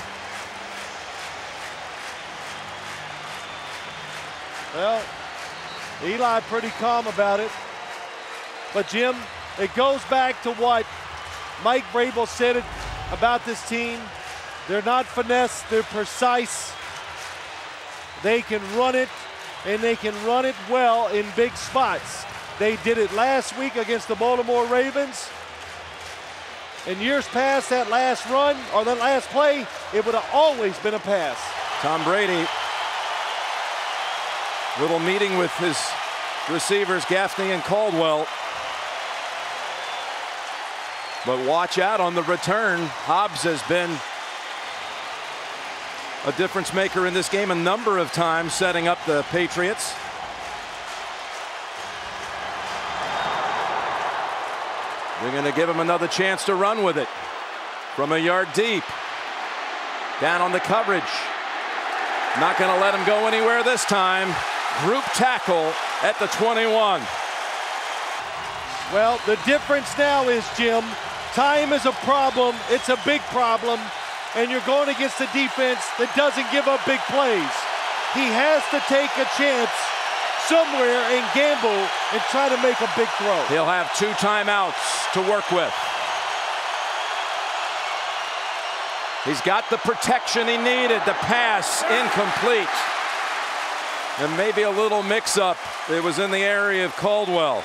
Well, Eli pretty calm about it. But Jim, it goes back to what Mike Vrabel said it about this team. They're not finesse, they're precise. They can run it, and they can run it well in big spots. They did it last week against the Baltimore Ravens. In years past, that last run or that last play, it would have always been a pass. Tom Brady, little meeting with his receivers, Gaffney and Caldwell. But watch out on the return. Hobbs has been a difference maker in this game a number of times, setting up the Patriots. They're going to give him another chance to run with it from a yard deep. Down on the coverage. Not going to let him go anywhere this time. Group tackle at the 21. Well, the difference now is, Jim, time is a problem. It's a big problem. And you're going against a defense that doesn't give up big plays. He has to take a chance somewhere and gamble and try to make a big throw. He'll have two timeouts to work with. He's got the protection he needed. The pass incomplete. And maybe a little mix up. It was in the area of Caldwell.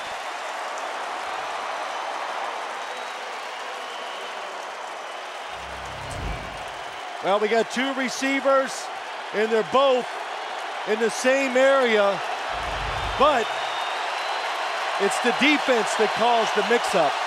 Well, we got two receivers, and they're both in the same area, but it's the defense that caused the mix-up.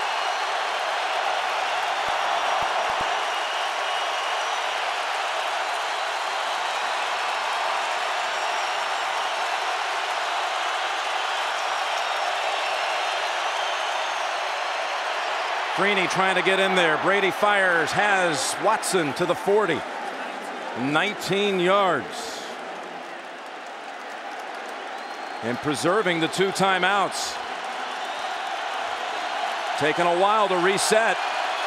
Freeney trying to get in there. Brady fires, has Watson to the 40. 19 yards. And preserving the two timeouts. Taking a while to reset.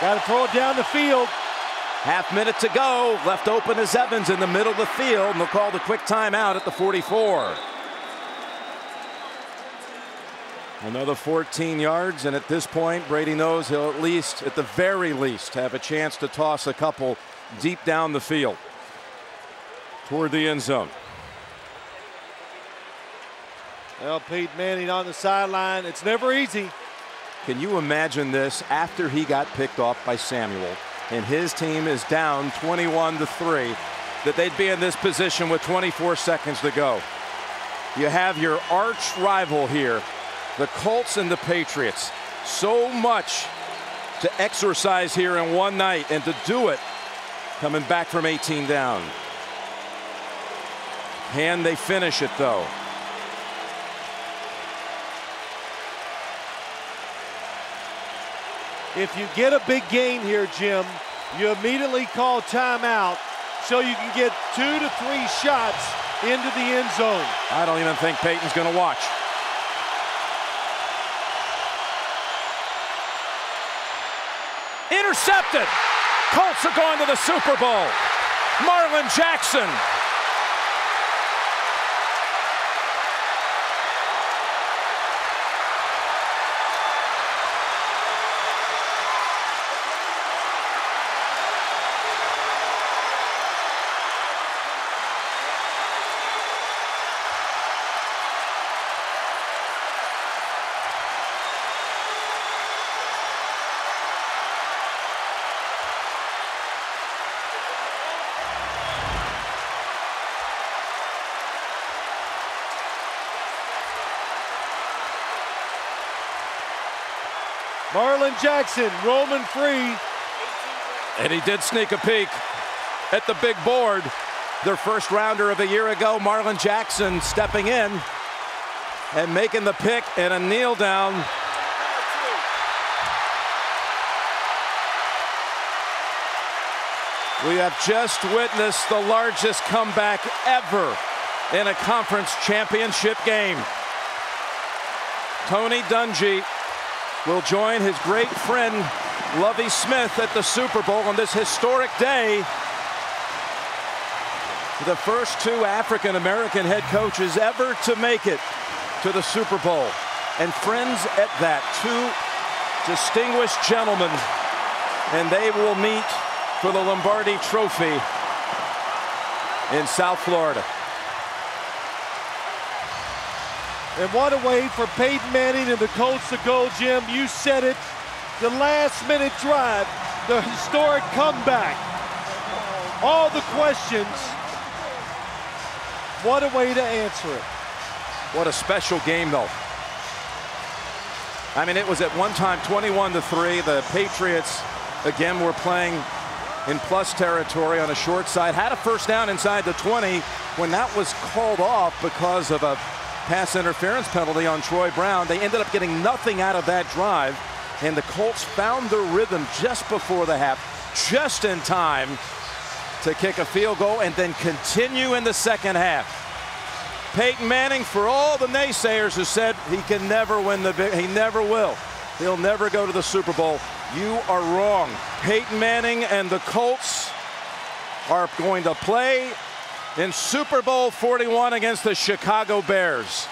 Got to throw it down the field. Half minute to go. Left open is Evans in the middle of the field. And they'll call the quick timeout at the 44. Another 14 yards, and at this point, Brady knows he'll at least, at the very least, have a chance to toss a couple deep down the field toward the end zone. Well, Pete Manning on the sideline. It's never easy. Can you imagine this after he got picked off by Samuel and his team is down 21 to 3 that they'd be in this position with 24 seconds to go. You have your arch rival here the Colts and the Patriots. So much to exercise here in one night and to do it coming back from 18 down. Can they finish it though? If you get a big gain here, Jim, you immediately call timeout so you can get two to three shots into the end zone. I don't even think Peyton's going to watch. Intercepted. Colts are going to the Super Bowl. Marlin Jackson Marlin Jackson roaming free. And he did sneak a peek at the big board. Their first rounder of a year ago, Marlin Jackson stepping in and making the pick and a kneel down. We have just witnessed the largest comeback ever in a conference championship game. Tony Dungy will join his great friend Lovie Smith at the Super Bowl on this historic day. The first two African American head coaches ever to make it to the Super Bowl. And friends at that, two distinguished gentlemen. And they will meet for the Lombardi Trophy in South Florida. And what a way for Peyton Manning and the Colts to go, Jim. You said it. The last minute drive, the historic comeback. All the questions. What a way to answer it. What a special game, though. I mean, it was at one time 21 to 3. The Patriots, again, were playing in plus territory on a short side. Had a first down inside the 20 when that was called off because of a pass interference penalty on Troy Brown. They ended up getting nothing out of that drive, and the Colts found their rhythm just before the half, just in time to kick a field goal and then continue in the second half. Peyton Manning, for all the naysayers who said he can never win the big, he never will. He'll never go to the Super Bowl. You are wrong. Peyton Manning and the Colts are going to play in Super Bowl 41 against the Chicago Bears.